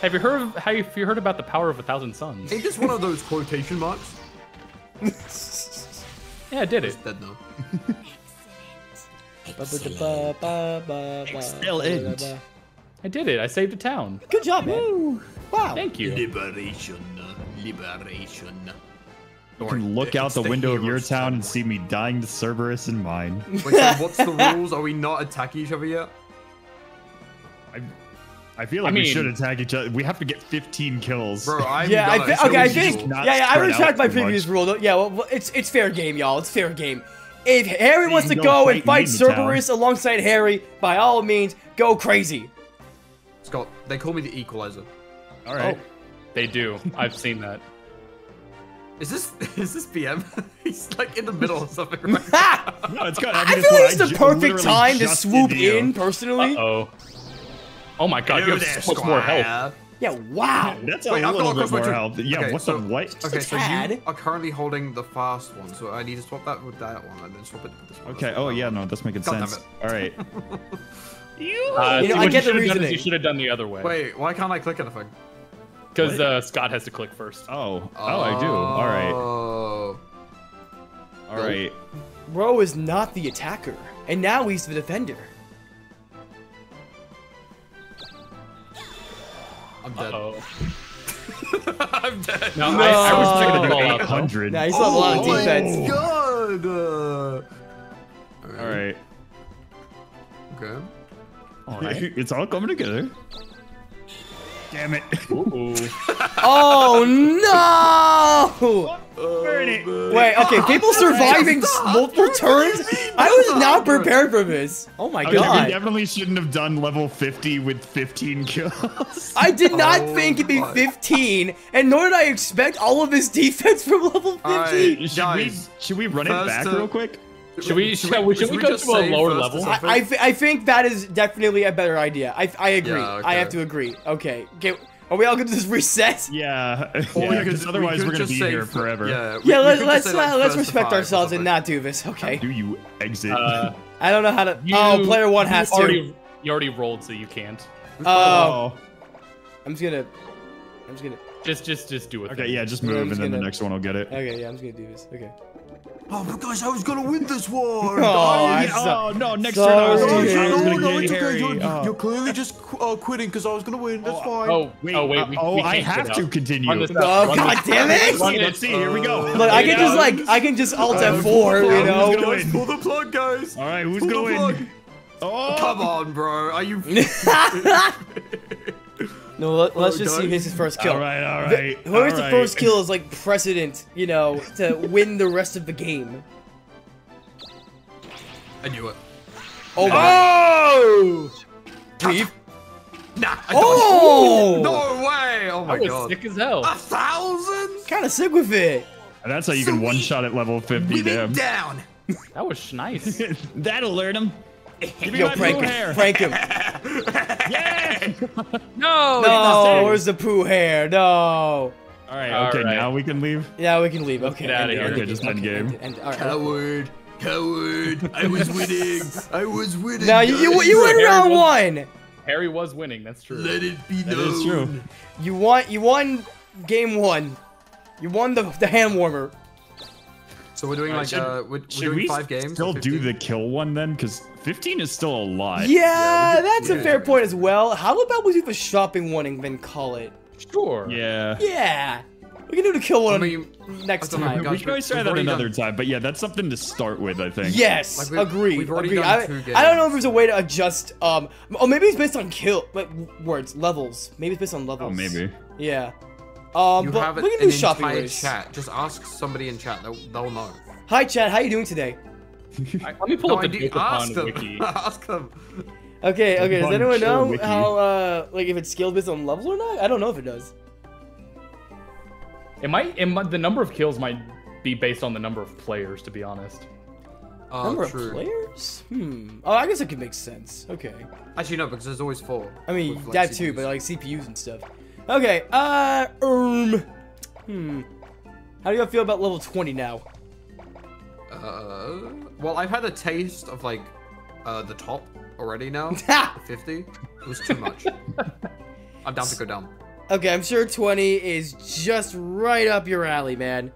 Have you heard? Of, have you heard about the power of a thousand suns? Ain't this one of those quotation marks? (laughs) Yeah, I did it. It's dead now. Excellent. I did it. I saved a town. Good job, man. Wow. Thank you. Liberation. Liberation. You can look out the, window of your town and see me dying to Cerberus in mine. Wait, so (laughs) what's the rules? Are we not attacking each other yet? I, I feel like I we should attack each other. We have to get 15 kills. Bro, I'm Yeah, I gonna okay, I think. Yeah, yeah, I spread retract my previous much. rule. Yeah, well, well, it's it's fair game, y'all. It's fair game. If Harry wants to go go and fight fight me in the town. Cerberus alongside Harry, by all means, go crazy. Scott, they call me the equalizer. All right. Oh, they do. I've seen that. Is this (laughs) is this BM? (laughs) He's like in the middle of something (laughs) right Ha! No, it's good. I mean, feel like it's the ju- perfect time to swoop did to you. in, personally. Oh. Oh my god, you Hello have there, so much more health. Yeah, wow. That's a Wait, I've got little a bit crossbow more too. health. Yeah, Okay, what so- the what? Okay, so you are currently holding the fast one, so I need to swap that with that one and then swap it with this one. Okay. Swap Oh that yeah, no, that's making God sense. it. All right. (laughs) Uh, You know, see, I get the you should have done is reasoning. You should have done the other way. Wait, why can't I click anything? Because uh, Scott has to click first. Oh. Oh, I do. All right. Oh. All right. Bro is not the attacker, and now he's the defender. I'm dead. Oh. (laughs) I'm dead. No, I, I was No. checking the call Eight out. though. hundred. Nah, he's still have a lot of Oh my defense. God. Uh, All right. Okay. All right. (laughs) It's all coming together. Damn it. (laughs) Oh no! Burn it. Wait, okay, people surviving multiple turns? I was not prepared for this. Oh my Okay, we god. definitely shouldn't have done level 50 with 15 kills. I did not Oh think it'd be 15, and nor did I expect all of his defense from level 50. Alright. should we should we run it back real quick? Should we- shall we- should we go to a lower level? I. I, th- I think that is definitely a better idea. I, I agree. Yeah, I have to agree. Okay, okay. Are we all gonna just (laughs) reset? Yeah. Or yeah, could- because otherwise we we're gonna be here f- forever. Yeah, Yeah, we let, could let's say, like, let's respect ourselves and not do this. Okay. Do you exit? Uh, (laughs) I don't know how to. you, oh, player one has you to. already, You already rolled, so you can't. Oh, I'm just gonna. I'm just gonna. Just, just, just do it. Okay, yeah, just move just and then the gonna- next one will get it. Okay, yeah, I'm just gonna do this. Okay. Oh my gosh, I was gonna win this war. (laughs) Oh. I'm oh no, next sorry. turn I was, No, I was no, gonna no, get it's okay. Harry. You're, Oh. you're clearly just qu- uh, quitting because I was gonna win. That's fine. Oh, Wait, oh wait. uh, We, oh, we I have to continue. Run Oh, God damn it! run Let's see, here we go. Look, I can just like I can just alt Uh, F4, you know. gonna? Pull the plug, guys. All right, who's Pull the going? Oh, Come on, bro. Are you? (laughs) (laughs) No, let, us Oh, just see guys. who's his first kill. All right, all The- right. Whoever's all the right. first kill is like precedent, you know, to win the rest of the game. I knew it. Oh my. Oh! Thief. Nah. I Oh! No way! Oh my That was god. sick as hell. A thousand? Kind of sick with it. And that's how you can Sweet. one shot at level 50. Women Damn. down. That was nice. (laughs) That'll learn him. Give me Yo, my prank blue him. hair. Prank him. (laughs) (laughs) Yeah. (laughs) no! No, where's the poo hair? No. All right. Okay. right. Now we can leave. Yeah, we can leave. Okay. get outta end it, here. Okay, just end end game. end it, end it. All right. Coward. Coward. I was (laughs) winning. I was winning. Now you you, guys. you win round was- one. Harry was winning. That's true. Let it be known. That is true. You won. You won game one. You won the the hand warmer. So we're doing like should- uh, we're, we're Should doing we five games. still or do the kill one then? Because 15 is still a lot. Yeah, we did- that's a fair point as well. How about we do the shopping one and then call it? Sure. Yeah. Yeah, we can do the kill one I mean, next I don't know, time. We can always try that another done- time, but yeah, that's something to start with, I think. Yes, Like, we've- agreed. we've already agreed. done I, two I don't know if there's a way to adjust. Um, oh, maybe it's based on kill, like words, levels. Maybe it's based on levels. Oh, maybe. Yeah. Um, You but have we an can do shopping entire race. chat. Just ask somebody in chat. They'll, they'll know. Hi, Chad. How you doing today? I- (laughs) let me pull No, up I the do- ask them. wiki. (laughs) ask them. Okay, okay. Does anyone know Wiki. how, uh, like if it's scaled based on levels or not? I don't know if it does. It might, it might. The number of kills might be based on the number of players. To be honest. Oh, Number true. of players? Hmm. Oh, I guess it could make sense. Okay. Actually, no, because there's always four. I mean, with, like, that too, but like CPUs and stuff. Okay, uh, um, hmm. How do you feel about level 20 now? Uh, well, I've had a taste of like uh the top already now. (laughs) 50. It was too much. (laughs) I'm down to go down. Okay, I'm sure 20 is just right up your alley, man.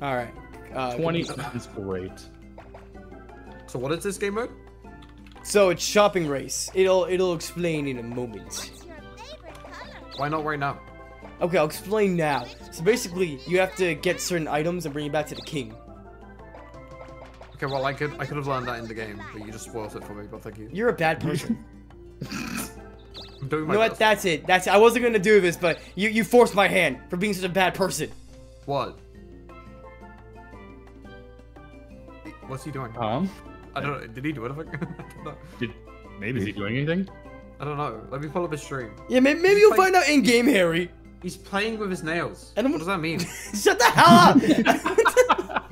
Alright. Uh, Twenty (laughs) is great. So what is this game mode? So it's shopping race. It'll it'll explain in a moment. Why not right now? Okay, I'll explain now. So basically, you have to get certain items and bring it back to the king. Okay, well I could I could have learned that in the game, but you just spoiled it for me. But thank you. You're a bad person. (laughs) I'm doing You my know what? That's it. That's it. I wasn't gonna do this, but you you forced my hand for being such a bad person. What? What's he doing? Um, I don't know. Did he do anything? (laughs) I don't know. did Maybe. is he doing anything? I don't know. Let me pull up his stream. Yeah, maybe, maybe you'll find out in game, Harry. He's playing with his nails. And What does that mean? (laughs) Shut the hell up!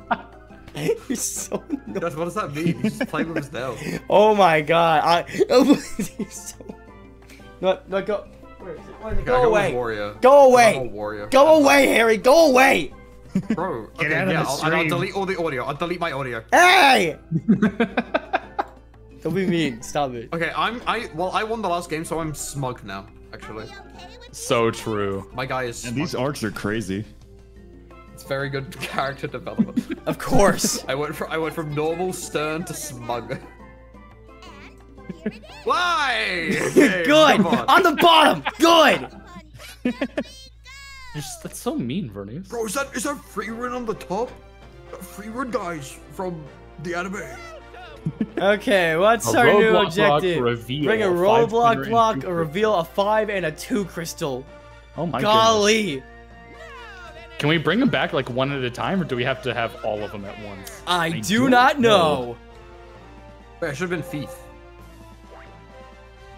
(laughs) (laughs) You're so annoying. That's, what does that mean? He's just playing with his nails. Oh my god! I. You're so. No, no, go. Where is it? Where is it? Okay, Go go away. Warrior. Go away. warrior. Go away, Harry. Go away. Bro, okay, Get out of yeah, the I'll, and I'll delete all the audio. I'll delete my audio. Hey! (laughs) Don't be mean. Stop it. Okay, I'm I well I won the last game, so I'm smug now. Actually, So true. my guy is. And these arcs are crazy. It's very good (laughs) character development. (laughs) Of course. I went from I went from normal stern to smug. Why? Okay, Good. on. On the bottom. Good. Just, that's so mean, Vernias. Bro, is that is that free run on the top? Free run guys from the anime. Okay, what's A our new objective? reveal, Bring a a five roadblock block, two a reveal, a five, and a two crystal. Oh my goodness. Golly. Can we bring them back like one at a time, or do we have to have all of them at once? I, do don't know. know. Wait, I should have been thief.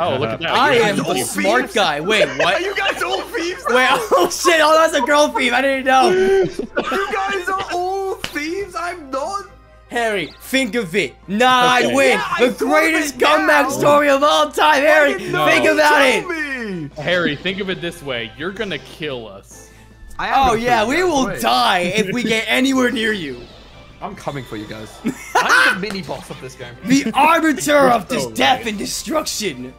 Oh, uh, look at that. I You're am actually- the smart guy. Wait, Are (laughs) what? you guys all thieves? Wait, (laughs) oh shit, oh that's a girl thief, I didn't know. (laughs) you guys are all thieves. I'm not. Harry, think of it. Nah, I Okay. win. Yeah, the thought of greatest it comeback now. story of all time, Harry. No, Think about it. Me. Harry, think of it this way: you're gonna kill us. I Oh yeah, we will Wait. die if we get (laughs) anywhere near you. I'm coming for you guys. (laughs) I'm the mini boss of this game. The arbiter (laughs) of this So oh, death right. and destruction.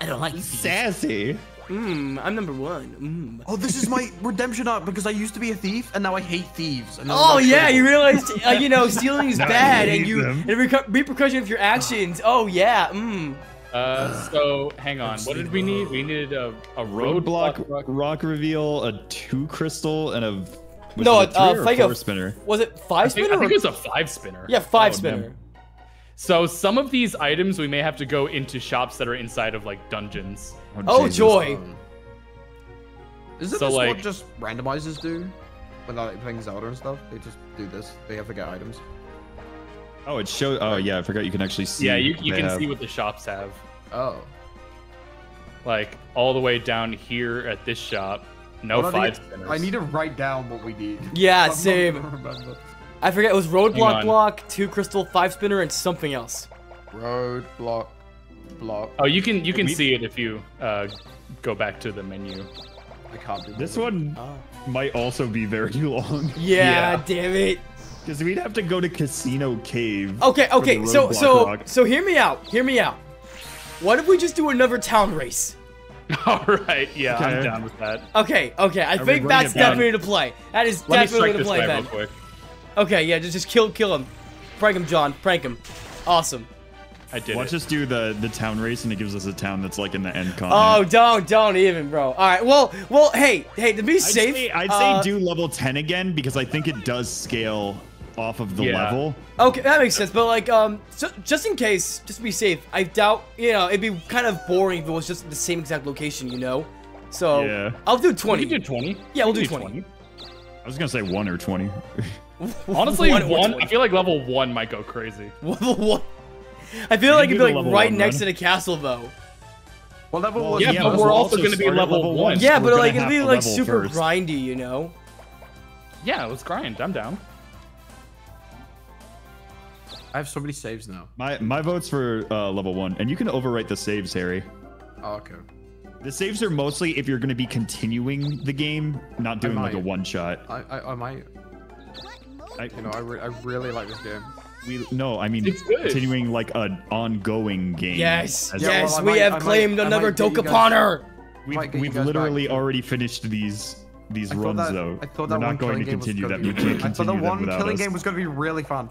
I don't like thieves. Sassy. Mmm, I'm number one. Mmm. Oh, this is my (laughs) redemption arc because I used to be a thief and now I hate thieves. And Oh yeah, you realized, uh, you know, (laughs) stealing is Now bad, and you them. and recu- repercussion of your actions. Oh yeah, mmm. Uh, so hang on. What did we need? We needed a, a roadblock. Roadblock rock- rock reveal, a two crystal, and a was No, it a uh, or like a- four spinner. Was it I five think, spinner? I think or- it was a five spinner. yeah, five Oh, spinner. damn. So some of these items we may have to go into shops that are inside of like dungeons. Oh Jesus. joy. Isn't So, this like- what just randomizers do? When they're like playing Zelda and stuff? They just do this. They have to get items. Oh, it showed. Oh, yeah, I forgot you can actually see. Yeah, you, you can have. see what the shops have. Oh. Like all the way down here at this shop. No Hold on, I five need- spinners. I need to write down what we need. (laughs) Yeah, I'm same. I forget. It was roadblock block, two crystal, five spinner, and something else. Road block block. Oh, you can you can We- see it if you uh, go back to the menu. I can't do This that. one might also be very (laughs) long Yeah, Yeah. damn it. because we'd have to go to Casino Cave. Okay, okay. So, so, rock. so, hear me out. Hear me out. What if we just do another town race? (laughs) All right, yeah, I'm Okay. down with that. Okay, okay. I we think running that's it down? definitely to play. That is Let me definitely strike to this play, guy Ben. real quick. Okay, yeah, just just kill kill him. Prank him, John. Prank him. Awesome. I did Watch it. us do the the town race, and it gives us a town that's like in the end con. Oh, don't don't even, bro. All right. Well, well. Hey, hey. To be I'd safe, say, I'd uh, say do level 10 again because I think it does scale off of the Yeah. level. Okay, that makes sense. But like, um, so, just in case, just to be safe, I doubt. You know, it'd be kind of boring if it was just the same exact location. You know. So Yeah. I'll do We twenty. can do 20. Yeah, we'll We do can 20. I was gonna say one or 20. (laughs) (laughs) Honestly, One one, I feel like level one might go crazy. (laughs) Level one. I feel like it'd be like right one next run. to the castle, though. What level Well, was Yeah, it? but we're will also gonna be start level one. so Yeah, we're but like it'd be like super first. grindy, you know. Yeah, let's grind. I'm down. I have so many saves now. My my vote's for uh, level one, and you can overwrite the saves, Harry. Oh, okay. The saves are mostly if you're gonna be continuing the game, not doing like a one shot. I, I, I might. I, You know, I, re- I really like this game. We no, I mean It's continuing like an ongoing game. Yes, As- Yeah, well, yes, we might- have I claimed I another might get Dokaponer. We've, Might get you we've guys back. literally already finished these these I runs that, though. I thought We're not one going to continue that. We be- can't I thought the continue them one killing us. game was gonna be really fun.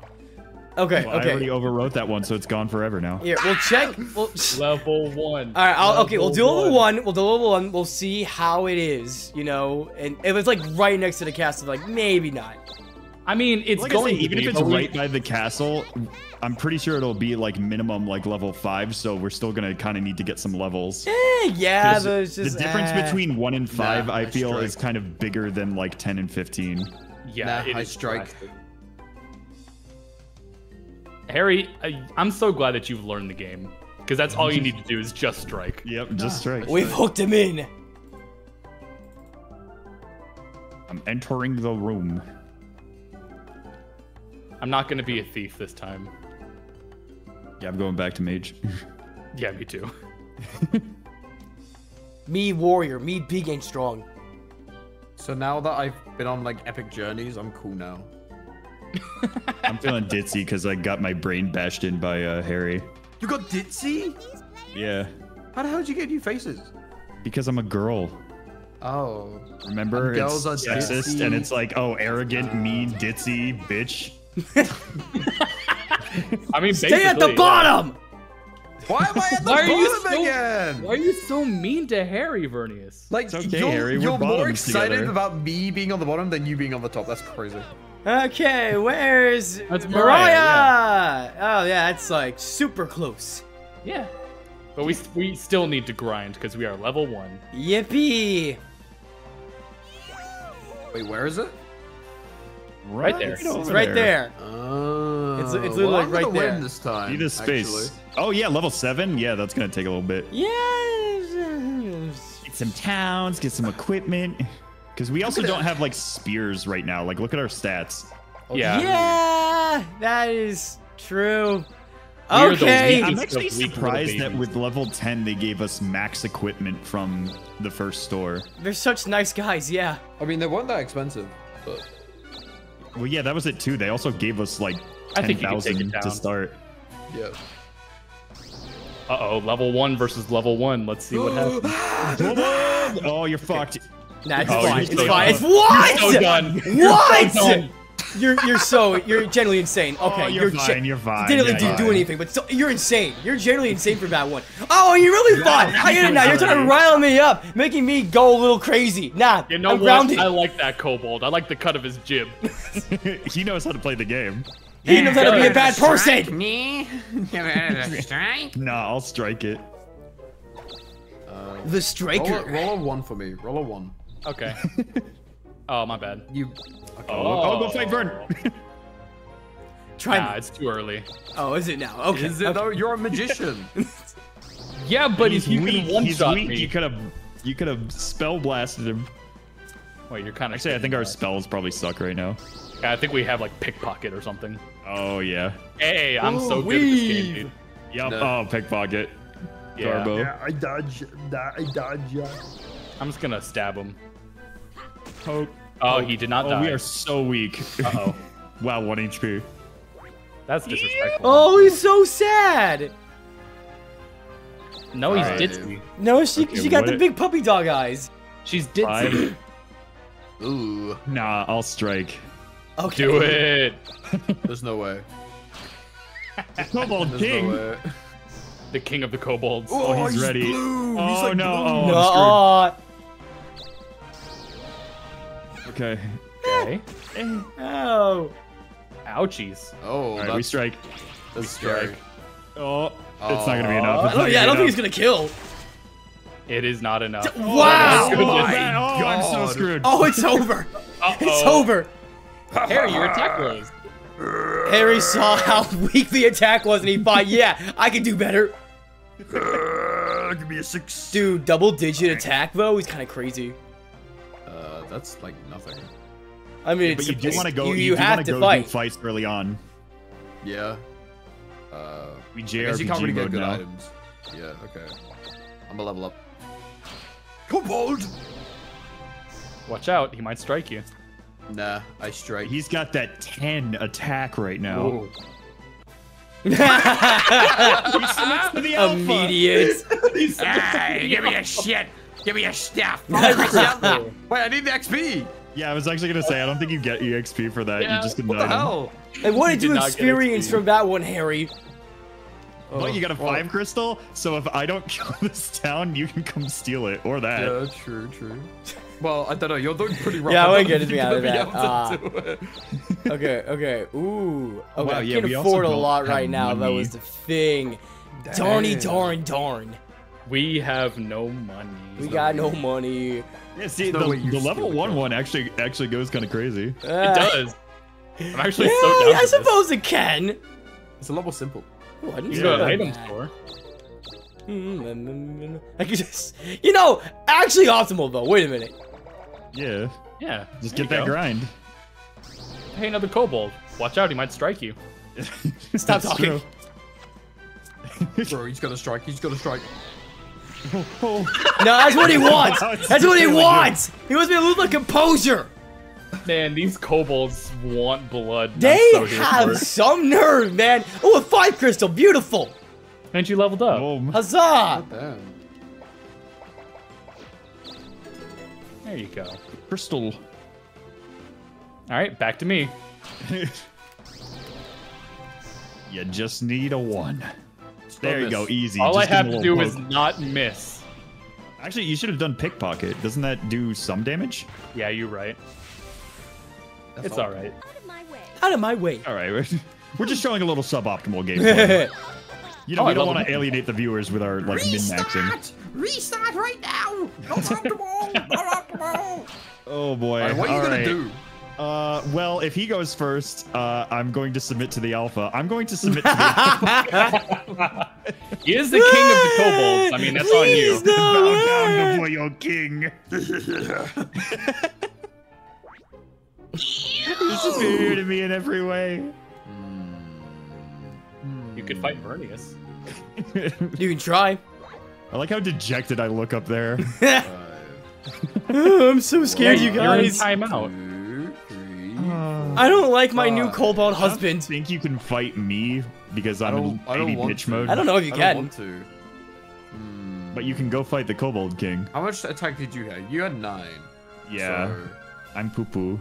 Okay, Well, I already overwrote that one, so it's gone forever now. Here, we'll check. We'll, (laughs) Level one. all right, I'll, okay, we'll do Level level one. We'll do level one. We'll see how it is, you know. And if it's like right next to the castle, like maybe not. I mean, it's Like I say, going to even if it's right by the castle, I'm pretty sure it'll be like minimum like level five. So we're still gonna kind of need to get some levels. Eh, yeah, 'Cause but it's just the difference eh. between one and five, Nah, I I feel, strike. is kind of bigger than like ten and fifteen. Yeah, Nah, it I is strike. drastic. Harry, I, I'm so glad that you've learned the game because that's all you need to do is just strike. Yep, just strike. We've hooked him in. I'm entering the room. I'm not gonna be a thief this time. Yeah, I'm going back to mage. (laughs) Yeah, me too. (laughs) Me warrior, me big and strong. So now that I've been on like epic journeys, I'm cool now. I'm feeling ditzy because I got my brain bashed in by uh, Harry. You got ditzy? Yeah, How the hell did you get new faces? because I'm a girl. Oh. Remember, And girls it's are sexist, ditzy. and it's like, oh, arrogant, mean, ditzy, bitch. (laughs) I mean, Stay at the basically, bottom. Why am I at the Why are you bottom so- again? Why are you so mean to Harry, Vernias? Like okay, you're, Harry, we're you're more excited together. about me being on the bottom than you being on the top. That's crazy. Okay, where's That's Mariah? Mariah, Oh yeah, that's like super close. Yeah. But we we still need to grind because we are level one. Yippee! Wait, where is it? Right there. Right It's over right there. Oh. It's- it's well, literally right there. Win this time. See this space. actually. Oh yeah, level seven. Yeah, that's gonna take a little bit. Yes. Get some towns, get some equipment. Because we also don't have like spears right now. Like, look at our stats. Oh, yeah. Yeah, that is true. We are the Okay. I'm actually a weak little surprised that with level 10 they gave us max equipment from the first store. They're such nice guys. Yeah. I mean, they weren't that expensive, but Well, yeah, that was it too. They also gave us like I think you can take 10,000 to start. yeah. Uh oh, level one versus level one. Let's see what happens. (gasps) oh, you're fucked. Nah, it's Oh, fine. It's so fine. done. It's what? So done. What? So done. You're you're so you're genuinely insane. Oh, okay, Oh, you're fine, gen- you're fine, Didn't really yeah, do, do anything, but still, you're insane. You're genuinely insane for that one. Oh, you're really fun. I get it now. You're trying to rile me up, making me go a little crazy. Nah, You know I'm what? grounded. I like that kobold. I like the cut of his jib. (laughs) he knows how to play the game. He knows how to be a bad person. Me? (laughs) strike? (laughs) Nah, I'll strike it. The Roll striker. a, roll a one for me. Roll a one. Okay. Oh, my bad. You. Oh, oh, go fight Vern. (laughs) Try Nah, me. it's too early. Oh, is it now? Okay. Is it though? Oh, you're a magician. (laughs) Yeah, but he's if you weak. can one He's weak. me. You could have, you could have spell blasted him. Wait, you're kind of. Actually, I think our spells probably suck right now. I think we have like pickpocket or something. Oh yeah. Hey, I'm Ooh, so good at this game, dude. Yep. No. Oh, pickpocket. Yeah. Garbo. I dodge. I dodge. I'm just gonna stab him. Poke. Oh, he did not Oh, die. we are so weak. (laughs) Uh oh. (laughs) wow, one HP. That's disrespectful. Oh, he's so sad. no, he's Alright. ditzy. No, she Okay, she got the it- big puppy dog eyes. She's ditzy. Five. (coughs) Ooh, nah, I'll strike. Okay. Do it. (laughs) there's no way. Kobold There's King. no way. The king of the kobolds. Oh, he's, ready. blue. He's Oh like no! blue. Oh, No. I'm uh, screwed. Okay. Okay. Oh. Ouchies. Oh, All right, we strike. that's strike. scary. Oh, it's not gonna be enough. It's Oh, not yeah, I don't gonna think he's gonna kill. It is not enough. Wow. enough. my Oh, I'm so screwed. Oh, it's over. It's Uh-oh. over. Harry, your attack was. Harry saw how (laughs) weak the attack was and he thought, yeah, I can do better. Uh, (laughs) give me a six. Dude, double digit attack though is kind of crazy. That's like nothing. I mean, But it's you do want to go. You, You, you have want to go fight. do fights early on. Yeah. Uh, We I guess you can't really get good now. items. Yeah. Okay. I'm gonna level up. Kobold. Watch out, he might strike you. Nah, I strike. He's got that 10 attack right now. (laughs) To the alpha. Immediate. (laughs) Hey, give me a shit. Give me a staff. (laughs) Wait, I need the XP. Yeah, I was actually gonna say I don't think you get EXP for that. Yeah, you just get What the hell? And what did did you experience from that one, Harry? But you got a oh, well- five crystal, so if I don't (laughs) kill this town, you can come steal it or that. Yeah, true, true. Well, I don't know. You're doing pretty rough. Yeah, I I wouldn't don't get think me you're out of (laughs) gonna that. be able to ah. do it. Okay, okay. Ooh. Okay, Wow, I yeah, can afford a lot right now. That was the thing. Darny, darn, darn. We have no money. We got no money. Yeah, see, no the, the level one one actually actually goes kind of crazy. It does. I'm actually Yeah, so down I for suppose it can. It's a level simple. Ooh, I didn't. You know go to that. item store. Hmm, mm, mm, mm, I could just, you know, actually optimal though. Wait a minute. Yeah, Yeah. just get that go. grind. Hey, another kobold. Watch out, he might strike you. (laughs) Stop talking. true. Bro, he's gonna strike. He's gonna strike. No, that's what he (laughs) wants. That's what he wants. He wants me to lose my composure. Man, these kobolds want blood. They so here for have some nerve, man. Oh, a five crystal, beautiful. And you leveled up. Boom. Huzzah! There you go. Crystal. All right, back to me. (laughs) You just need a one. There you go, easy. All I Just give have to do little is not miss. Actually, you should have done pickpocket. Doesn't that do some damage? Yeah, you're right. That's It's all. all right. Out of my way. Out of my way. All right, we're- (laughs) we're just showing a little suboptimal (laughs) gameplay. You know, Oh, we I don't want to alienate the viewers with our like min maxing. Restart! Restart right now! (laughs) Not optimal! Not optimal! Oh boy. Alright, what are you All gonna right. do? Uh, well, if he goes first, uh, I'm going to submit to the alpha. I'm going to submit to the alpha. (laughs) He is the king of the kobolds. I mean, that's on you. No Bow down way. before your king. (laughs) He's superior to me in every way. You could fight Vernias. You can try. I like how dejected I look up there. (laughs) I'm so scared, you You're in guys. timeout. Two. I don't like my new Five. kobold I don't husband. think you can fight me because I I'm in don't, I don't baby want bitch to. mode. I don't know if you I can. don't want to. Hmm. But you can go fight the Kobold King. How much attack did you have? You had nine. Yeah, So, I'm poo poo.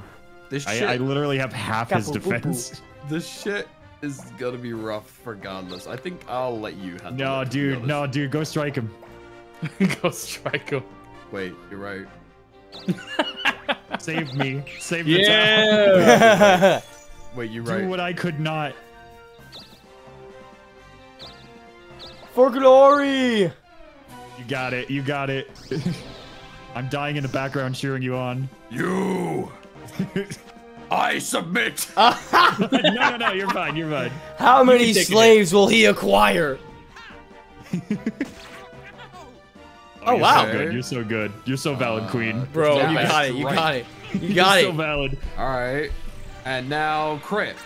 this I, shit, I literally have half his Kapu poo poo. defense. (laughs) this shit is gonna be rough regardless. I think I'll let you handle No, it. dude, no, dude, go strike him. (laughs) Go strike him. Wait, you're right. (laughs) Save me. Save the town. Yeah. (laughs) Wait, you're Do right. what I could not. For glory. You got it. You got it. (laughs) I'm dying in the background cheering you on. You. I submit. (laughs) no, no, no. You're fine. You're fine. How many can it. slaves will he acquire? Oh, you're wow. So good. You're so good. You're so valid, Queen. Bro, Yeah, you that's got it. You right. got it. You got You're got so it. valid. All right. And now crit.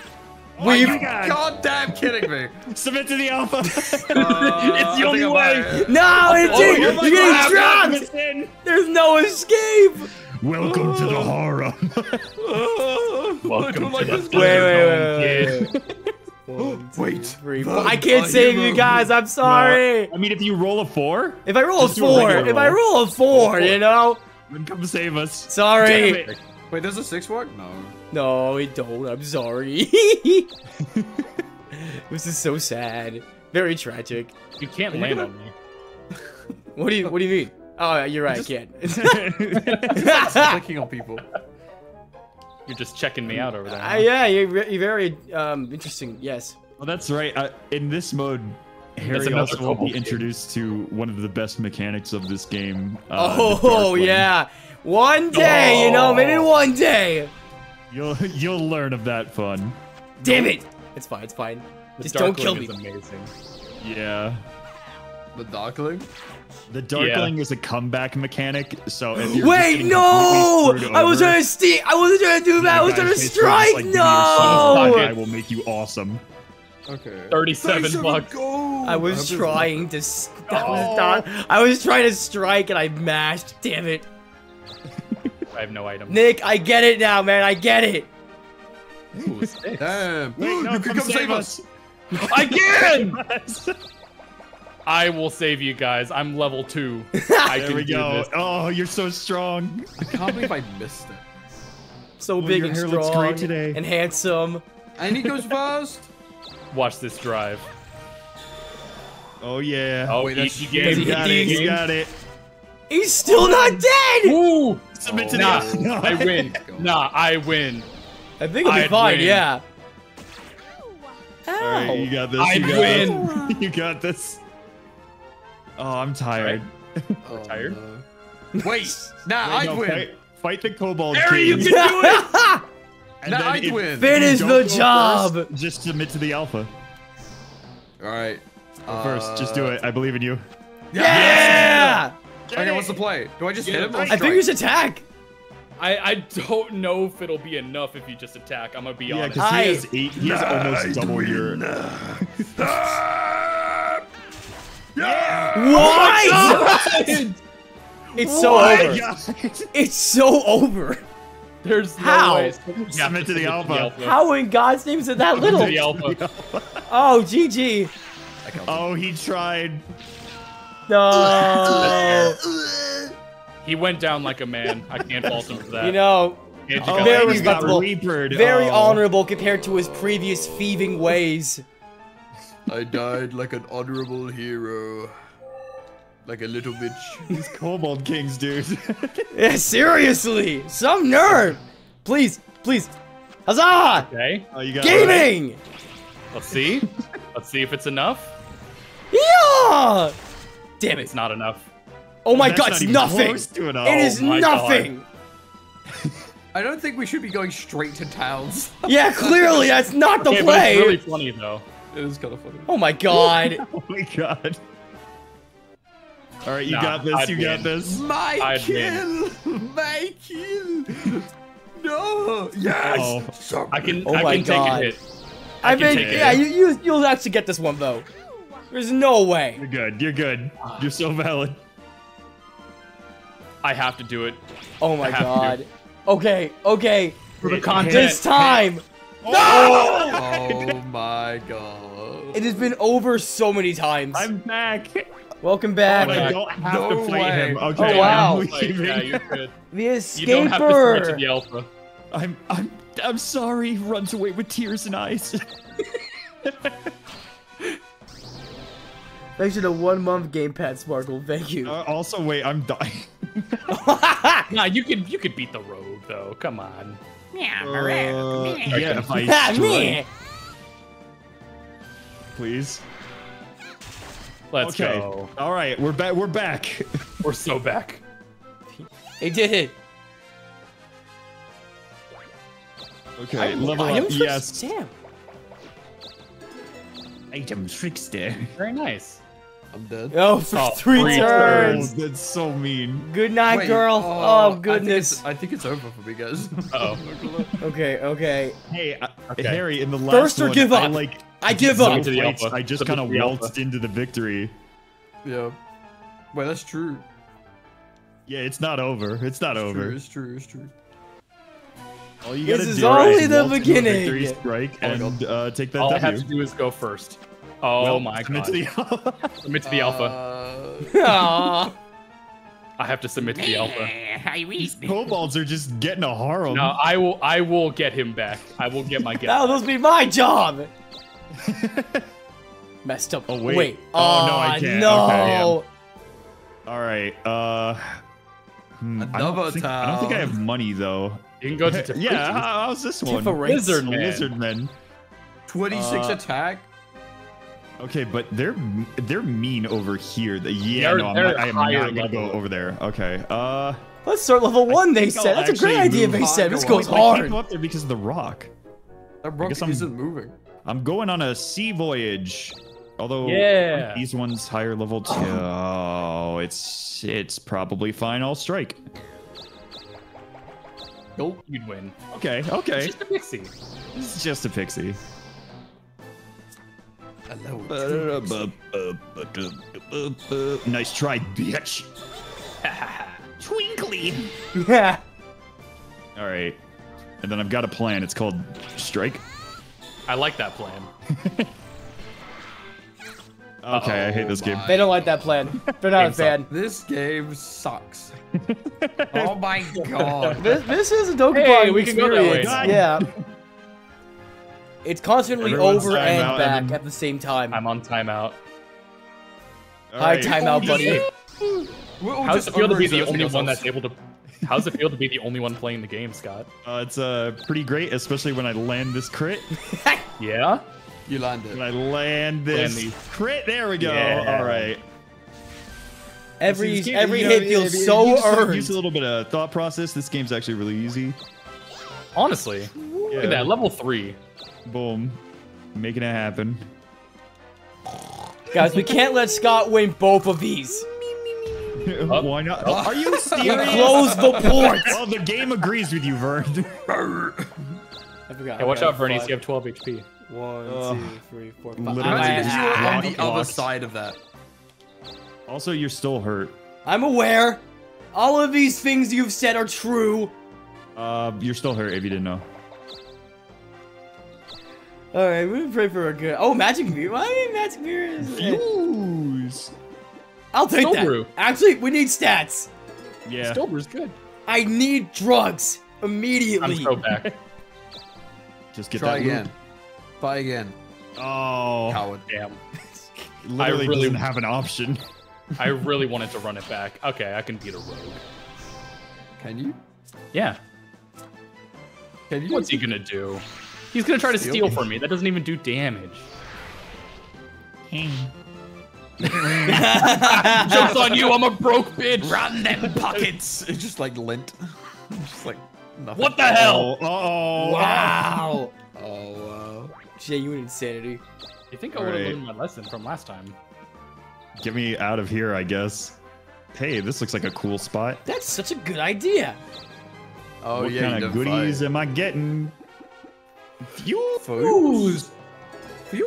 We've my God. Goddamn kidding me. Submit to the alpha. (laughs) Uh, it's the only way. might- No, it Oh, did. you're You're like, getting "Wow, dropped. it's in." There's no escape. Welcome to the horror. (laughs) Welcome like to this the Wait, Thunderdome, wait, kid. (gasps) Wait. Three, four. I can't save you guys. I'm sorry. I mean, if you roll a four, If I roll a Just a four, regular if I roll. roll a four, you know. then come save us. Sorry. Damn. Wait, there's a six one? No. No, it don't. I'm sorry. (laughs) this is so sad. Very tragic. You can't land on me. What do you What do you mean? Oh, you're right. I can't. (laughs) Clicking on people. (laughs) You're just checking me out over there. Uh, yeah, you're, you're very um interesting. Yes. Well, that's right. Uh, in this mode, Harry another also will be introduced to one of the best mechanics of this game. Uh, oh yeah. One day, you know, maybe Oh. one day. You'll you'll learn of that fun. Damn it. It's fine. It's fine. The Just don't kill Darkling me. is amazing. Yeah. The Darkling? The Darkling is a comeback mechanic, so if you're Wait, just no! completely I was trying to steal. I wasn't trying to do that. I was trying to strike. like, give me your son's No! I will make you awesome. Okay. 37 bucks. gold. I was trying to. s- That was not. I was trying to strike and I mashed. Damn it, I have no item. Nick. I get it now, man. I get it. Ooh. Damn. Wait, no, you can come save us. I can! (laughs) I will save you guys. I'm level two. (laughs) I There can we do go. this. Oh, you're so strong. I can't believe I missed it. (laughs) So Well, big and hair strong looks great today. and handsome. And he goes (laughs) first. Watch this drive. Oh yeah. Oh, wait, that's- easy you game. he- got it. easy You game. got it. He's still not dead. Ooh! Submit to Nah, the. No, I win. Nah, I win. I think it'll be I'd fine. win. Yeah. All right, you got this. I you got win. This. you got this. Oh, I'm tired. (laughs) Oh, Tired? no. (laughs) Wait. Nah, Wait, I'd no, win. Fight, fight the kobold Harry, you can do it! (laughs) and Nah, then I'd if- win. Finish the job. first, just submit to the alpha. All right. Go first, just do uh, it. I believe in you. Yeah. Okay, what's the play? Do I just hit him? Or I think strike? you should attack. I, I don't know if it'll be enough if you just attack. I'm gonna be Yeah, honest. because he I- has eight. He has almost double your. Ah! What? (laughs) It's so Oh over. God. (laughs) It's so over. There's no How? way. You have Submit to the alpha. How in God's name is it that little? The alpha. (laughs) Oh, GG. Oh, he tried. No. He went down like a man. I can't fault him for that. You know, Oh, Very guys- he got respectable. very Oh. honorable compared to his previous thieving ways. I died like an honorable hero. Like a little bitch. (laughs) These kobold kings, dude. (laughs) Yeah, seriously, some nerve. Please, please. Huzzah! Okay, oh, you got Gaming! let's see. Let's see if it's enough. Yeah! Damn It's not enough. Oh my That's god, it's nothing! close to it all. It is Oh nothing! I don't think we should be going straight to towns. Yeah, clearly, that's not the Okay, but play! it's really funny though. It is kind of funny. Oh my god. (laughs) Oh my god. All right, you Nah, got this. I'd you got this. My I'd kill! (laughs) My kill! No! Yes! Oh. So- I can. Oh I my can God. take a hit. I can mean, take it. yeah, you, you, you'll actually get this one, though. There's no way. You're good. You're good. You're so valid. I have to do it Oh my I have to. god. Okay, okay. for the Hit, content. This time! No! Oh! (laughs) oh my god. It has been over so many times. I'm back. Welcome back. But I don't have No to fight way. him. Okay. Oh, wow. I'm Like, leaving. yeah, you're good. (laughs) the You don't have to switch to the alpha. I'm. I'm. I'm sorry. Runs away with tears and eyes. (laughs) Thanks for the one month gamepad sparkle. Thank you. Uh, also, wait. I'm dying. (laughs) Nah, you can. You could beat the rogue though. Come on. Yeah, Uh, yeah, if please. Let's okay. go. All right, we're back. We're back. (laughs) We're so back. He did it. Okay, level Item up. tricks? Yes. Damn. Item trickster. (laughs) Very nice. I'm dead. Oh, for Oh, three three Oh, turns. that's so mean. Good night, Wait, girl. oh, Oh, I think goodness. I think it's over for me, guys. Uh oh. (laughs) Okay, okay. Hey, I, Okay. Harry, in the last First or one, give I up. like I give up. to the alpha. I just kind of to the alpha. waltzed into the victory. yeah. Wait, that's true. Yeah, it's not over. It's not It's over. True, it's true. It's true. All you This gotta is do only is the waltz into a beginning. Victory strike Oh and uh, take that All I W. have to do is go first. Oh Well, my submit god. to the- Submit to the alpha. Uh, (laughs) I have to submit to the alpha. These kobolds are just getting a harem. No, I will. I will get him back. I will get my (laughs) get. That'll be my job. (laughs) Messed up. Oh, wait. Wait. Oh, no, I Aw, can't. No. Okay, All right. Uh, hmm, I Another don't, think, I don't think I have money though. You can go to (laughs) yeah, how, how's this one? Tiferet. Lizard man. Lizard men. 26 Uh, attack. Okay, but they're they're mean over here. The- Yeah, They're- no, I'm not, I am not gonna go over there. Okay. Uh, Let's start level one, they said. I'll That's a great idea, move they said. This goes one. I can't hard. go up there because of the rock. That rocket isn't moving. I'm going on a sea voyage. Although Yeah. these ones higher level too. Oh, it's it's probably fine. I'll strike. Nope, you'd win. Okay, okay. It's just a pixie. This is just a pixie. Hello. Nice try, bitch. (laughs) Twinkly. Yeah. All right, and then I've got a plan. It's called strike. I like that plan. (laughs) Okay, I hate this oh game. They don't like that plan. They're not a Game's up. fan. This game sucks. (laughs) oh my god. This, this is a Dokapon Hey, we can go that way. Yeah. It's constantly Everyone's over and timeout, back and at the same time. I'm on timeout. All Hi, right. timeout, (laughs) buddy. We're all How's it feel to be the only one that's able to? How's it feel to be the only one playing the game, Scott? Uh, it's uh pretty great, especially when I land this crit. (laughs) Yeah. You landed. When I land this these. crit, there we go. Yeah. All right. Every This game- every you know, hit feels if you so use, earned. Use a little bit of thought process. This game's actually really easy. Honestly, look at that level three. Boom, making it happen. Guys, we can't let Scott win both of these. (laughs) Why not? Are you (laughs) We serious? close the port. well, the game agrees with you, Vern. (laughs) I forgot. Hey, watch out, Vernias. five. You have 12 HP. One, Ugh. two, three, four, five. Literally Imagine if you were on Rock the other side of that. also, you're still hurt. I'm aware. All of these things you've said are true. Uh, you're still hurt if you didn't know. All right, we pray for a good. Oh, magic mirror. I mean, magic mirror is. Fuse. I'll take Still that. brew. Actually, we need stats. Yeah. Stillbrew's good. I need drugs immediately. I'm so back. (laughs) Just get Try that again. loot. Try again. Oh, Coward. Damn. (laughs) literally really- doesn't (laughs) have an option. I really wanted to run it back. Okay, I can beat a rogue. Can you? Yeah. Can you? What's he gonna do? He's gonna try to Steal? steal from me. That doesn't even do damage. Joke's on you. I'm a broke bitch. Run them pockets. (laughs) It's just like lint. (laughs) just like nothing. What the hell? Oh, uh-oh. Wow. Oh wow. Genuine insanity. You think I would have Alright. learned my lesson from last time? Get me out of here, I guess. Hey, this looks like a cool spot. That's such a good idea. Oh what yeah. kind of goodies fight. am I getting? Fuel. Fuse. Fuse.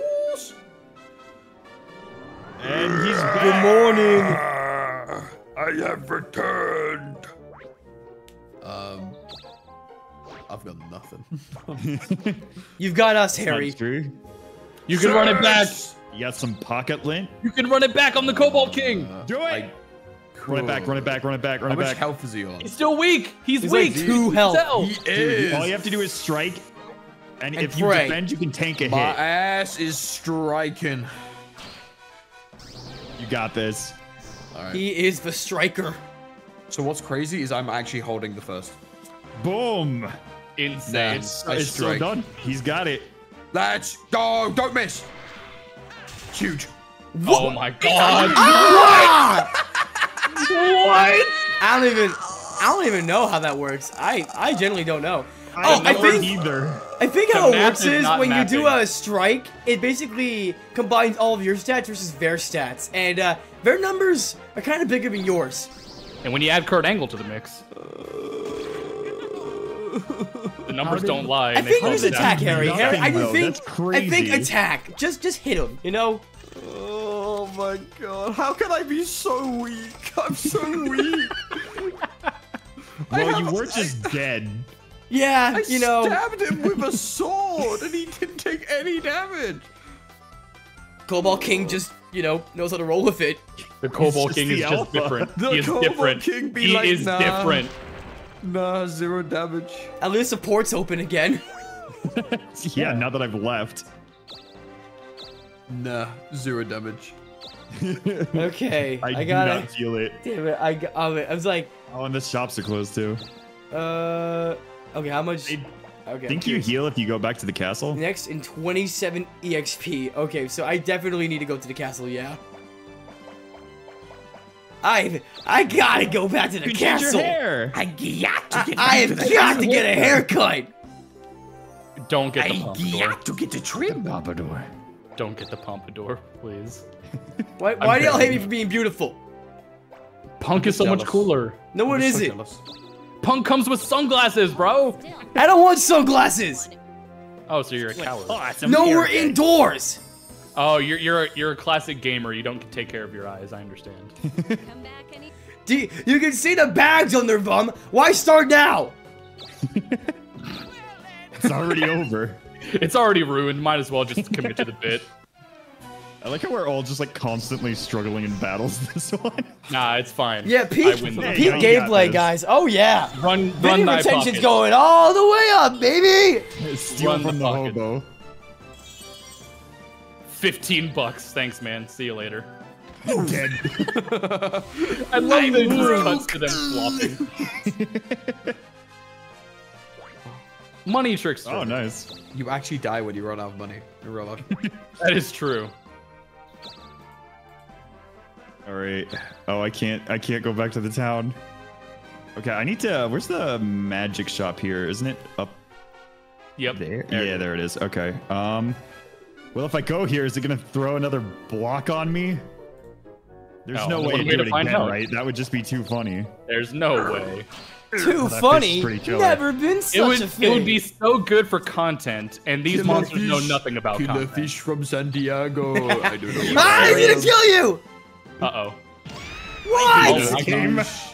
And he's Good morning. I have returned. Um. I've got nothing. (laughs) You've got us, Harry. That's true. You can run it back. You got some pocket lint? You can run it back. I'm the Cobalt King. Uh, Do it! I Run it back, run it back, run it back, run How it much back. health is he on? He's still weak. He's, He's weak. like two health. Tell. He Dude, is. all you have to do is strike, and, And if you defend, you can tank a My hit. My ass is striking. You got this. All right. He is the striker. So what's crazy is I'm actually holding the first. Boom! Insane. It's, I it's still done. He's got it. Let's go! Don't miss. Huge. Oh my god. Ah! What? what? I don't even I don't even know how that works. I I genuinely don't know. Oh, I think either. I think The how it works is is not when you do a strike, it basically combines all of your stats versus their stats, and uh, their numbers are kind of bigger than yours. And when you add Kurt Angle to the mix, the (laughs) numbers don't lie. I think call just attack that. Harry. Harry, I though, think that's I think attack. Just just hit him. You know. Oh my god, how can I be so weak? I'm so (laughs) weak. Well, you were just (laughs) dead. Yeah, I you know. stabbed him with a sword and he didn't take any damage. Cobalt King just you know knows how to roll with it. The Cobalt King the is just different. The he is Cobalt different. King be he like, is nah. different. Nah, zero damage. At least the port's open again. (laughs) (laughs) Yeah, now that I've left. Nah, zero damage. (laughs) Okay, I, I, do gotta. not feel it. Damn it! I, got- I was like, Oh, and the shops are closed too. uh, okay, how much? I Okay. Think you heal if you go back to the castle? Next in 27 EXP. Okay, so I definitely need to go to the castle, yeah. I I gotta go back to the You change your castle. hair. I got to I, I have got to get a haircut. Don't get the I pompadour. got to get the trim. Pompadour. Don't get the pompadour, please. (laughs) Why, why do y'all hate me for being beautiful? Punk is so much cooler. No one is it. Punk comes with sunglasses, bro. I don't want sunglasses. Oh, so you're a coward. No, we're indoors. Oh, you're you're a, you're a classic gamer. You don't take care of your eyes. I understand. Come (laughs) Do you, you can see the bags on their bum. Why start now? (laughs) It's already over. (laughs) it's already ruined. Might as well just commit to the bit. I like how we're all just like constantly struggling in battles (laughs) this one. Nah, it's fine. Yeah, I peak, peak gameplay, guys. Oh yeah. Run, Video run thy retention's pockets. going all the way up, baby. Steal Run from the, pocket. hobo. Fifteen bucks. Thanks, man. See you later. Dead. (laughs) I love that it cuts to them flopping. Money trickster. oh, nice. You actually die when you run out of money in real life. That is true. All right. Oh, I can't. I can't go back to the town. Okay, I need to. Where's the magic shop here? Isn't it up Yep. there? Yeah, there it is. Okay. Um. Well, if I go here, is it gonna throw another block on me? There's No, no, there's way no to way do to it find again, out. right? That would just be too funny. There's no way. Too that funny. fish is pretty killer. Never been such It would a it would be so good for content, and these Killer monsters know nothing about Killer content. fish from San Diego. I don't know. (laughs) what Ah, I he's gonna kill you. Uh oh. What? Oh, Game. gosh.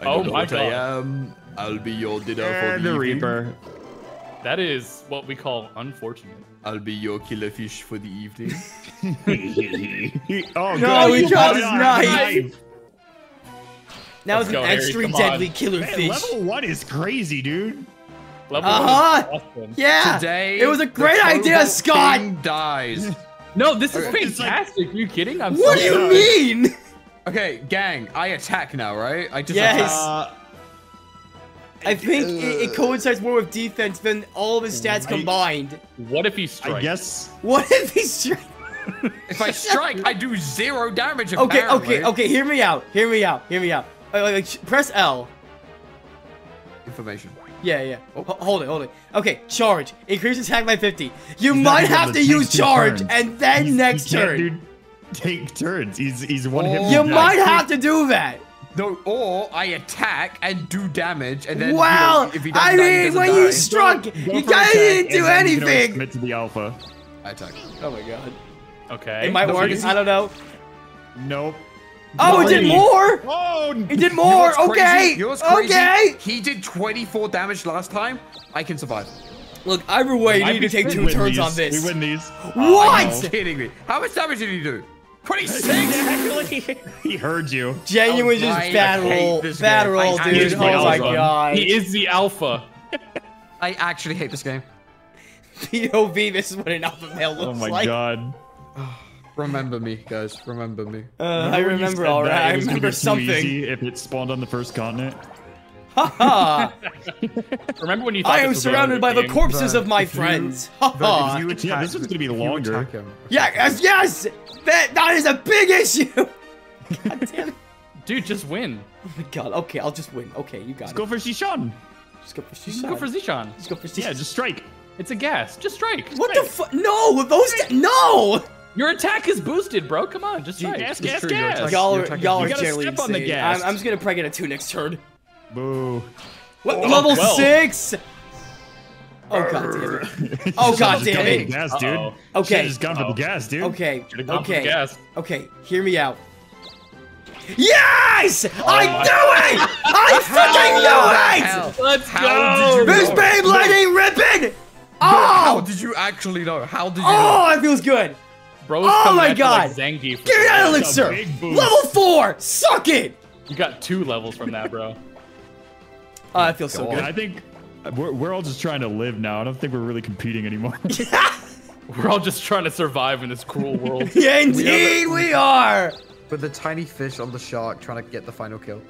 I Oh my what I God. am. I'll be your dinner And for the, the evening. Reaper. That is what we call unfortunate. I'll be your killer fish for the evening. (laughs) oh, No, God, he you dropped got his it. knife. Now Let's it's an go, extra deadly on. killer Man, fish. level one is crazy, dude. Level one is awesome. Yeah. Today, it was a great idea, Scott. King dies. No, this is Okay, it's like- fantastic. Are you kidding? I'm What do so you mean? Okay, gang, I attack now, right? I just Yes. attack. Uh, I think it, it coincides more with defense than all of his stats Right. combined. What if he strikes? I guess. What if he's trying? If I strike, I do zero damage. Okay, apparently. okay, okay. Hear me out. Hear me out. Hear me out. Uh, like, sh- press L. Information. Yeah, yeah. Ho- hold it, hold it. Okay, charge. Increase attack by 50. You He's might gonna have to use charge turns. and then He's- next he can't turn. do- take turns. He's he's one hit. Oh, you from might death. have to do that. No, or I attack and do damage, and then you know, if he doesn't I die, he mean, when die. you struck, Go you for guys attack, didn't do then you can always anything. Commit to the alpha. I attack. Oh my god. Okay. It might That's work. I don't know. Nope. Oh, it did more. Oh, It did You know more. crazy? Okay. You know crazy? Okay. He did 24 damage last time. I can survive. Look, either way, you need to take two turns these. on this. We win these. Oh, what? You're kidding me. How much damage did he do? 26? Exactly. (laughs) he heard you. Genuine Oh, just bad hate roll. Bad game. roll, dude. Oh my god. He is the alpha. (laughs) I actually hate this game. POV, this is what an alpha male oh looks like. Oh my like. god. (sighs) (sighs) (sighs) Remember me, guys. Remember me. Uh, I remember said all that right. I it was gonna remember something. easy if it spawned on the first continent. Haha. (laughs) Remember when you thought I am was surrounded by the game? corpses of my If you- friends. But if Haha. you attack, Yeah, this one's gonna be longer. Yeah, yes, yes. That that is a big issue. (laughs) God damn it. Dude, just win. Oh my god. Okay, I'll just win. Okay, you got Let's it. go for Shishan. Just go for You can go for Zishan. Just go for Yeah, just strike. It's a gas. Just strike. What the fuck? No, those no. Your attack is boosted, bro. Come on, just strike. Gas, gas, gas. Y'all are y'all are You gotta generally step on the gas. I'm, I'm just gonna probably get a two next turn. Boo. What, Oh, level well. six? Oh god damn it! (laughs) Oh god damn it! Gas, dude. Uh-oh. Okay. Just gone for the gas, dude. Okay, Should've for the okay, gas. okay. Hear me out. Yes! Oh I knew it! I freaking knew it! Let's How did you This know? Beyblade ripping! Oh! How did you actually know? How did you Oh, know? it feels good. Bro's Oh my at you like God. Zangief. for Give me that the- elixir. big. Level four. Suck it. You got two levels from that, bro. (laughs) Oh, that feels so good. I think uh, we're, we're all just trying to live now. I don't think we're really competing anymore. (laughs) (laughs) We're all just trying to survive in this cruel world. Yeah, indeed we are. With the tiny fish on the shark trying to get the final kill.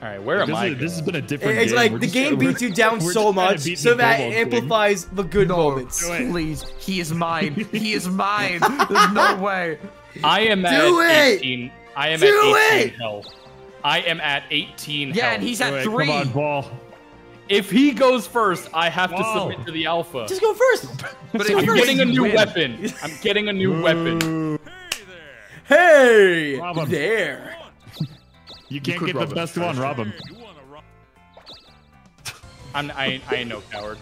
All right, where am this, I? is, this has been a different It's game. like We're the just- game beats you down so much so that Kobold it amplifies the good No, moments. please. He is mine. (laughs) He is mine. (laughs) There's no way. I am at Do it! 18. I am Do at 18 it! health. I am at 18 Yeah, health. and he's at it, three. Come on, ball. If he goes first, I have to submit to the alpha. Just go first. But Just if I'm you first. getting a new win. weapon. I'm getting a new weapon. Hey Rob 'em. there. You can't could get the rob him. best one, rob him. (laughs) I'm, I, I ain't no coward.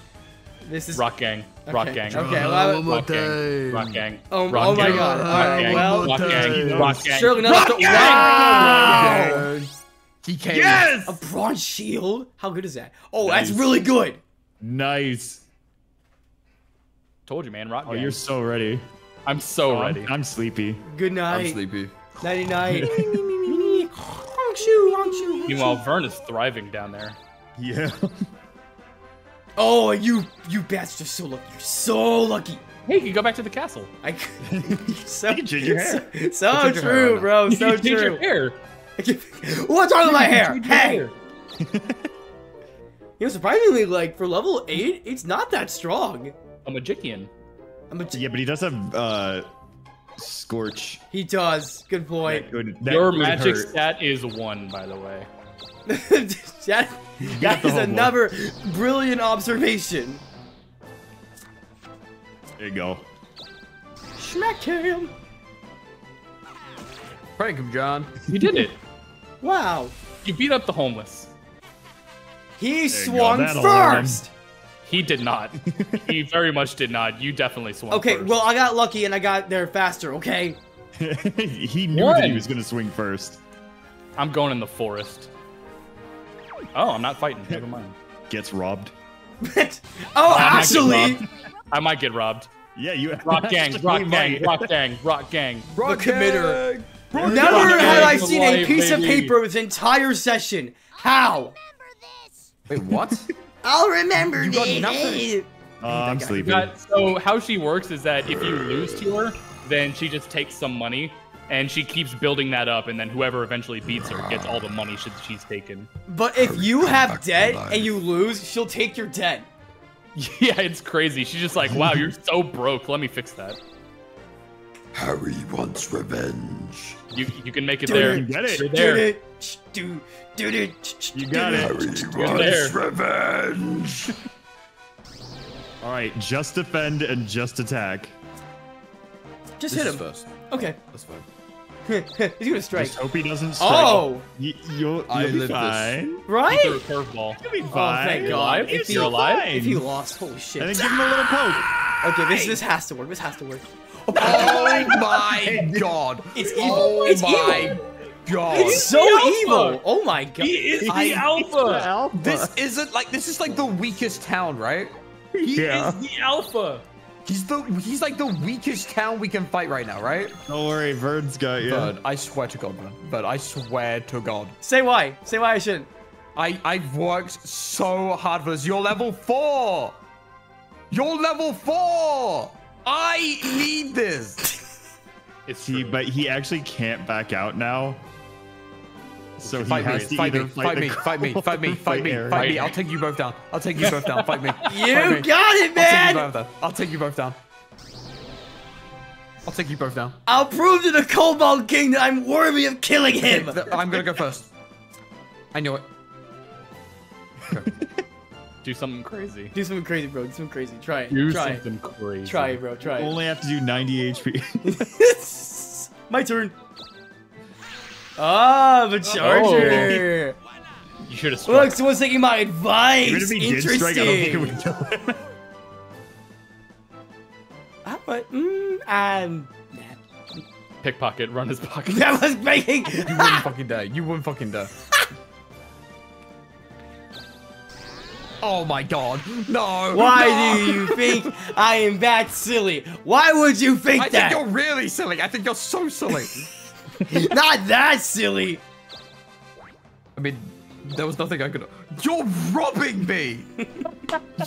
This is Rock gang. Rock gang. okay, well, one more Rock gang. Rock gang. Oh- Rock oh my. God. Rock Alright, gang. well- Rock gang. Rock gang. surely not Rock the gang! wow. He came. Yes! A bronze shield? How good is that? Oh, that's really good. Nice. Told you, man. Rock Oh, gang. you're so ready. I'm so Oh, I'm- ready. I'm sleepy. Good night. I'm sleepy. Nighty night. (laughs) Honk shoe, honk shoe, honk Meanwhile. Vern is thriving down there. Yeah. (laughs) Oh, you you bastards are so lucky. You're so lucky. Hey, you can go back to the castle. I (laughs) (laughs) so, You can change your hair. so, so Change your hair true, right bro. You So can change true. your hair. What's wrong with my hair? Change your Hey, hair. you know, surprisingly, like for level eight, it's not that strong. A magician. I'm a Yeah, but he does have uh, scorch. he does. Good point. That could- that Your magic hurt. stat is one, by the way. (laughs) that that the is whole another brilliant observation. There you go. Smack him. Prank him, John. You did it. (laughs) Wow. You beat up the homeless. He There swung that'll learn first. He did not. (laughs) he very much did not. You definitely swung. Okay, first. well I got lucky and I got there faster. Okay. (laughs) he knew that he was gonna swing first. I'm going in the forest. Oh, I'm not fighting. Never mind. (laughs) Gets robbed. oh, I actually, robbed. I might get robbed. Yeah, you. Rock gang, actually rock gang, rock gang, rock gang. the committer. Rock Never had I gang seen a alive, piece of paper this entire session. How? Wait, what? I'll remember You got this. nothing. Oh, I'm sleeping. That- so how she works is that if you lose to her, then she just takes some money and she keeps building that up, and then whoever eventually beats her gets all the money she, she's taken. But if you have debt and you lose, she'll take your debt. (laughs) Yeah, it's crazy. She's just like, wow, you're so broke. Let me fix that. Harry wants revenge. You you can make it Do there. it. Get it. You're Do there. it. Sh- Do do it. Sh- sh- You do got it. Harry there. wants revenge. (laughs) All right, just defend and just attack. Just This hit him. first. Okay. That's fine. (laughs) He's gonna strike. Just hope he doesn't oh! strike. Oh, Y- you'll, I you'll be live this. fine. right? Threw a curveball. You'll be Oh, fine. thank You're God. alive? If You're alive? if he lost, holy shit. And then give him a little poke. Okay, this this has to work. This has to work. Oh (laughs) my god. It's oh evil. Oh it's my evil. god. It's so evil. Oh my god. He is the I- alpha. This isn't like this is like the weakest town, right? He Yeah. is the alpha. He's the he's like the weakest town we can fight right now, right? Don't worry, Vern's got you. But I swear to God, man. But I swear to God. Say why. Say why I shouldn't. I I've worked so hard for this. You're level four. You're level four. I need this. (laughs) It's He, but he actually can't back out now. So he Fight me, has to fight either me, fight, fight the me, (laughs) fight me, crow fight me, fight me, fight me. I'll take you both down. I'll take you both down. Fight me. You (laughs) Fight me. got it, I'll take you man. both down. I'll take you both down. I'll take you both down. I'll prove to the Kobold King that I'm worthy of killing him. I'm gonna go first. I knew it. Do something crazy. Do something crazy, bro. Do something crazy. Try it. Do Try it. something crazy. Try it, bro. Try it. Only have to do 90 HP. (laughs) My turn. Ah, the charger. You should have Look, someone's taking my advice. Even if he did strike, I don't think it would kill him. (laughs) Ah, what? Mm, um, Pickpocket, run his pocket. that was making. You wouldn't fucking dare. You wouldn't fucking dare. (laughs) oh my god. No. Why no. do you think I am that silly? Why would you think I that? think you're really silly. I think you're so silly. (laughs) Not that silly. I mean, there was nothing I could. You're robbing me.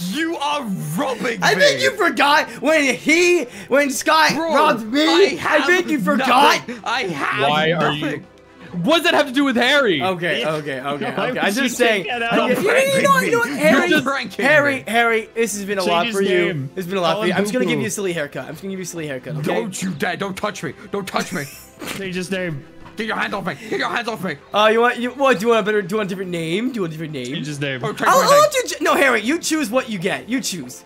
you are robbing I me. I think you forgot when he, when Scott Bro, robbed me. I, I, think you forgot. nothing. I have Why are you? What does that have to do with Harry? Okay, (laughs) okay, okay, okay. I'm just saying. take that out? Okay, Don't you, prank you know, what, you know what, me. Harry, You're Harry. Harry, this has been a Change lot for you. name. It's been a lot Call for you. I'm just gonna give you a silly haircut. I'm just gonna give you a silly haircut. Okay. Don't you dare! Don't touch me! Don't touch me! Change his name. Get your hands off me! Get your hands off me! Uh, you want you what? Do you want a better? Do you want a different name? Do you want a different name? Change his name. Don't I'll, I'll name. let No, Harry, you choose what you get. You choose.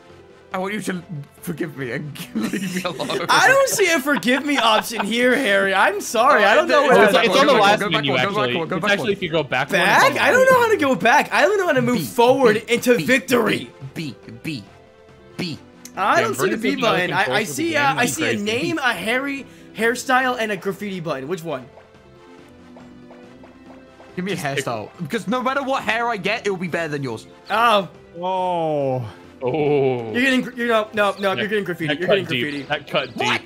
I want you to forgive me and (laughs) leave me alone. I don't see a forgive me option here, Harry. I'm sorry. I don't know what Oh, it's, it's on the last menu back one, go back actually. It's actually if you go back. back. it's I don't know how to go back. I don't know how to move forward into victory. B, B, B. I don't see the B button. I, I see. Uh, I see a name, a Harry hairstyle, and a graffiti button. Which one? Give me a hairstyle. Because no matter what hair I get, it will be better than yours. Oh, Oh. Oh. you're getting. You're no, no, no. You're getting graffiti. That You're cut getting graffiti. deep. That cut deep. What?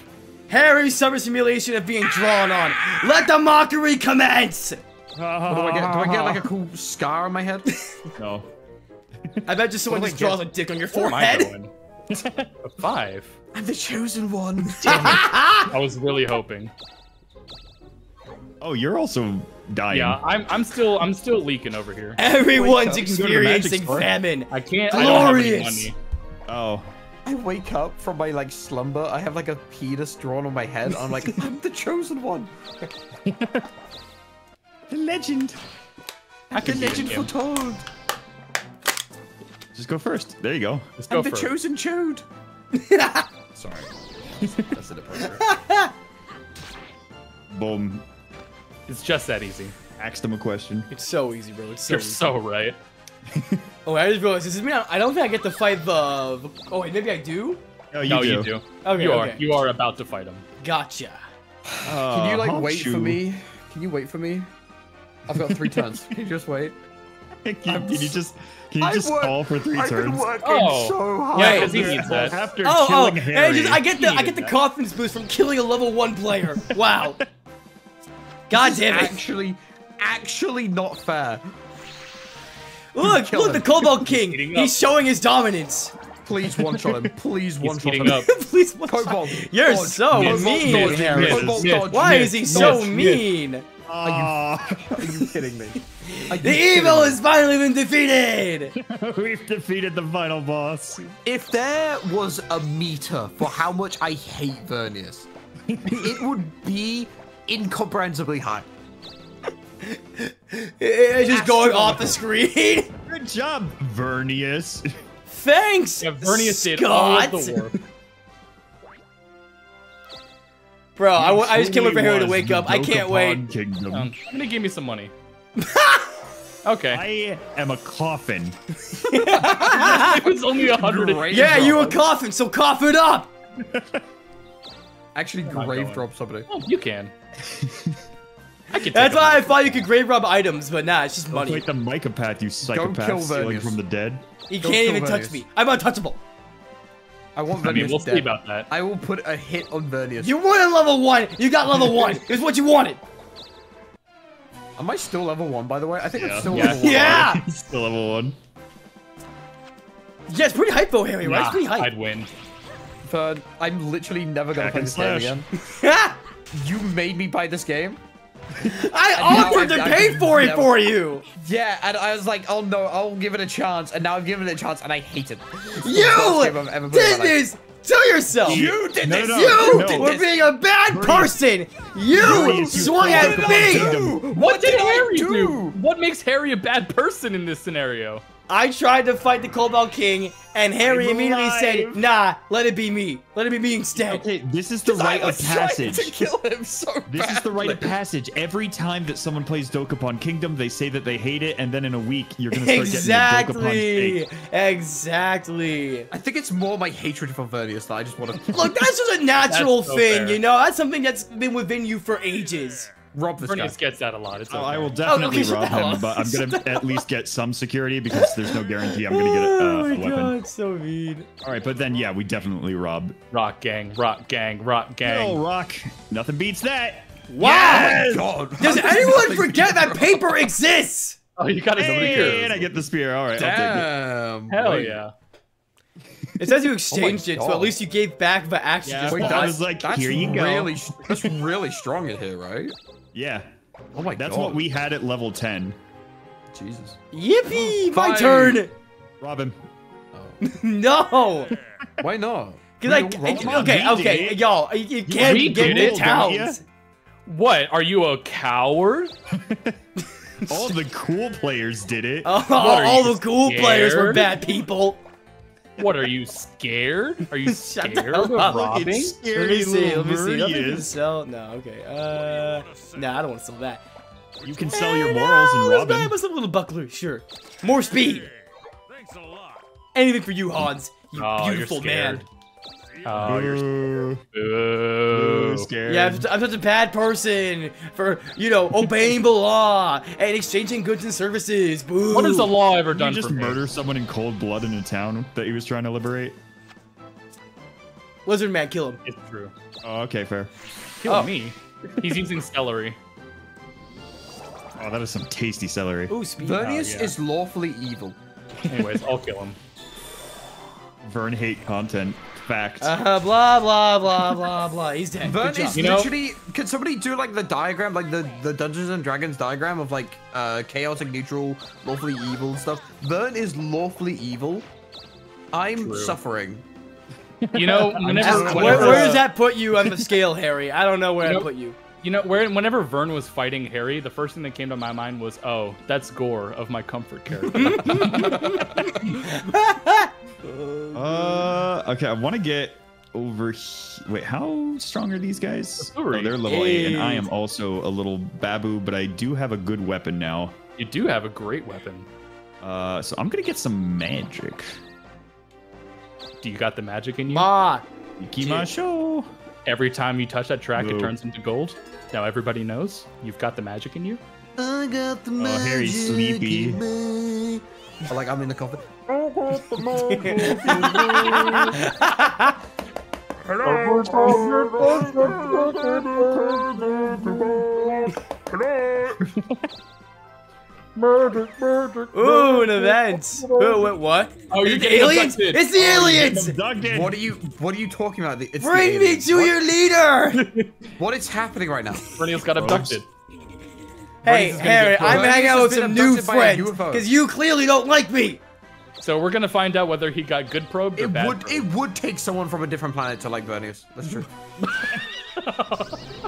Harry summer simulation of being drawn on. Let the mockery commence. What do I get? Do I get like a cool scar on my head? (laughs) No. I bet just someone just I draws a dick on your Where am I forehead. A five. (laughs) I'm the chosen one. I was really hoping. Oh, you're also dying. Yeah, I'm. I'm still. I'm still leaking over here. (laughs) Everyone's up. You go to the magic experiencing famine. I can't. I don't have any Glorious. money. Oh. I wake up from my like slumber. I have like a penis drawn on my head. I'm like, (laughs) I'm the chosen one. (laughs) The legend. I The can beat legend him. foretold. Just go first. There you go. Let's go I'm the for it. chosen chode. Sorry. That's inappropriate. Boom. It's just that easy. Asked him a question. It's so easy, bro. It's so You're easy. so right. (laughs) Oh, I just realized this is me. I don't think I get to fight the. Oh wait, maybe I do. Oh, you no, do. you do. Okay, you are. okay. You are about to fight him. Gotcha. Can you like Uh, wait for me? Can you wait for me? I've got three turns. Can (laughs) you just wait? Can, can you just can you I just work- call for 3 I've been turns? working Oh. so hard. Yeah, because he needs that. After Oh, oh, killing hey, Harry. just, I get the I get the confidence boost from killing a level one player. Wow. (laughs) God This is damn it! Actually, actually not fair. Look, kill look, the him. Cobalt King. Heating He's showing his dominance. Please one shot him. Please one-shot him. up. (laughs) Please, watch out. Cobalt. You're dodge, so Cobalt mean, dodge, Harry. Cobalt Miss, dodge. Why Miss, is he so miss. mean? Aw. Ah. Are you kidding me? You The kidding evil me? has finally been defeated. (laughs) We've defeated the final boss. If there was a meter for how much I hate Vernias, it would be incomprehensibly high. It's just going off the screen. (laughs) Good job, Vernias. Thanks, Yeah, Vernias did all of the work. Bro, I, I just can't wait for Truly Harry to wake up. I can't wait. Dokapon Kingdom. Um, I'm gonna give me some money. (laughs) okay. I am a coffin. (laughs) it was only a hundred. Yeah, you a job. coffin, so cough it up. Actually, grave going. drop somebody. Oh, you can. I can. That's why I thought you could grave rob items, but nah, it's just Don't money. fight the Mycopath, you psychopath kill stealing Vernias. from the dead. He Don't can't kill even touch me. I'm untouchable. I want I mean, Vernias we'll dead. see about that. I will put a hit on Vernias. You wanted level one. You got level one. (laughs) It's what you wanted. Am I still level one, by the way? I think I'm still Yeah. level one. Yeah. (laughs) Still level one. Yeah, it's pretty hype though, Harry. Right? It's Nah, pretty hype. I'd win. Vern, I'm literally never gonna Hack play and this game again. (laughs) You made me buy this game. (laughs) I offered I- to I pay for it never- for you. Yeah, and I was like, oh no, I'll give it a chance, and now I've given it a chance, and I hate it. You worst game I've ever played in did this to yourself. You did No, this. no, no. You No. were being a bad Vernias. person. You Vernias, swung fucked at me. Kingdom. What did did Harry do? do? What makes Harry a bad person in this scenario? I tried to fight the Cobalt King, and Harry I'm immediately alive. said, "Nah, let it be me. Let it be me instead." Okay, this is the rite of passage. to (laughs) kill him so This is the rite of passage. Every time that someone plays Dokapon Kingdom, they say that they hate it, and then in a week you're gonna start getting a Dokapon Exactly. Exactly. I think it's more my hatred for Vernias that I just want to Look, that's just a (laughs) natural That's so thing, fair. you know. That's something that's been within you for ages. Rob this guy. Vernias gets that a lot. It's Oh, okay. I will definitely okay, rob him, but I'm gonna (laughs) at least get some security because there's no guarantee I'm gonna get a, oh uh, my a weapon. god, so mean. All right, but then yeah, we definitely rob. Rock gang, rock gang, rock gang. Oh, rock! Nothing beats that. Wow. God. Does anyone forget that paper exists? Oh, you got a Hey, spear. and I get the spear. All right, I'll take Damn. Hell Wait. yeah. It says you exchanged it, so at least you gave back the axe Yeah. you just Wait, I bought. was like, that's here you go. Really, that's really strong in here, right? It. Yeah, Oh my that's god. what we had at level 10. Jesus. Yippee! Oh, my Fine. turn. Robin. him. (laughs) no. (laughs) Why not? Cause I, We don't rob him. okay, okay, it. y'all, you, you can't we get did the it, didn't towns. (laughs) What? Are you a coward? All the cool players did it. Oh, all the cool players were bad people. What are you scared? Are you (laughs) scared of robbing? Let me see. Let me see. Nothing to Vernias. sell. No. Okay. Uh. Nah, I don't want to sell that. You can sell your morals no, and let's rob buy him. us a little buckler. Sure. More speed. Thanks a lot. Anything for you, Hans. You Oh, you're beautiful man. Scared. Oh, you're Boo. Boo. Boo, scared. Yeah, I'm, I'm such a bad person for you know obeying the law and exchanging goods and services. Boo. What has the law ever Did done you just for me? murder someone in cold blood in a town that he was trying to liberate? Lizard man? Kill him. It's true. Oh, okay, fair. Kill Oh. me. He's using celery. Oh, that is some tasty celery. Ooh, speed. Vernias oh, yeah. is lawfully evil. Anyways, I'll kill him. Vern hate content. Fact. Uh, blah blah blah blah blah. He's dead. Good Vern job. is You know- literally. Can somebody do like the diagram, like the the Dungeons and Dragons diagram of like uh chaotic, neutral, lawfully evil stuff? Vern is lawfully evil. I'm True. suffering. You know, (laughs) whenever, Where, where does that put you on the scale, Harry? I don't know where You to know- put you. You know, where, whenever Vern was fighting Harry, the first thing that came to my mind was, oh, that's Gore of my comfort character. (laughs) (laughs) Uh, okay, I want to get over. He- Wait, how strong are these guys? Oh, Three. they're level eight, and I am also a little babu, but I do have a good weapon now. you do have a great weapon. Uh, so I'm gonna get some magic. Do you got the magic in you? Ma. Ikimasho. Every time you touch that track, Whoa. it turns into gold. Now everybody knows you've got the magic in you. I got the Oh, Harry's sleepy. I like I'm in the coffin. (laughs) (laughs) Ooh, an event. Ooh, wait, what? Oh, Is you're the aliens? abducted. It's the oh, aliens! Abducted. What are you What are you talking about? It's the Bring me to What- your leader! (laughs) What is happening right now? Vernias got abducted. hey, Vernias is gonna Harry. I'm Vernias hanging out with some new abducted by a friends because you clearly don't like me. So we're gonna find out whether he got good probed or It bad would probed. it would take someone from a different planet to like Vernias. That's true. (laughs)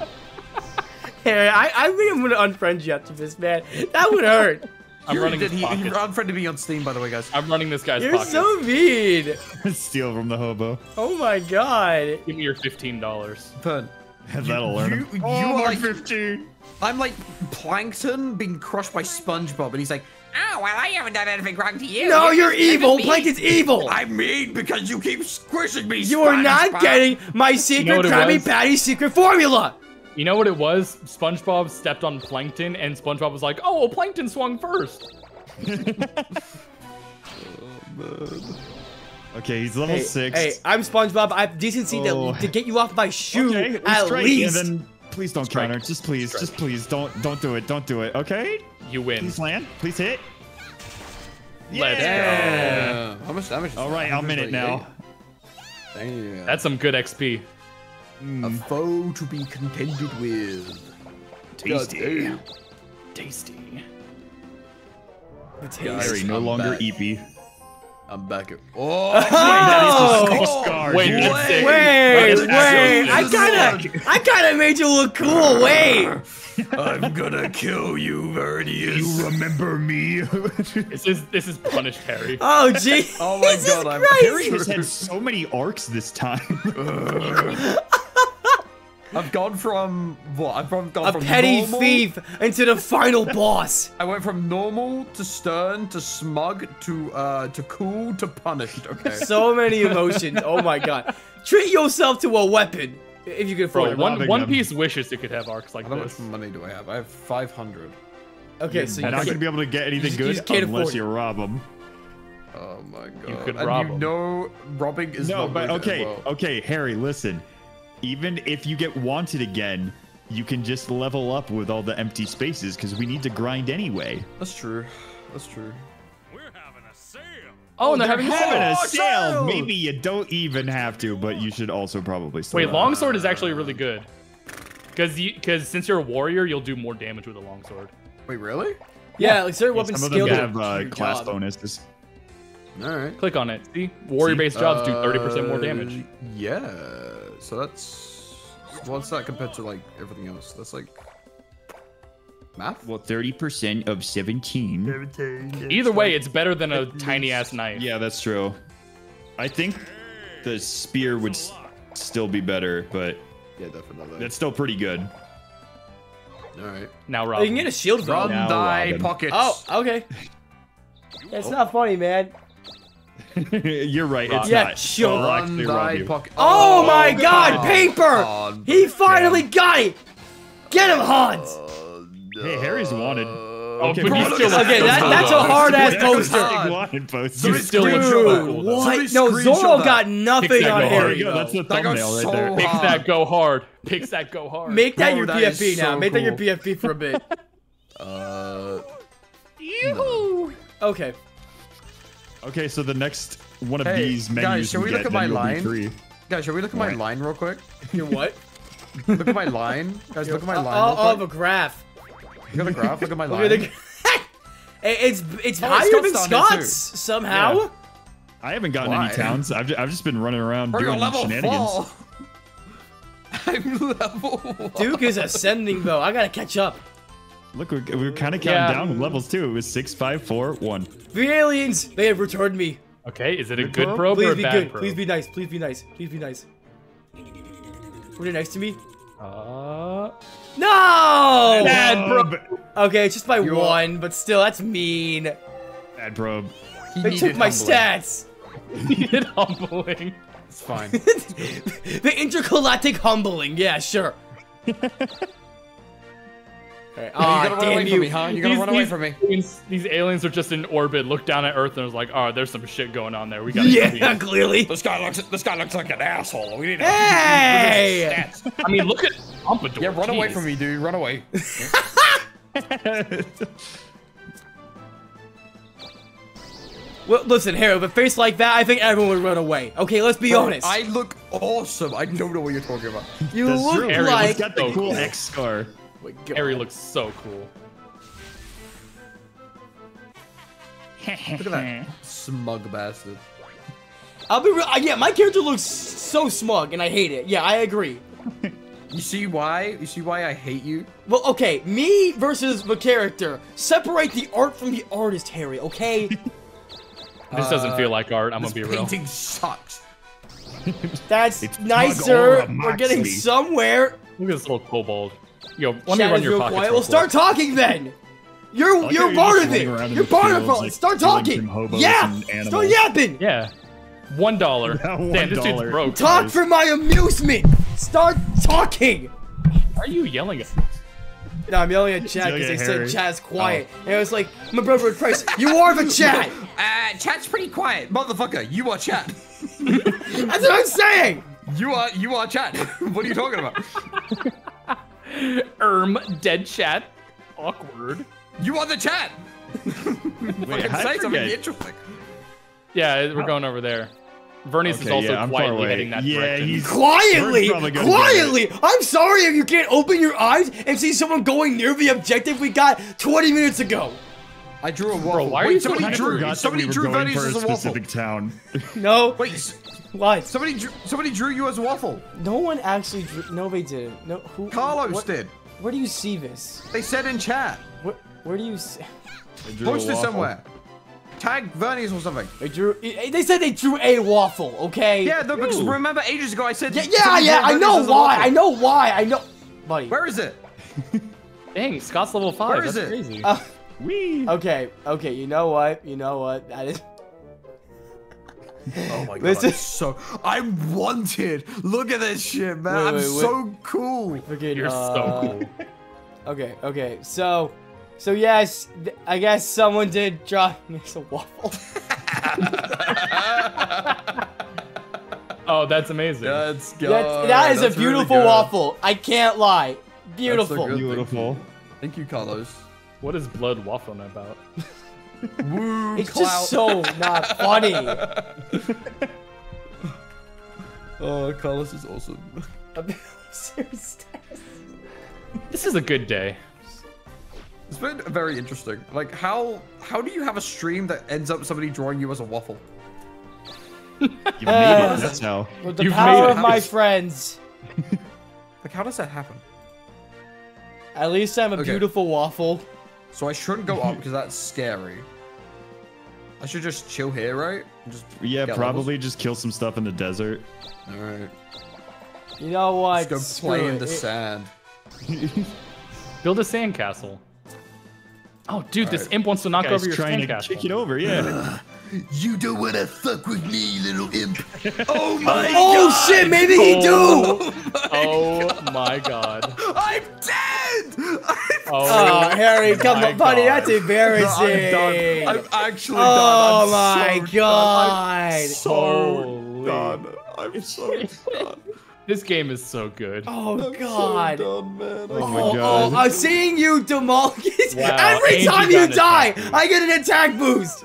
Harry, I, I think I'm gonna unfriend you after this, man. That would hurt. (laughs) I'm running Did his he, he pockets. unfriended me on Steam, by the way, guys. I'm running this guy's You're pockets. so mean. (laughs) Steal from the hobo. Oh my god. Give me your fifteen dollars. Vern, That'll learn you, him. you Oh, are more like 15. I'm like Plankton being crushed by SpongeBob, and he's like, "Oh well, I haven't done anything wrong to you." No, You you're you're evil. Plankton's evil. I'm mean because you keep squishing me. You are not getting my secret what it Krabby? Patty secret formula. You know what it was? SpongeBob stepped on Plankton, and SpongeBob was like, "Oh, well, Plankton swung first. (laughs) Okay, he's level Hey, six. hey, I'm SpongeBob. I have decency Oh. to, to get you off my shoe okay, at strike, least. And then please don't Strike. counter. Just please, Strike. just please, don't don't do it. Don't do it. Okay. You win." Please land. Please hit. Let's Yeah. How much damage? is All that? right, I'm in it now. Damn. That's some good XP. A mm. foe to be contended with. Tasty. Goddamn. Tasty. The taste. Guys, Harry, no I'm longer back. Eepy. I'm back at. Oh, (laughs) Oh! Scar, Wait, dude. that's sick. Wait, wait! I kind of, I kind of made you look cool. Wait. (laughs) I'm gonna kill you, Verdius. You remember me? (laughs) This is this is punished Harry. Oh, gee. Oh my Jesus God, I'm Christ. Harry has had so many arcs this time. I've gone from what? I've gone, gone A from petty normal- thief into the final (laughs) boss. I went from normal to stern to smug to uh to cool to punished. Okay. So many emotions. Oh my god. Treat yourself to a weapon if you can afford Bro, it. one One them. Piece wishes it could have arcs like this. How much money do I have? I have 500. Okay, so you You're not gonna be able to get anything you good just can't unless you rob them. Oh my god. You could and rob you 'em. know robbing is No, not but okay, well. okay, Harry, listen. Even if you get wanted again, you can just level up with all the empty spaces because we need to grind anyway. That's true. That's true. We're having a sale. Oh, and they're having, having a a sale. sale. Maybe you don't even have to, but you should also probably. Still Wait, have longsword is actually really good. Cause you, cause since you're a warrior, you'll do more damage with a longsword. Wait, really? Yeah, like certain it. weapons Some of them have uh, class job. bonuses. All right. Click on it. See, warrior-based jobs do 30% more damage. Uh, Yeah. So that's what's that compared to like everything else? That's like math. Well, thirty percent of seventeen. Either way, it's better than a tiny ass knife. Yeah, that's true. I think the spear would s- still be better, but Yeah, definitely. that's still pretty good. All right. Now, Oh, Rob. you can get a shield though. Run Now, thy Robin. pockets. Oh, okay. It's oh. not funny, man. (laughs) You're right. It's Yeah, not. sure. I'll Run actually rob thy pocket. Oh, my god, God. paper! God. He finally got it! Get him, Hans! Hey, Harry's wanted. Oh, Okay, but still Okay, that, that's a hard ass (laughs) poster. poster. You still look so Dude, what? No, screenshot Zoro got nothing Pixar on go There Harry. go. That's the That goes thumbnail right so there. Picks that go hard. Picks that go hard. Make that Bro, your that is PFP now. so Make that your cool. PFP for a bit. (laughs) Uh, Okay. Okay, so the next one of Hey, these guys, menus shall you we get, look at then my you'll be line? free. guys, should we look at my line real quick? (laughs) Your what? Look at my line. Guys, look at my Oh, line. oh, real of a graph. You got the graph? Look at my (laughs) Look line. (laughs) at the. It's it's Oh, higher Scott's than down. Scott's somehow. Yeah. I haven't gotten Why? any towns. I've, I've just been running around Bro, you're doing level shenanigans. four. I'm level one. Duke is ascending though. I gotta catch up. Look, we're, we're kind of counting Yeah. down with levels too. It was six, five, four, one. The aliens, they have returned me. Okay, is it a Good good probe? probe or Please a be bad good. probe? Please be nice. Please be nice. Please be nice. Were they next to me? Uh, No! Bad probe. Okay, it's just by You're- one, but still, that's mean. Bad probe. He They took my humbling. stats. (laughs) needed humbling. It's fine. (laughs) the intergalactic humbling. Yeah, sure. (laughs) Okay. you Ah, gotta run damn away you. from me, huh? You gotta These- run away from me. aliens- These aliens are just in orbit, look down at Earth, and it's like, oh, there's some shit going on there. We gotta Yeah, intervene." (laughs) clearly. This guy looks. This guy looks like an asshole. We need to. Hey! Stats. I mean, look at Pompadour. Yeah, run away from me, dude. Run away. (laughs) Well, listen, Harry, with a face like that, I think everyone would run away. Okay, let's be Bro, honest. I look awesome. I don't know what you're talking about. you That's look true. Harry like. He's got the cool cool. X scar. My God. Harry looks so cool. Look at that (laughs) smug bastard. I'll be real. uh, Yeah, my character looks so smug, and I hate it. Yeah, I agree. You see why? You see why I hate you? Well, okay, me versus the character. Separate the art from the artist, Harry. Okay. (laughs) This doesn't feel like art. I'm gonna be real. painting sucks. (laughs) That's It's nicer. We're getting somewhere. Look at this little kobold. Yo, let me run is your real pockets. quiet. real Well, start talking then. You're like you're how you're part of it. running around in You're the part of fields, it. Start talking. from Yeah. and Start yapping. Yeah, one dollar. (laughs) Damn, this dude's broke. Talk for my amusement. Start talking. Why are you yelling at? No, I'm yelling at chat because they at said Harry. chat's quiet. And I was like, my brother in Christ, you are the (laughs) chat. Uh, chat's pretty quiet, motherfucker. You are chat. (laughs) That's what I'm saying. You are you are chat. what are you talking about? Erm, dead chat. Awkward. You are the chat. Wait, Fucking I say something interesting. Yeah, we're going over there. Vernias is also yeah, I'm quietly heading that Yeah, direction. he's- Quietly, We're probably gonna get quietly. I'm sorry if you can't open your eyes and see someone going near the objective we got 20 minutes ago. I drew a waffle. why are Wait, you somebody drew. forgot somebody we drew going Vernias as a waffle. specific town. No. Wait, s- What? somebody drew. Somebody drew you as a waffle. No one actually. Drew, nobody did. No. Who? Carlos what- did. Where do you see this? They said in chat. Where, where do you see? Drew a Post it somewhere. Tag Vernias or something. They drew. eh, They said they drew a waffle. Okay. Yeah, no, because remember ages ago I said. Yeah. Yeah. yeah I know why. I know why. I know. Buddy. Where is it? (laughs) Dang, Scott's level five. Where is That's it? crazy. Uh, Wee. okay. Okay. You know what? You know what? That is. (laughs) Oh my god, Listen- I'm so I'm wanted. Look at this shit, man. Wait, I'm wait, wait. so cool. Freaking, You're uh, so cool. (laughs) Okay. Okay. So. So yes, I guess someone did draw me (laughs) a waffle. Oh, that's amazing. That's That's, that is a beautiful waffle. I can't lie. Beautiful. good. Beautiful. Thank you, Carlos. What is blood waffling about? Woo, It's clout. just so not funny. (laughs) Oh, Carlos is awesome. (laughs) This is a good day. It's been very interesting. Like, how how do you have a stream that ends up somebody drawing you as a waffle? You made Uh, it. That's how. With the You've power of it. my friends. (laughs) Like, how does that happen? At least I'm a Okay. beautiful waffle. So I shouldn't go up because that's scary. I should just chill here, right? Just Yeah, get probably just kill some stuff in the desert. All right. You know what? Let's go play Screw in the It- sand. (laughs) Build a sandcastle. Oh, dude, this Alright. imp wants to knock over your trying to sandcastle. kick it over. Yeah. (sighs) (laughs) You don't wanna fuck with me, little imp. (laughs) Oh my Oh shit! Maybe he do. Oh, oh my god. I'm dead. I'm, Oh, Oh, Harry, come on, buddy. God. That's No, embarrassing. I'm done. I'm actually Oh done. I'm oh my so God. Done. I'm so Holy. done. I'm so done. This game is so good. Oh god. So done, man. Oh my Oh, god. oh, I'm seeing you demolish. (laughs) Wow, Every Angie time got you die, attack I get an attack boost.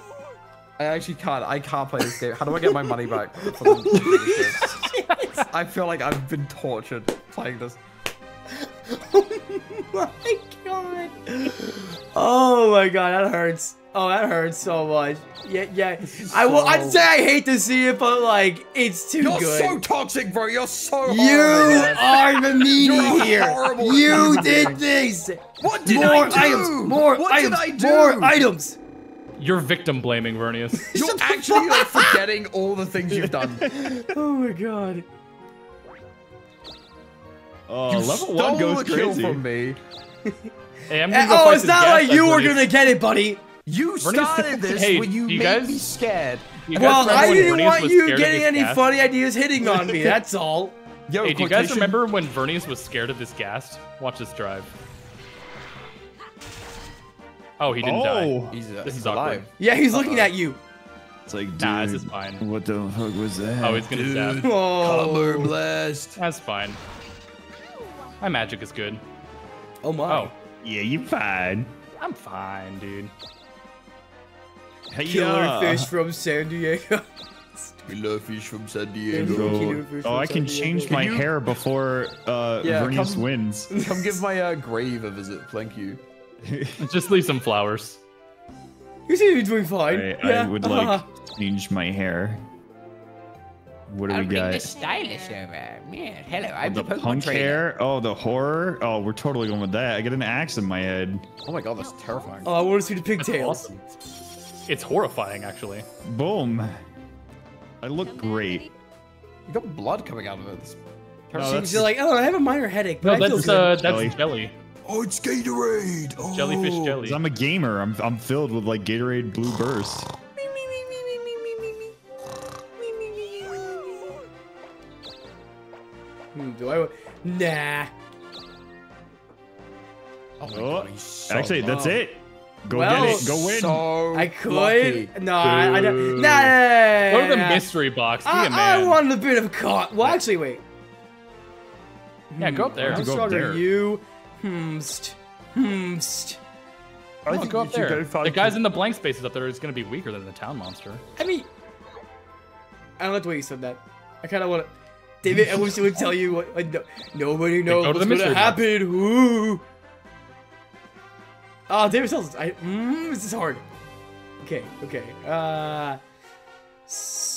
I actually can't. I can't play this game. How do I get my money back? (laughs) I feel like I've been tortured playing this. (laughs) Oh my god. Oh my god, that hurts. Oh, that hurts so much. Yeah, yeah. I will. I'd say I hate to see it, but like, it's too You're good. so toxic, bro. You're so you are the You're meanie here. horrible You did this. What did more I do? items. More what items. did I do? More items. You're victim blaming, Vernias. (laughs) You're actually like forgetting all the things you've done. (laughs) Oh my god. Oh, You level one goes a kill crazy. from me. Hey, I'm Eh, gonna go oh, it's not gas like you guy, were gonna get it, buddy. You Vernias- started this Hey, when you you made guys- me scared. Well, I didn't Vernias want you getting any gas? funny ideas hitting on me. (laughs) That's all. Yo, Hey, do you guys remember when Vernias was scared of this gas? Watch this drive. Oh, he didn't die. Oh, He's, uh, This he's is awkward. alive. Yeah, he's looking at you. it's like, dude, Nah, this is fine. what the fuck was that? Oh, he's gonna Dude. zap. Color Oh, blast. That's fine. My magic is good. oh my. Oh, yeah, you're fine. I'm fine, dude. Hey, Killer yeah. fish from San Diego. (laughs) Killer fish from San Diego. fish Oh, from I San can Diego. change my you- hair before uh, Yeah, Vernias come- wins. (laughs) Come give (laughs) my uh, grave a visit. Thank you. (laughs) Just leave some flowers. You seem to be doing fine. I, yeah. I would uh-huh. like to change my hair. What do we got? The stylish over. Man, hello, Oh, I'm the Pokemon punk trainer. hair? Oh, the horror? Oh, we're totally going with that. I get an axe in my head. Oh my god, that's terrifying. Oh, I want to see the That's pigtails. awesome. It's horrifying, actually. Boom. I look great. You got blood coming out of it. It's No, terrifying. that's You're like, oh, I have a minor headache, but No, I feel that's good. uh, that's Jelly. jelly. Oh, it's Gatorade. Oh. Jellyfish jelly. 'Cause I'm a gamer. I'm, I'm filled with like Gatorade Blue Burst. Hmm, do I? Nah. Oh my Oh, god, he's so Actually, that's it. Go Well, get it. Go win. So I could. lucky. No, I, I don't. Boo. Nah, nah, nah, Go to the mystery box. Be I, a man. I wanted a bit of con. Well, actually, wait. Yeah, go up there. How to go up there. you? Hmst. Hmst. Why would you go up there? go The guys some- in the blank spaces up there is going to be weaker than the town monster. I mean, I don't like the way you said that. I kind of want to. David, I wish I would tell you what. what no, nobody knows go to what's gonna happen. Ooh. Oh, David Cells. I. Mm, this is hard. Okay. Okay. Uh. s-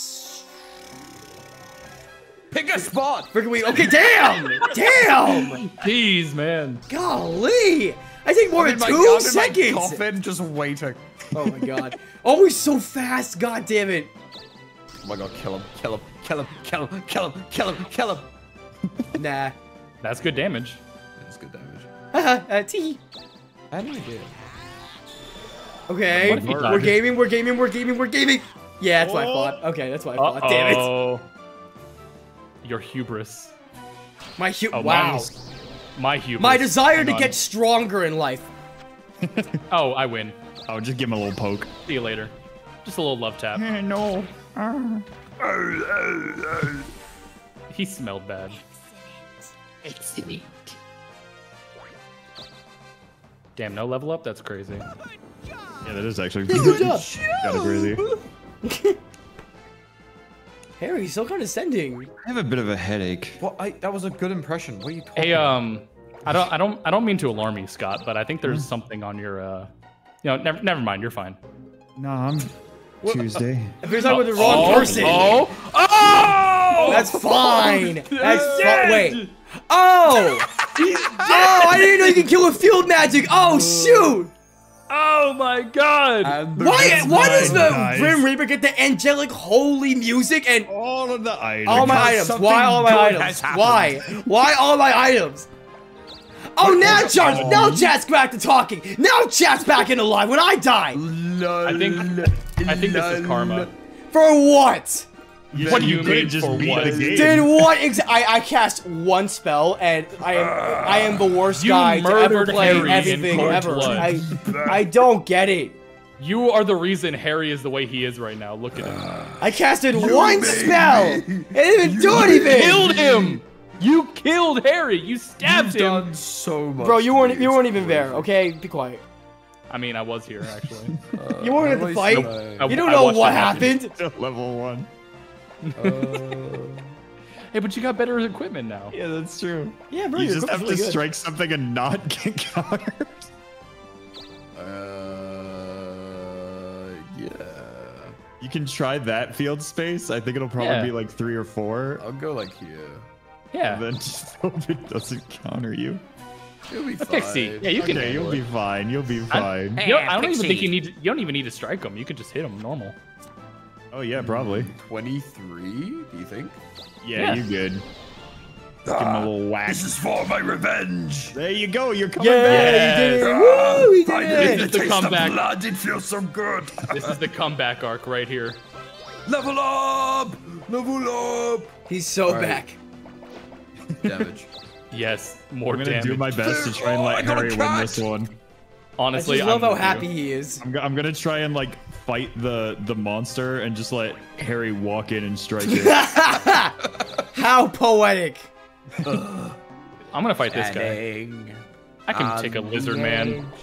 Pick a spot. Freaking we. Okay. Damn. damn. Jeez, man. Golly. I take more I'm than in my- two I'm in my seconds. coffin, just waiting. Oh my god. Always so fast. God damn it. Oh my god, kill him, kill him, kill him, kill him, kill him, kill him, kill him. (laughs) Nah. That's good damage. That's good damage. Haha. uh, tee. I had no idea. Okay. What if he We're gaming. We're gaming. We're gaming. We're gaming. Yeah, that's what I thought. Okay, that's what I thought. Damn it. Your hubris. My hu- Oh, wow. mine's- My hubris. My desire Hang to on. get stronger in life. (laughs) Oh, I win. Oh, just give him a little poke. See you later. Just a little love tap. no. He smelled bad. Excellent. Damn, no level up? That's crazy. Yeah, that is actually Good job. kind of crazy. Harry, he's so condescending. I have a bit of a headache. What? I, that was a good impression. What are you talking Hey, about? um, I don't, I don't, I don't mean to alarm you, Scott, but I think there's something on your, uh, you know, never, never mind. You're fine. No, I'm Tuesday. (laughs) If you're talking with the wrong person, Oh, oh! that's fine. (laughs) That's fi- wait. Oh! (laughs) oh, I didn't know you could kill with field magic. Oh shoot! Oh my God! Why? Why does the Nice. Grim Reaper get the angelic holy music and All of the items. all my items? Why all my items? Why? Why all my items? Oh, now chat's now chat's back to talking. Now chat's back into live when I die. I think, I think this is karma. For what? You, What do you could just for beat what? the game. Did what? Exa- I I cast one spell and I am I am the worst You guy to ever murdered play Harry in anything ever. blood. I (laughs) I don't get it. You are the reason Harry is the way he is right now. Look at him. (sighs) I casted one spell. It didn't even do anything. Killed him. You killed Harry. You stabbed You've him. done so much. Bro, you weren't you weren't even there. Okay, be quiet. I mean, I was here actually. (laughs) You weren't at the fight. least, uh, I- You don't I know what it happened. (laughs) Level one. Hey, but you got better equipment now. Yeah, that's true. Yeah, bro, you just have to good. strike something and not (laughs) get countered. Uh, yeah. You can try that field space. I think it'll probably Yeah. be like three or four. I'll go like here. Yeah. And then just (laughs) hope it doesn't counter you. You'll be Okay, fine. see. Yeah, you can. Okay, you'll it. be fine. You'll be fine. You know, I don't even think you need. To, you don't even need to strike them. You can just hit them normal. Oh yeah, probably. 23, do you think? Yeah, Yeah. you good. Give him a ah, little whack. This is for my revenge. There you go. You're coming Yeah, back. you did it. Ah, Woo, we Finally, did the it. the taste comeback. of blood. It feels so good. This is the comeback arc right here. Level up! Level up! He's so Alright. back. Damage. (laughs) Yes, more damage. I'm gonna damage. do my best to try and Oh, let got a Harry win this one. I Honestly, just love I'm how with you. happy he is. I'm, I'm gonna try and like fight the the monster and just let Harry walk in and strike it. (laughs) How poetic. (laughs) I'm gonna fight this guy. I can on take a lizard man. (laughs)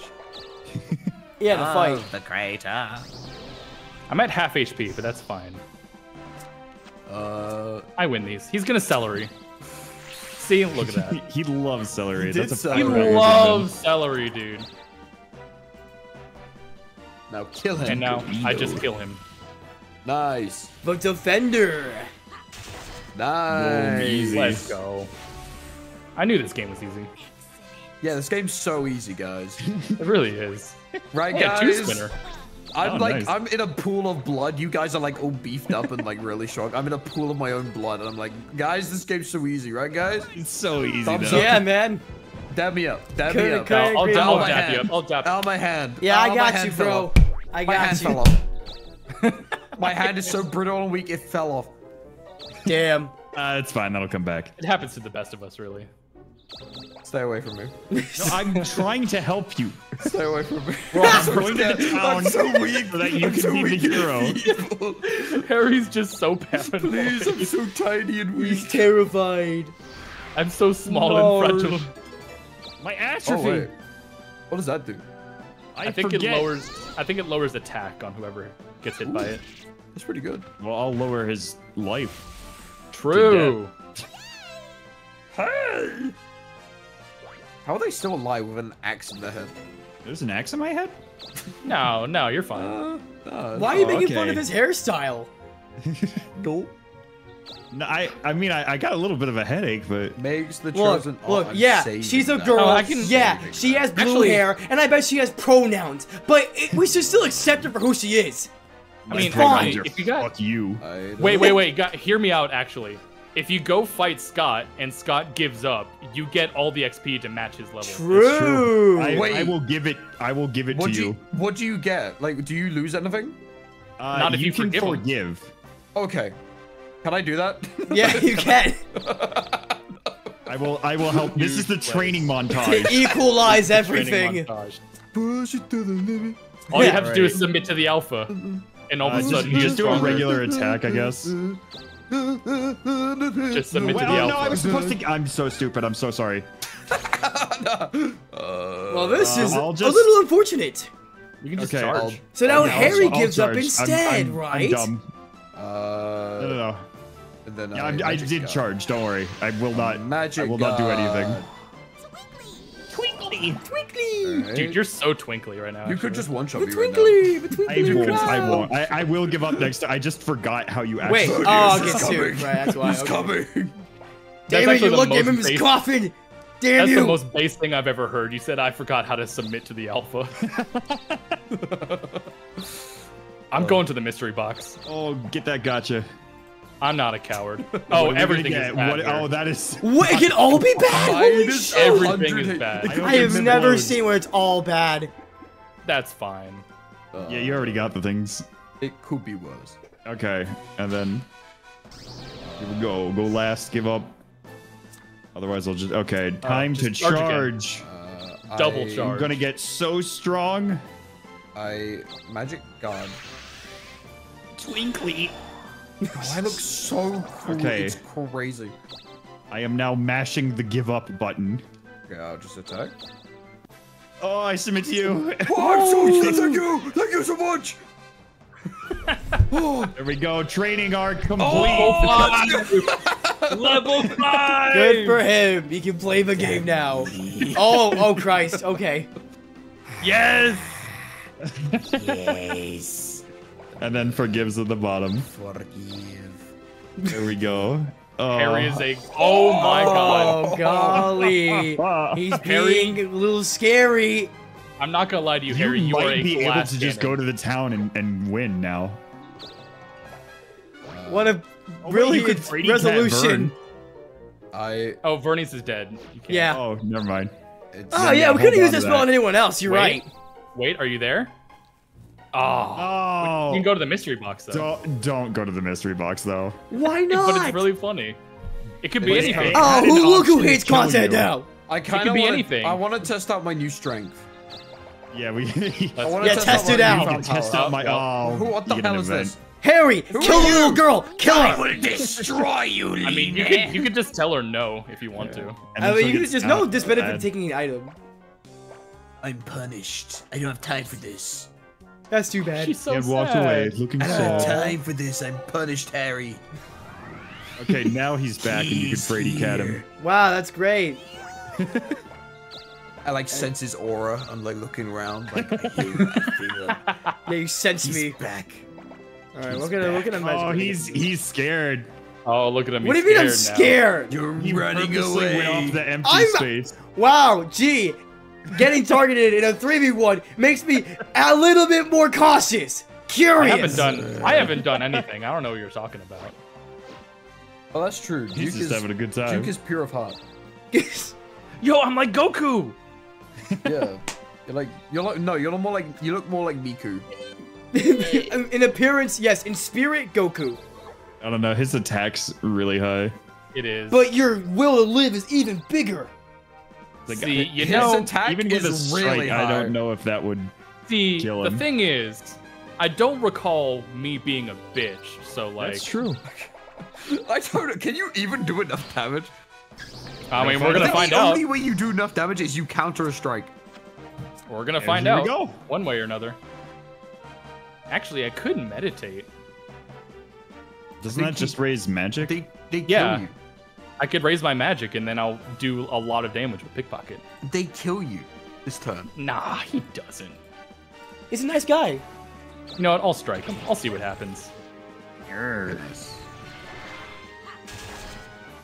Yeah, the fight. The crater. I'm at half HP, but that's fine. Uh, I win these. He's gonna celery. See, look at that. he, he loves celery. He That's a say He fact celery. record, loves celery, dude. Now kill him. And now I just kill him. Nice. The defender. Nice. easy. Let's go. I knew this game was easy. Yeah, this game's so easy, guys. (laughs) It really is. Right, Yeah, two guys? spinner. I'm Oh, like, nice. I'm in a pool of blood. You guys are like all beefed up and like really shocked. I'm in a pool of my own blood, and I'm like, guys, this game's so easy, right, guys? It's so easy Thumbs though. up. Yeah, man. Dab me up. Dab Could- me up. could- I'll, I'll, agree dap- with I'll my dap you hand. up. I'll dap. Ow, my hand. Yeah, Ow, I got you, bro. off. I My hand you. fell off. (laughs) my hand is so brittle and weak, it fell off. Damn. Uh, it's fine. That'll come back. It happens to the best of us, really. Stay away from me. (laughs) No, I'm trying to help you. Stay away from me. I'm going to the town I'm so weak. so that you I'm can so be the hero. (laughs) Harry's just so paranoid. Please, I'm so tiny and He's weak. terrified. I'm so small No. and fragile. My Oh, atrophy. wait. What does that do? I, I think forget. it lowers. I think it lowers attack on whoever gets hit by it. That's pretty good. Well, I'll lower his life. True. (laughs) Hey! How are they still alive with an axe in their head? There's an axe in my head. (laughs) No, no, you're fine. Uh, Why are you Oh, making fun of his hairstyle? (laughs) no. No, I I mean I, I got a little bit of a headache, but Makes the Look, chosen. look, oh, yeah, she's a girl. Oh, I can- yeah, she has blue Actually- hair, and I bet she has pronouns. But it, we should still accept her for who she is. I mean, pronouns actually, are if you got fuck you. Wait, wait, wait, got, hear me out. Actually, if you go fight Scott and Scott gives up, you get all the XP to match his level. True. I, Wait. I will give it. I will give it What to do you. you what do you get? Like, do you lose anything? Uh, Not if you can forgive 'em. forgive. Okay. Can I do that? (laughs) Yeah, you can. (laughs) I will. I will help. This is the training montage. to equalize everything. Push it to the limit. All you Yeah. have to do is submit to the alpha, and all Uh, of a just, sudden you're just do a regular attack, I guess. Just submit to the Well, no, I alpha. was supposed to. I'm so stupid. I'm so sorry. (laughs) Well, this Uh, is I'll a just- little unfortunate. You can just Okay, charge. So now I'll- Harry I'll gives up charge. I'm- instead, I'm- I'm right? dumb. Uh, No, no, no. And then Yeah, I, I'm, I did god. charge. Don't worry. I will um, not. Magic I will not do anything. god. Twinkly. Alright. Dude, you're so twinkly right now. You could just one shot The me right now. twinkly. Twinkly. I won't. I won't. I, I will give up next time. I just forgot how you actually. Wait. Oh, He's I'll get coming. two. Right, that's why. He's okay. coming. Damn it, you the looked at him in his basic- coffin. Damn That's you. the most base thing I've ever heard. You said I forgot how to submit to the alpha. (laughs) I'm oh. going to the mystery box. Oh, get that gotcha. I'm not a coward. (laughs) Oh, are we gonna everything is bad. What- oh, that is. (laughs) What? It can all be bad? Holy Minus shit. Everything is bad. I I have never loads. seen where it's all bad. That's fine. Yeah, you already got the things. It could be worse. Okay, and then here we go. Go last. Give up. Otherwise, I'll just. Okay, time to just charge charge. Uh, Double I, charge. I'm gonna get so strong. I magic god. Twinkly. Oh, I look so cool. Okay. It's crazy. I am now mashing the give up button. Okay, I'll just attack. Oh, I submit to you. (laughs) Oh, I'm so thank you. Thank you so much. (laughs) Oh. there we go. Training arc oh, complete. (laughs) Level five. Good for him. He can play the game now. Oh, oh Christ. Okay. Yes. Yes. And then forgives at the bottom. Forgive. There we go. (laughs) Oh. Harry is a. Oh my oh, god. Oh golly. (laughs) He's Harry- being a little scary. I'm not gonna lie to you, You Harry. You are might a be able glass to just go to the town and, and win now. What a Oh, really good resolution. I. Oh, Vernias is dead. You can't. Yeah. Oh, never mind. It's, Oh Yeah, yeah, we couldn't use on to this spell on anyone else. You're Wait. right. Wait, are you there? Oh. Oh. You can go to the mystery box though. Don't, don't go to the mystery box though. Why not? But it's really funny. It could be It is anything. oh, who, look who hates kill content you. now. I kind could of be want. anything. I want to test out my new strength. Yeah, we. (laughs) I wanna Yeah, test out it out. new You can test out my. Oh, Who? What the you get an hell is event. this? Harry, kill the little girl. Kill I her. will destroy you, I mean, you could you could just tell her no if you want to. And I then mean, you could just know this benefit Bad. taking an item. I'm punished. I don't have time for this. That's too bad. She's so Yeah, sad. walked away looking I don't have sad. time for this. I'm punished, Harry. Okay, now he's back and you can He's Brady cat him. Wow, that's great. I like sense his aura. I'm like looking around. Like I feel, I him. Yeah, you sense He's me. back. All right, he's we're gonna we're back. gonna magic. Oh, he's he's scared. Oh, look at him. What do you mean I'm now. scared? You're He running away. went off the empty I'm- space. Wow, gee, getting targeted in a three v one makes me a little bit more cautious, Curious. I haven't done. I haven't done anything. I don't know what you're talking about. Oh, that's true. He's just is, having a good time. Duke is pure of heart. (laughs) Yo, I'm like Goku. (laughs) Yeah. You're like you're like no, you're more like you look more like Miku. (laughs) in appearance, yes. In spirit, Goku. I don't know. His attack's really high. It is. But your will to live is even bigger. Like, See, you (laughs) know, attack even with a strike, really I don't know if that would. see, kill the thing is, I don't recall me being a bitch. So like, That's true. (laughs) I don't know. Can you even do enough damage? I mean, we're gonna think find the out. only way you do enough damage is you counter a strike. We're gonna And find here we out go. one way or another. Actually, I could meditate. Doesn't that just raise magic? They they kill Yeah. you. I could raise my magic and then I'll do a lot of damage with pickpocket. They kill you. this turn. Nah, he doesn't. He's a nice guy. You know what? I'll strike him. I'll see what happens.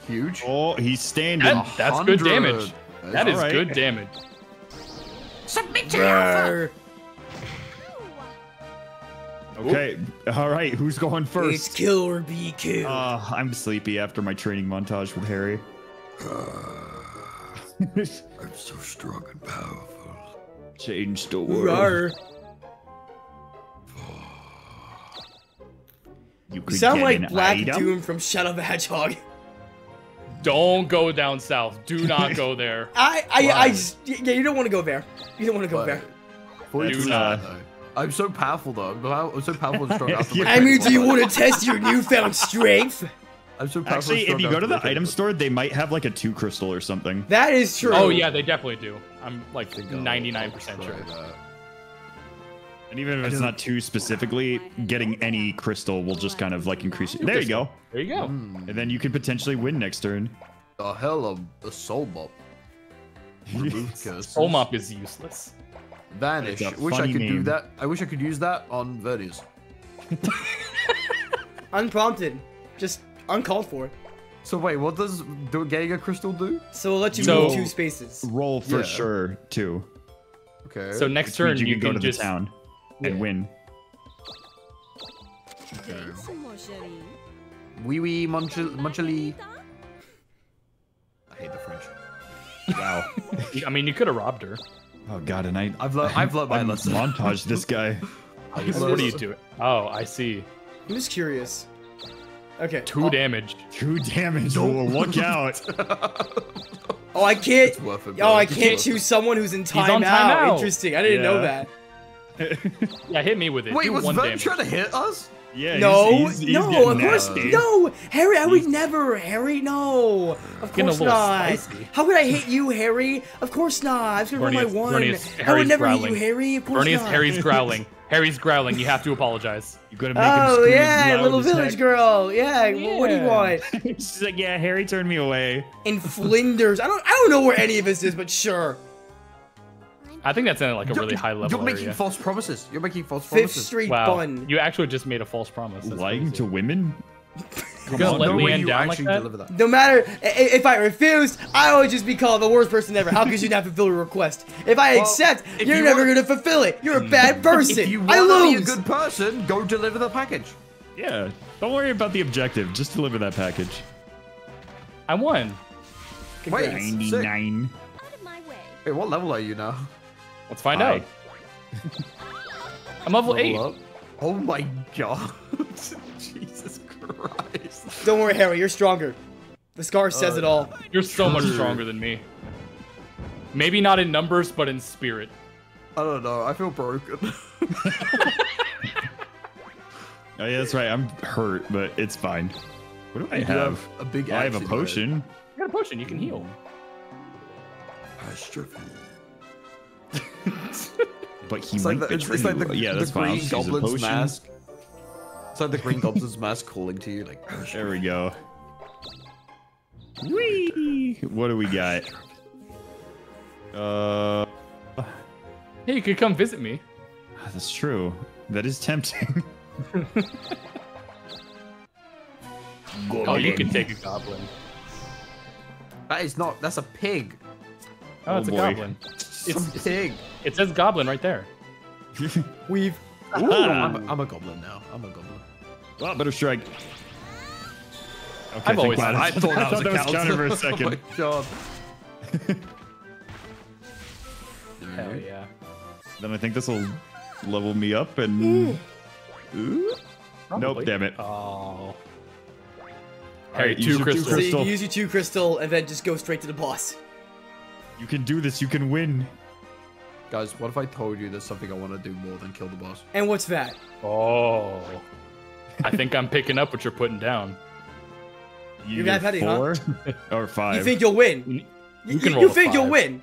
Huge. Oh, he's standing. That, that's good damage. That's That is alright. good damage. Submit to Alpha. Brr. Okay. All right. Who's going first? It's first? kill or be killed. Uh, I'm sleepy after my training montage with Harry. (laughs) I'm so strong and powerful. Change the world. Rawr. You You sound get like an Black item? Doom from Shadow the Hedgehog. Don't go down south. Do not go (laughs) there. I, I, I, Why? just- yeah, you don't want to go there. You don't want to go But- there. Do not. though. I'm so powerful though. I'm so powerful and strong. (laughs) after my I mean, do you want to test your newfound strength? I'm so powerful. Actually, and strong if you go to my the item store, they might have like a two crystal or something. That is true. Oh yeah, they definitely do. I'm like 99% sure. that. And even if it's not two specifically, getting any crystal will just kind of like increase it. There you go. There you go. Hmm. And then you could potentially win next turn. The hell of a soul mop. (laughs) Soul mop is useless. Vanish. It's a Wish I funny could do that. I wish I could use that on Vernias. (laughs) Unprompted. Just uncalled for. So wait, what does do getting a crystal do? So we'll let you So- move two spaces. Roll for Yeah. sure too. Okay. So next Which turn you, you, can go to just the town and Yeah. win. Thanks, mon chéri. wee wee munchily. munchily. I hate the French. Wow. (laughs) I mean, you could have robbed her. Oh god, and I I've learned. (laughs) I've learned my I lesson. montage this guy. (laughs) What are you doing? Oh, I see. I'm just curious. Okay. Two oh. damage. Two damage. Oh, look (laughs) out. Oh, I can't. It's worth it. Oh. I It's can't worth it. choose someone who's in on timeout. timeout. Interesting. I didn't know that. Yeah, hit me with it. Wait, Do was one Vern damage. trying to hit us? Yeah. no, he's, he's, he's no, of course, nasty. no, Harry. I would never, Harry. No, of course not. spicy. How could I hit you, Harry? Of course not. I was gonna roll my one. Bernie is- I would never hit growling. you, Harry. Of course is not. Harry's growling. (laughs) Harry's growling. You have to apologize. You're gonna make him Oh yeah, little village girl. Yeah, what do you want? (laughs) She's like, yeah, Harry turned me away. In Flinders. I don't. I don't know where any of this is, but sure. I think that's in like a You're- really high level You're making area. false promises. You're making false Fifth promises. Street Wow, Bun. you actually just made a false promise. That's Lying crazy. to women? (laughs) You're gonna let no way Leanne you down like that? deliver that. No matter i- i- if I refuse, I would just be called the worst person ever. How could you not fulfill a request? If I Well, accept, if you're you never want- gonna fulfill it. You're a hmm. bad person. If you I want to be lose. a good person, go deliver the package. Yeah. Don't worry about the objective. Just deliver that package. I won. Wait, 99. Out of my way. Wait, what level are you now? Let's find Hi. out. (laughs) I'm level eight. Up? Oh my god. (laughs) Jesus Christ. Don't worry, Harry. You're stronger. The scar uh, says it all. You're so much stronger than me. Maybe not in numbers, but in spirit. I don't know. I feel broken. (laughs) Oh yeah, that's right. I'm hurt, but it's fine. What do I You have? have a big oh, I have a axe head. potion. You got a potion. You can heal. Astrophy. (laughs) But he It's like the, it's, betray it's like you. the, yeah, the that's fine. Green just a Goblin's potion. mask. It's like the Green Goblin's mask calling to you, like. There we go. Whee! What do we got? Uh, Hey, you could come visit me. that's true. That is tempting. (laughs) Oh, you can take a goblin. That is not. That's a pig. Oh, it's Oh, a boy. Goblin. It's a pig. It says goblin right there. (laughs) We've. Ooh, (laughs) I'm, a, I'm a goblin now. I'm a goblin. well, better strike. Okay, I've always- God. I (laughs) thought that was, a counter counter. for a Oh second. my god. Hell yeah. then I think this will level me up and. Ooh. Nope, damn it. Oh. Alright, Harry, use two your two. So you Crystal. use your two crystal and then just go straight to the boss. You can do this. You can win. Guys, what if I told you there's something I want to do more than kill the boss? And what's that? Oh. I think I'm picking up what you're putting down. You guys get petty, huh? four (laughs) or five. You think you'll win? You You, can you, roll a think you'll win?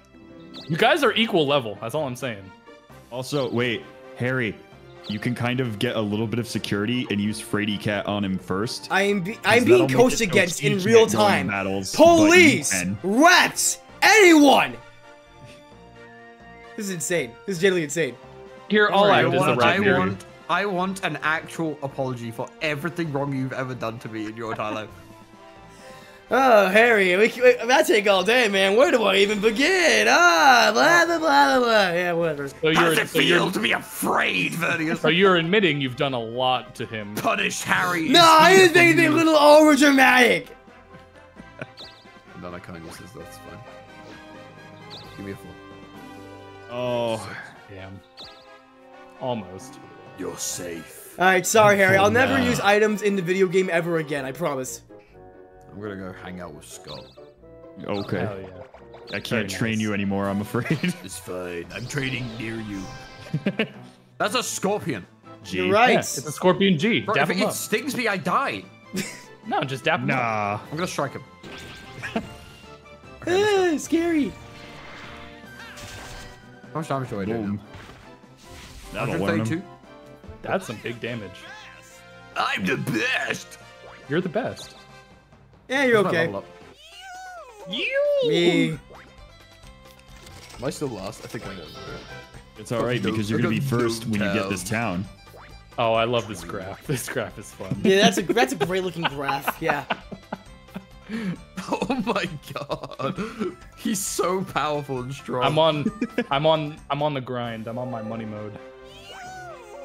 You guys are equal level. That's all I'm saying. Also, wait, Harry, you can kind of get a little bit of security and use Frady Cat on him first. I am be- I'm being coached against in real time. Battles, Police, rats, anyone. This is insane. This is genuinely insane. Here, I'll I act as want, I red fairy. want, I want an actual apology for everything wrong you've ever done to me in your entire life. Oh, Harry, we, we, that take all day, man. Where do I even begin? Ah, blah blah blah blah. blah. Yeah, whatever. So you're, so you're, to be afraid, Vernias? so you're admitting you've done a lot to him. Punish Harry. No, I here didn't think anything a little over dramatic. And then I kind of says that's fine. Give me a four. Oh, Damn. Almost. You're safe. All right, sorry, Harry. I'll never use items in the video game ever again. I promise. I'm gonna go hang out with Scott. okay. Hell yeah. I can't train nice. you anymore. I'm afraid. (laughs) It's fine. I'm training near you. (laughs) That's a scorpion. G. You're right. Yeah, it's a Scorpion G. Bro, dap if him it up. stings me, I die. (laughs) No, just dap him up. Nah. I'm gonna strike him. Ah, scary. How much damage do I do? Boom. now? That'll learn 132. him. That's some big damage. I'm the best. You're the best. Yeah, you're Where's okay. level up? Me. Am I still lost? I think I am. It's all right because you're gonna be first when you get this town. Oh, I love this graph. (laughs) This graph is fun. Yeah, that's a that's a great looking graph. Yeah. (laughs) Oh my god. He's so powerful and strong. I'm on, (laughs) I'm on, I'm on the grind. I'm on my money mode.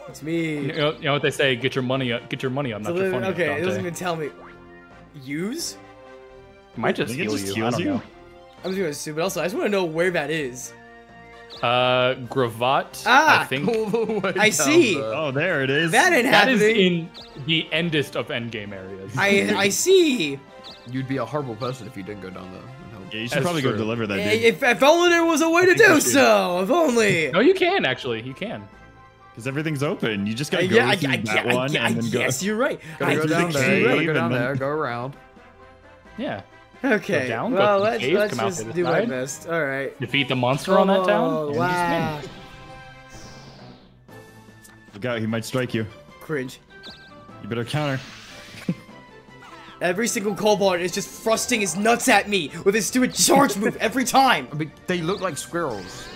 It's me. You know, you know what they say? Get your money up. Get your money up, So not your then- funny. okay, up, it doesn't even tell me. Use? It might just I think heal just you. I don't you? know. I'm just gonna assume, but also I just want to know where that is. Uh, Gravat. Ah! I think All the way I down see. there. Oh, there it is. That ain't that is happening. in the endest of endgame areas. I I (laughs) see. You'd be a horrible person if you didn't go down there. and help. Yeah, you should That's probably go deliver that dude. If, if only there was a way to do so. If only. no, you can actually. You can. Because everything's open. You just gotta Uh, go yeah, through I, that I, one I, and then go. yes, (laughs) you're right. Gotta I, go down the there. Gotta go down then- there. Go around. Yeah. okay. Go down, go well, to let's cave, let's come out just the do my side. best. All right. Defeat the monster on that town. Oh, wow. Look out, he might strike you. Cringe. You better counter. Every single kobold is just thrusting his nuts at me with his stupid charge move every time. I mean, they look like squirrels,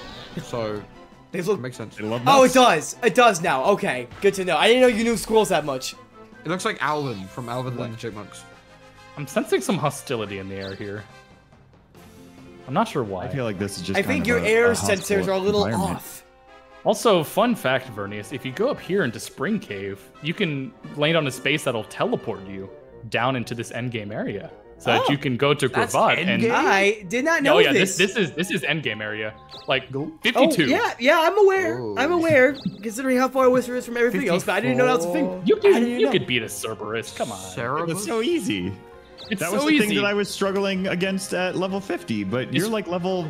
so (laughs) They it look. makes sense. Love Oh, it does. It does now. Okay, good to know. I didn't know you knew squirrels that much. It looks like Alvin from Alvin and the Chipmunks. I'm sensing some hostility in the air here. I'm not sure why. I feel like this is just. I kind think of your a- air a sensors are a little off. Also, fun fact, Vernias, if you go up here into Spring Cave, you can land on a space that'll teleport you down into this endgame area. So that Oh, you can go to that's Gravat and? I did not oh, know Oh yeah, this. this this is this is endgame area. Like Oh, 52. yeah, yeah, I'm aware. Oh. I'm aware, considering how far Whisper is from everything else, but I didn't know that was a thing. You could you know. could beat a Cerberus. Come on. Cerberus. It's so easy. It's That so was the easy. thing that I was struggling against at level 50, but you're like level.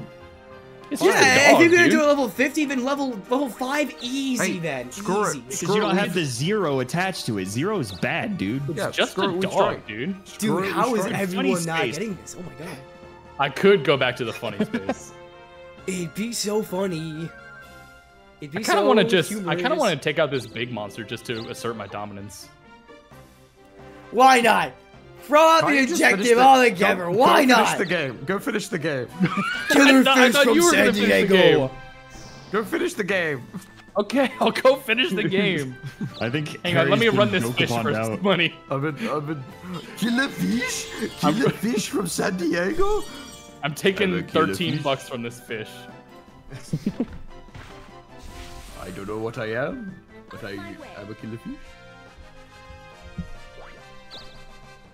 It's Yeah, just a if you're gonna dude. do a level 50, then level level 5 easy Hey, then. screw it. easy. Because you don't have the zero attached to it. Zero is bad, dude. Yeah, Just a it, dog, dude. Screw Dude, it, how is strike. Funny everyone not space. getting this? Oh my god. I could go back to the funny (laughs) space. It'd be so funny. It'd be I kind of so want to just I kind of want to take out this big monster just to assert my dominance. Why not? Throw out the you just finish objective the- altogether. Go- Why go not? Finish the game. Go finish the game. (laughs) Killer I fish from you were San gonna finish Diego. Go finish the game. Okay, I'll go finish the game. (laughs) I think. Hang on, let me run this fish Dokapon for out. some money. I've been, I've been. (laughs) Killer fish? Killer fish from San Diego? I'm taking I'm a killer 13 fish. bucks from this fish. I don't know what I am, but I am a killer fish.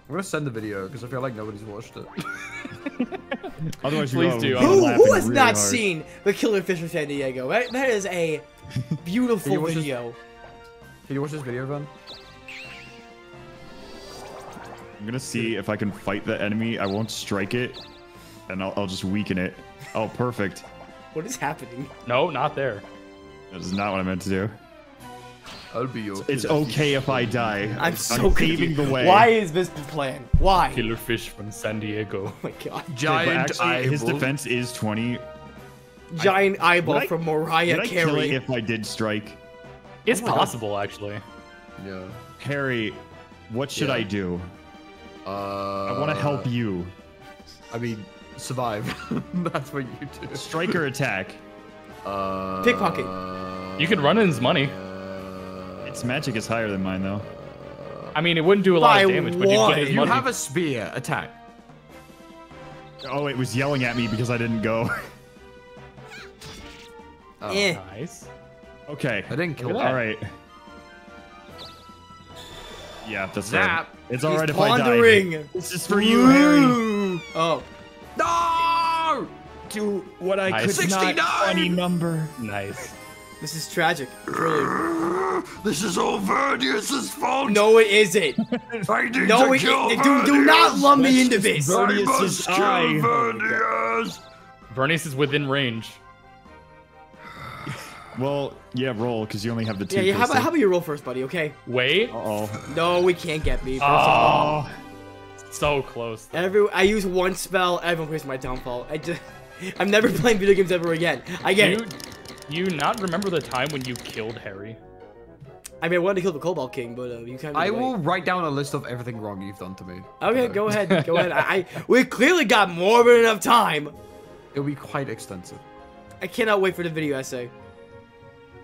I'm gonna send the video because I feel like nobody's watched it. (laughs) Otherwise, Please you're do. Who, who has really not hard. seen the Killer Fish from San Diego? That, that is a (laughs) beautiful you watch this- video. Can you watch this video, Van? I'm gonna see if I can fight the enemy. I won't strike it, and I'll, I'll just weaken it. Oh, perfect. What is happening? No, not there. That is not what I meant to do. I'll be your. It's killer okay if I die. I'm so paving confused. the way. Why is this the plan? Why? Killer fish from San Diego. (laughs) Oh my god. fish. But Giant actually, his eyeball. defense is 20. Giant eyeball I- from Mariah Would I kill it Carey. if I did strike? It's Oh my God. possible, actually. Yeah. Harry, what should Yeah. I do? Uh, I want to help you. I mean, survive. (laughs) That's what you do. Strike or attack? Uh, Pickpocket. You could run in his money. Its magic is higher than mine, though. I mean, it wouldn't do a lot By of damage, but you'd get his You money. have a spear. Attack. Oh, it was yelling at me because I didn't go. (laughs) Oh. Eh. Nice. okay. I didn't kill Look that. All right. Yeah, that's Zap. right. It's all right He's if I die. This is for you, Harry. Oh. No! To what I Nice. could not funny number. Nice. This is tragic. Truly. This is all Vernias's fault. No, it isn't. (laughs) I need No, to it, kill it, do, do not Vernias. lump me into this. I Vernias's must kill eye. Vernias. Is within range. Well, yeah, roll because you only have the two. Yeah, yeah. How about, crystal. how about you roll first, buddy? Okay. Wait. Uh-oh. No, we can't get me. First of all. Oh, So close. Every I use one spell, everyone plays my downfall. I just, (laughs) I'm never playing video games ever again. I get You, it. You not remember the time when you killed Harry? I mean, I wanted to kill the Cobalt King, but uh, you kind of. I will write down a list of everything wrong you've done to me. Okay, go ahead. Go (laughs) ahead. I, I we clearly got more than enough time. It'll be quite extensive. I cannot wait for the video essay.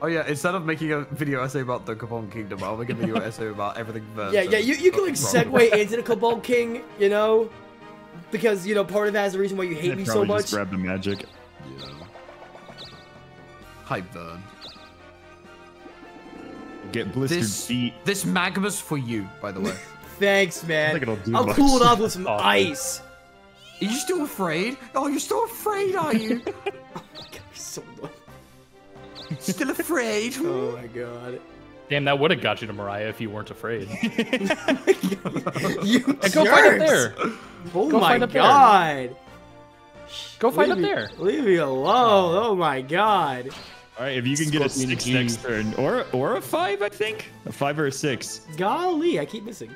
Oh yeah, instead of making a video essay about Dokapon Kingdom, I'll make a video essay about everything Vern Yeah, yeah. You, you can like segue into the Cobalt King, you know, because you know part of that is the reason why you hate I me so probably much. just grab the magic. Yeah. Hype Vern. Get blistered This feet. this magma's for you, by the way. (laughs) Thanks, man. think it'll do I'll much. cool it off with some (laughs) Awesome. ice. Are you still afraid? Oh, you're still afraid, are you? (laughs) So annoying. still afraid? Oh my god. Damn, that would have got you to Mariah if you weren't afraid. You And go fight up jerks. there. Oh Go my fight there. god. Go fight Leave up me- there. Leave me alone. Oh, oh my god. All right, if you can get a Scorpion six King. next turn, or or a five, I think, a five or a six. Golly, I keep missing.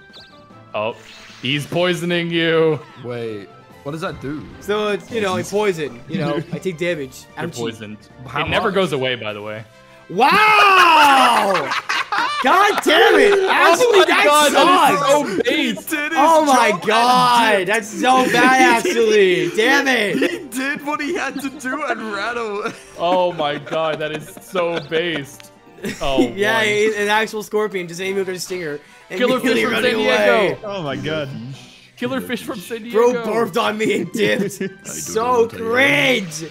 Oh, he's poisoning you. Wait, what does that do? So it's you know, like poison. You know, I take damage. (laughs) You're poisoned. How it never goes away, by the way. Wow! (laughs) God damn it! Oh actually, my that God, that sucks. is so base. oh my god, that's so bad. Actually, damn it. He did what he had to do and ran away. Oh my god, that is so based. Oh, (laughs) yeah, one. an actual scorpion just aiming with a stinger. and Killer fish from running San away. Diego. Oh my god. Killer fish from San Diego. Bro Diego. barfed on me and dipped. (laughs) so what to tell you. cringe.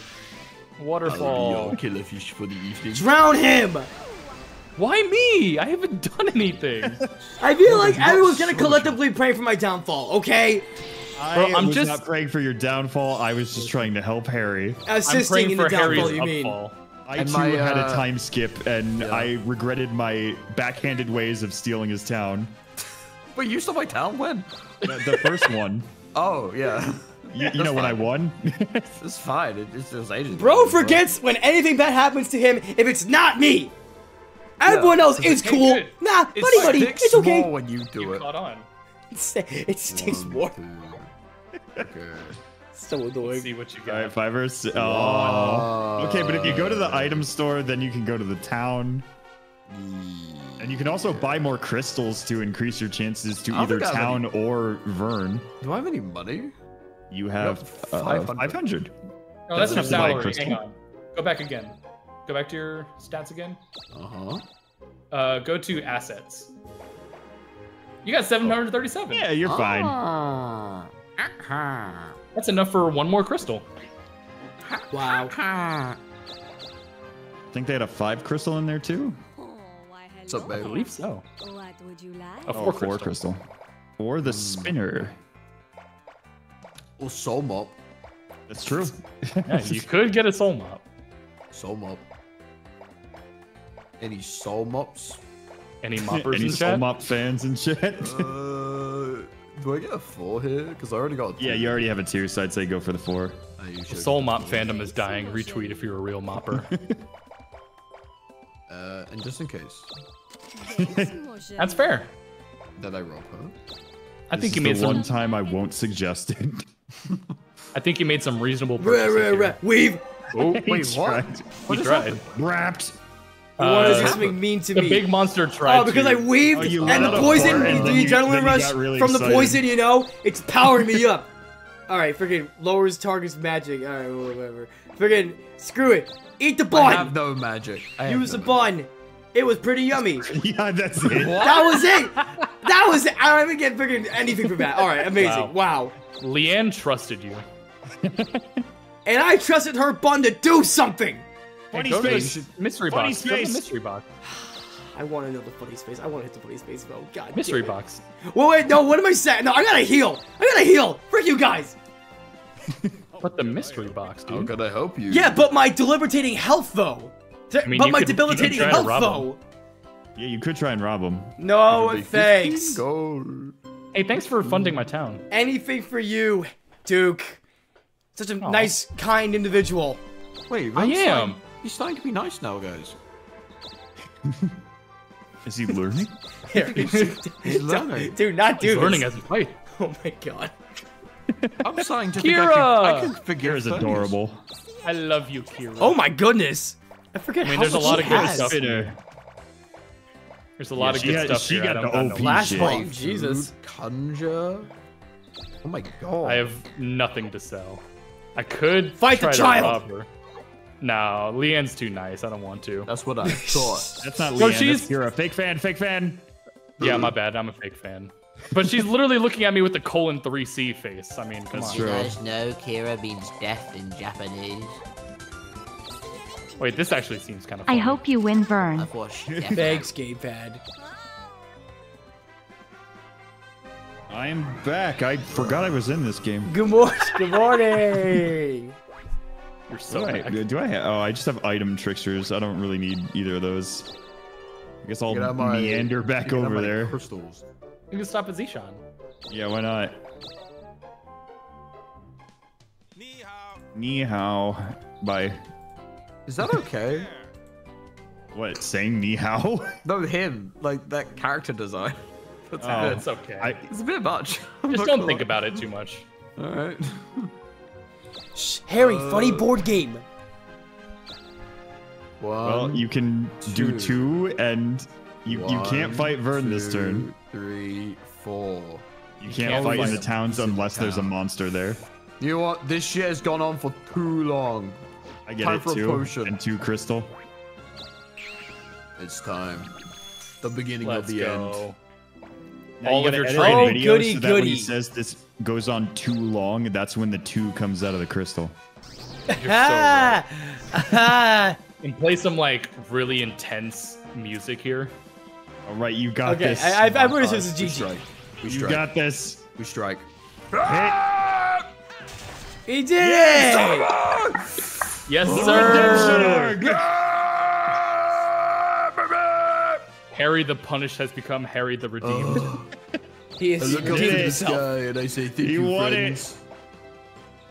Waterfall. killer fish for the evening. Drown him. Why me? I haven't done anything. (laughs) I feel like everyone's gonna collectively pray for my downfall. Okay, I Bro, I'm was just- not praying for your downfall. I was just trying to help Harry. I'm assisting in for the Harry's downfall. You mean? upfall. I And too my, had a uh, time skip, and yeah. I regretted my backhanded ways of stealing his town. (laughs) Wait, you stole my town when? The, the first (laughs) one, Oh yeah, you, you know when I won. it's fine. It, it's just ages. Bro ago, forgets when anything bad happens to him if it's not me. Everyone else is Hey, cool. good. Nah, It buddy, buddy, sticks it's okay. more when you do You it. caught on. It's, it stinks One, more. two. (laughs) Okay. So Let's annoying. see what you All got. right, five or six. Oh. Okay, but if you go to the item store, then you can go to the town. And you can also buy more crystals to increase your chances to either think I have town or Vern. Do I have any money? You have No, uh, 500. 500. Oh, that's That's enough to buy a salary. Hang on. Go back again. Go back to your stats again. Uh huh. Uh, go to assets. You got 737. Yeah, you're fine. Ah. Uh-huh. That's enough for one more crystal. Wow. I think they had a five crystal in there too. Oh, why What's up, I believe so. What would you like? A Oh, four, four crystal. crystal. Or the spinner. Or soul mop. That's true. Yeah, you (laughs) could get a soul mop. Soul mop. Any soul mops? Any moppers (laughs) Any in soul chat? mop fans and shit? Uh, do I get a four here? Because I already got. a yeah, you already have a two, so I'd say go for the four. The soul mop fandom is dying. Retweet if you're a real mopper. (laughs) Uh, and just in case, (laughs) That's fair. did I rob her? I This think is you the made some. one time I won't suggest it. I think you made some reasonable Rah, purchases rah, here. rah. Weave. Oh, He Wait, what? tried. What he tried. happened? Wrapped. Why does Uh, this make mean to the me? big monster tried Oh, because to. I weaved Oh, you and the poison, and the then you- adrenaline rush really from the poison, you know, it's powering me up. All right, freaking lowers target's magic. All right, whatever. Freaking screw it. Eat the bun. I have no magic. I have Use no the bun. It was pretty yummy. (laughs) yeah, that's it. That was it. That was it. I don't even get freaking anything from that. All right, amazing. Wow. Leanne trusted you. And I trusted her bun to do something. Funny Go space. mystery Funny box. Go the space. mystery box. (sighs) I want to know the funny space. I want to hit the funny space though. God. Mystery box. Wait, wait, no. What am I saying? No, I gotta heal. I gotta heal. Frick you guys. (laughs) but the mystery box, How dude? could I help you? Yeah, but my debilitating health though. Th- mean, but my could- debilitating health rob though. Yeah, you could try and rob him. No thanks. 15 Gold. Hey, thanks for funding my town. Anything for you, Duke. Such a Aw. nice, kind individual. Wait, I am. starting- He's starting to be nice now, guys. (laughs) Is he learning? (laughs) Here, He's (laughs) learning. dude, not do He's this. learning as he fights. Oh my god. I'm starting to think I can, I Kira! can forgive Kira's adorable. I love you, Kira. Oh my goodness. I forget I mean, how there's a lot of good has. stuff. Fitter. There's a lot Yeah, of good had- stuff she here. got I don't the got OP money. shit. Oh, Jesus. Conjure. Oh my god. I have nothing to sell. I could Fight the try to child! Rob her. No, Leanne's too nice. I don't want to. That's what I (laughs) thought. That's not So Leanne. she's... You're a Fake fan. Fake fan. Yeah, my bad. I'm a fake fan. But she's (laughs) literally looking at me with the colon 3C face. I mean, come That's on. You guys know Kira means death in Japanese. Wait, this actually seems kind of I hope you win, Vern. I've watched (laughs) Death Thanks, gamepad. I am back. I forgot I was in this game. Good morning. Good morning. You're so Do I, do I have? Oh, I just have item tricksters. I don't really need either of those. I guess I'll You my- meander back can over my there. Crystals. You can stop at Zishan. Yeah, why not? Ni hao. Bye. Is that okay? (laughs) What? Saying ni hao? (laughs) no, him. Like that character design. (laughs) That's Oh. a bit. It's okay. I, It's a bit much. I'm Just don't gonna think about it too much. All right. Shh, Harry, funny Uh, board game. One. well, you can do two. two, and you, you can't one, fight Vern this turn. Three, four. You You can't can't fight in the towns in the unless there's a monster there. You know what? This shit has gone on for too long. I get Time it for a too. potion. And two crystal. It's time. The beginning Let's of the end. Now All you of your edit training. the Oh, video goody, so that when he goody. says this goes on too long, that's when the two comes out of the crystal. You're so ah. (laughs) And play some like really intense music here. All right, you got Okay, this. I, I've, I've noticed this is we GG. strike. We you strike. got this. We strike. Hit. He did it! Yes, sir. Harry the Punished has become Harry the Redeemed. (laughs) He I look up redeemed to the sky and I say, thank You you, won it. friends.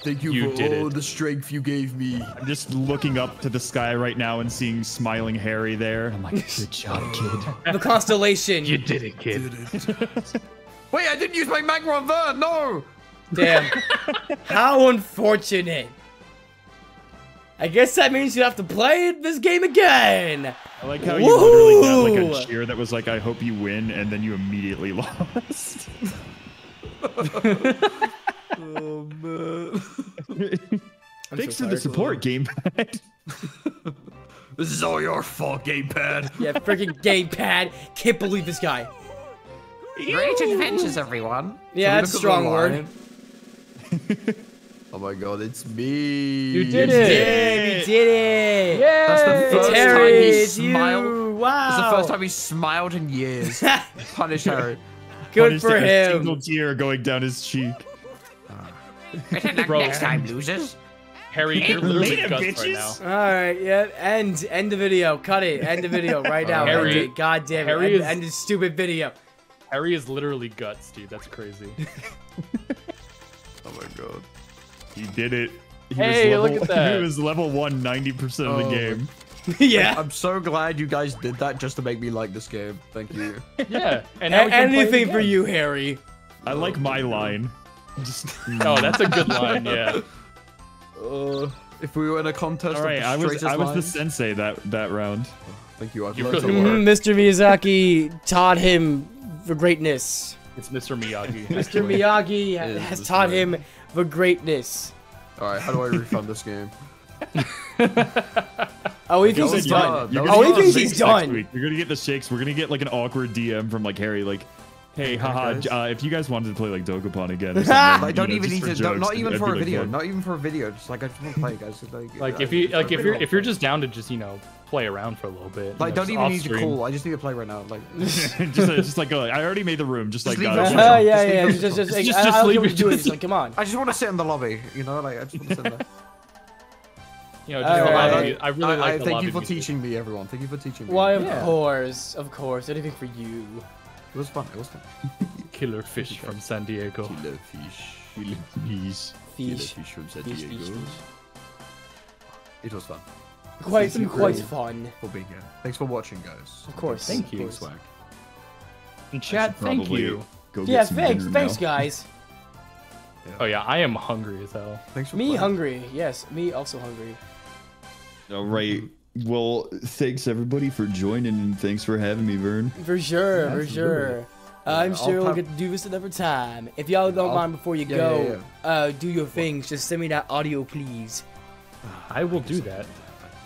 Thank you, You for did all it. the strength you gave me. I'm just looking up to the sky right now and seeing smiling Harry there. I'm like, good job, kid. (laughs) The constellation. you did it, kid. Wait, I didn't use my magma on Vern. No. Damn. (laughs) How unfortunate. I guess that means you have to play this game again. I like how you literally got like a cheer that was like, I hope you win, and then you immediately (laughs) lost. Oh (laughs) man. Thanks so for the support, gamepad. (laughs) this is all your fault, gamepad. Yeah, freaking gamepad. Can't believe this guy. Great adventures, everyone. Yeah, Can we that's a look at the strong word. Line? oh my god, it's me. You did He it. did, he did it. Yay! That's the It's first Harry, time he it's you. smiled. Wow. It's the first time he smiled in years. (laughs) Punish Harry. Good Punished for him. a Single tear going down his cheek. Ah. Better luck Bro. next time, losers. Harry, you're literally Later, guts right bitches. now. All right, yeah. End, end the video. Cut it. End the video right now. Harry- end it. God damn it. Harry end, is- end this stupid video. Harry is literally guts, dude. That's crazy. (laughs) Oh my god. He did it. He Hey, was look level, at (laughs) that. He was level one 90% of the Oh, game. (laughs) yeah. I'm so glad you guys did that just to make me like this game. Thank you. (laughs) Yeah. And A- now we can play anything for you, Harry. I like my line. Just. Oh, that's a good line. Yeah. Uh, if we were in a contest All right, of the I was straightest I was the sensei that that round. Thank you. I've You learned really lot. were. Mr. Miyazaki taught him for greatness. It's Mr. Miyagi. Mr. Miyagi It is has taught Miyagi. him for greatness. All right, how do I refund this game? (laughs) Oh, he oh, thinks he's you're done. gonna- you're Oh, gonna he get the thinks shakes he's next done. week. You're gonna get the shakes. We're gonna get like an awkward DM from like Harry, like, "Hey, haha, guys. uh, if you guys wanted to play like Dokapon again, or (laughs) Like, something, don't know, even need for to. Don't, jokes, not even for a video. "Yeah." Not even for a video. Just like I just want to play, guys. Like, Like uh, if you like if you're if you're just down to just you know play around for a little bit. like, know, don't just even need to call. I just need to play right now. Like, (laughs) (laughs) just, just like, uh, I already made the room. Just like, leave uh, it just- alone. Oh, yeah, Just yeah. leave Just, just, just, Just- just leave it- just- Just like, come on. I just want to sit in the lobby. You know, like I just want to sit there. You know, just All a right. I really I, like I the thank you for music. teaching me, everyone. Thank you for teaching me. Why, of Yeah. course, of course. Anything for you. It was fun. It was fun. (laughs) Killer fish from San Diego. Killer fish. Please. Fish. fish from San Fish, fish, fish. It was fun. Quite, Thank you quite for- fun. For being here. Thanks for watching, guys. Of course. Thank of you. course. Swag. And I chat, thank you. Go Yeah, thanks, thanks, now. (laughs) guys. Oh yeah, I am hungry as hell. Thanks for Me playing. hungry. Yes, me also hungry. All right. Well, thanks everybody for joining, and thanks for having me, Vern. For sure, for Absolutely. sure. I'm I'll sure we'll get to do this another time. If y'all don't I'll- mind before you yeah, go, yeah, uh, do your things. Just send me that audio, please. I will do that.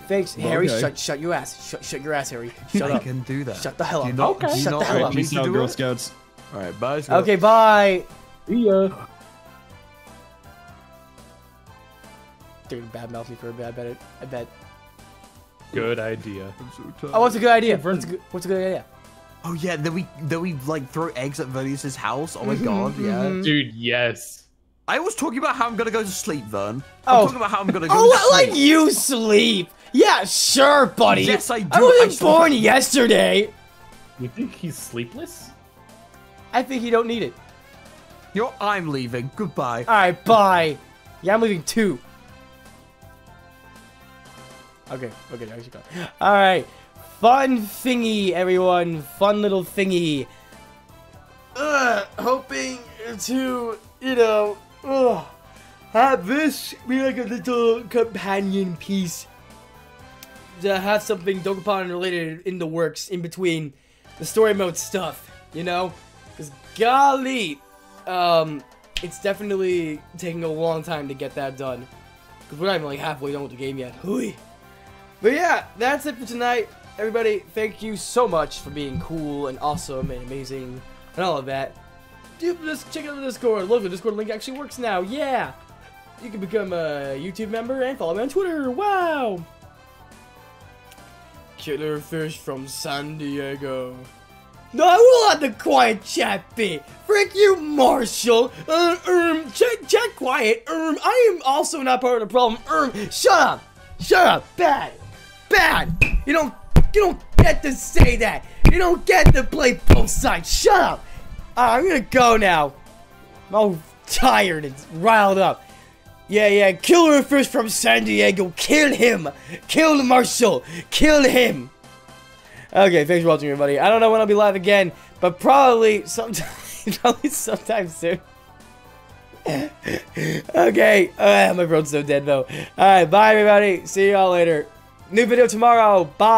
Thanks, Harry. Okay. Shut, shut your ass. Shut, shut your ass, Harry. (laughs) Shut I up. can do that. Shut the hell Do you up. not- Okay. do you Shut not the hell want up. me Peace out, Girl it? Scouts. All right, bye. Okay, bye. See ya. They're gonna badmouth me for a bit. I bet it. I bet. Good idea. Oh, what's a good idea? Vern- What's a good, what's a good idea? Oh yeah, then we then we like throw eggs at Vernias's house. Oh my Mhm, god, yeah. mhm. Dude, yes. I was talking about how I'm gonna go to sleep, Vern. Oh. I'm talking about how I'm gonna go Oh, to sleep. like you sleep? Yeah, sure, buddy. Yes, I do. I wasn't I born yesterday. You think he's sleepless? I think he don't need it. Yo, I'm leaving. Goodbye. All right, bye. Yeah, I'm leaving too. Okay, okay, now you should go. All right, fun thingy, everyone. Fun little thingy. Ugh, hoping to, you know, ugh, have this be like a little companion piece. To have something Dokapon related in the works in between the story mode stuff, you know? Because golly, um, it's definitely taking a long time to get that done. Because we're not even like halfway done with the game yet. Hooey. But yeah, that's it for tonight. Everybody, thank you so much for being cool and awesome and amazing and all of that. Dude, just check out the Discord. Look, the Discord link actually works now. Yeah. You can become a YouTube member and follow me on Twitter. Wow. Killer fish from San Diego. No, I will let the quiet chat be. Frick you, Marshall. Uh, um, chat, chat quiet. Um, I am also not part of the problem. Um, shut up. Shut up. Bad. Bad. You don't, you don't get to say that. You don't get to play both sides. Shut up. I'm gonna go now. I'm all tired and riled up. Yeah, yeah, killer fish from San Diego. Kill him. Kill Marshall. Kill him. Okay, thanks for watching, everybody. I don't know when I'll be live again, but probably sometime, (laughs) probably sometime soon. (laughs) okay, uh, my throat's so dead though. All right, bye, everybody. See y'all later. New video tomorrow. Bye.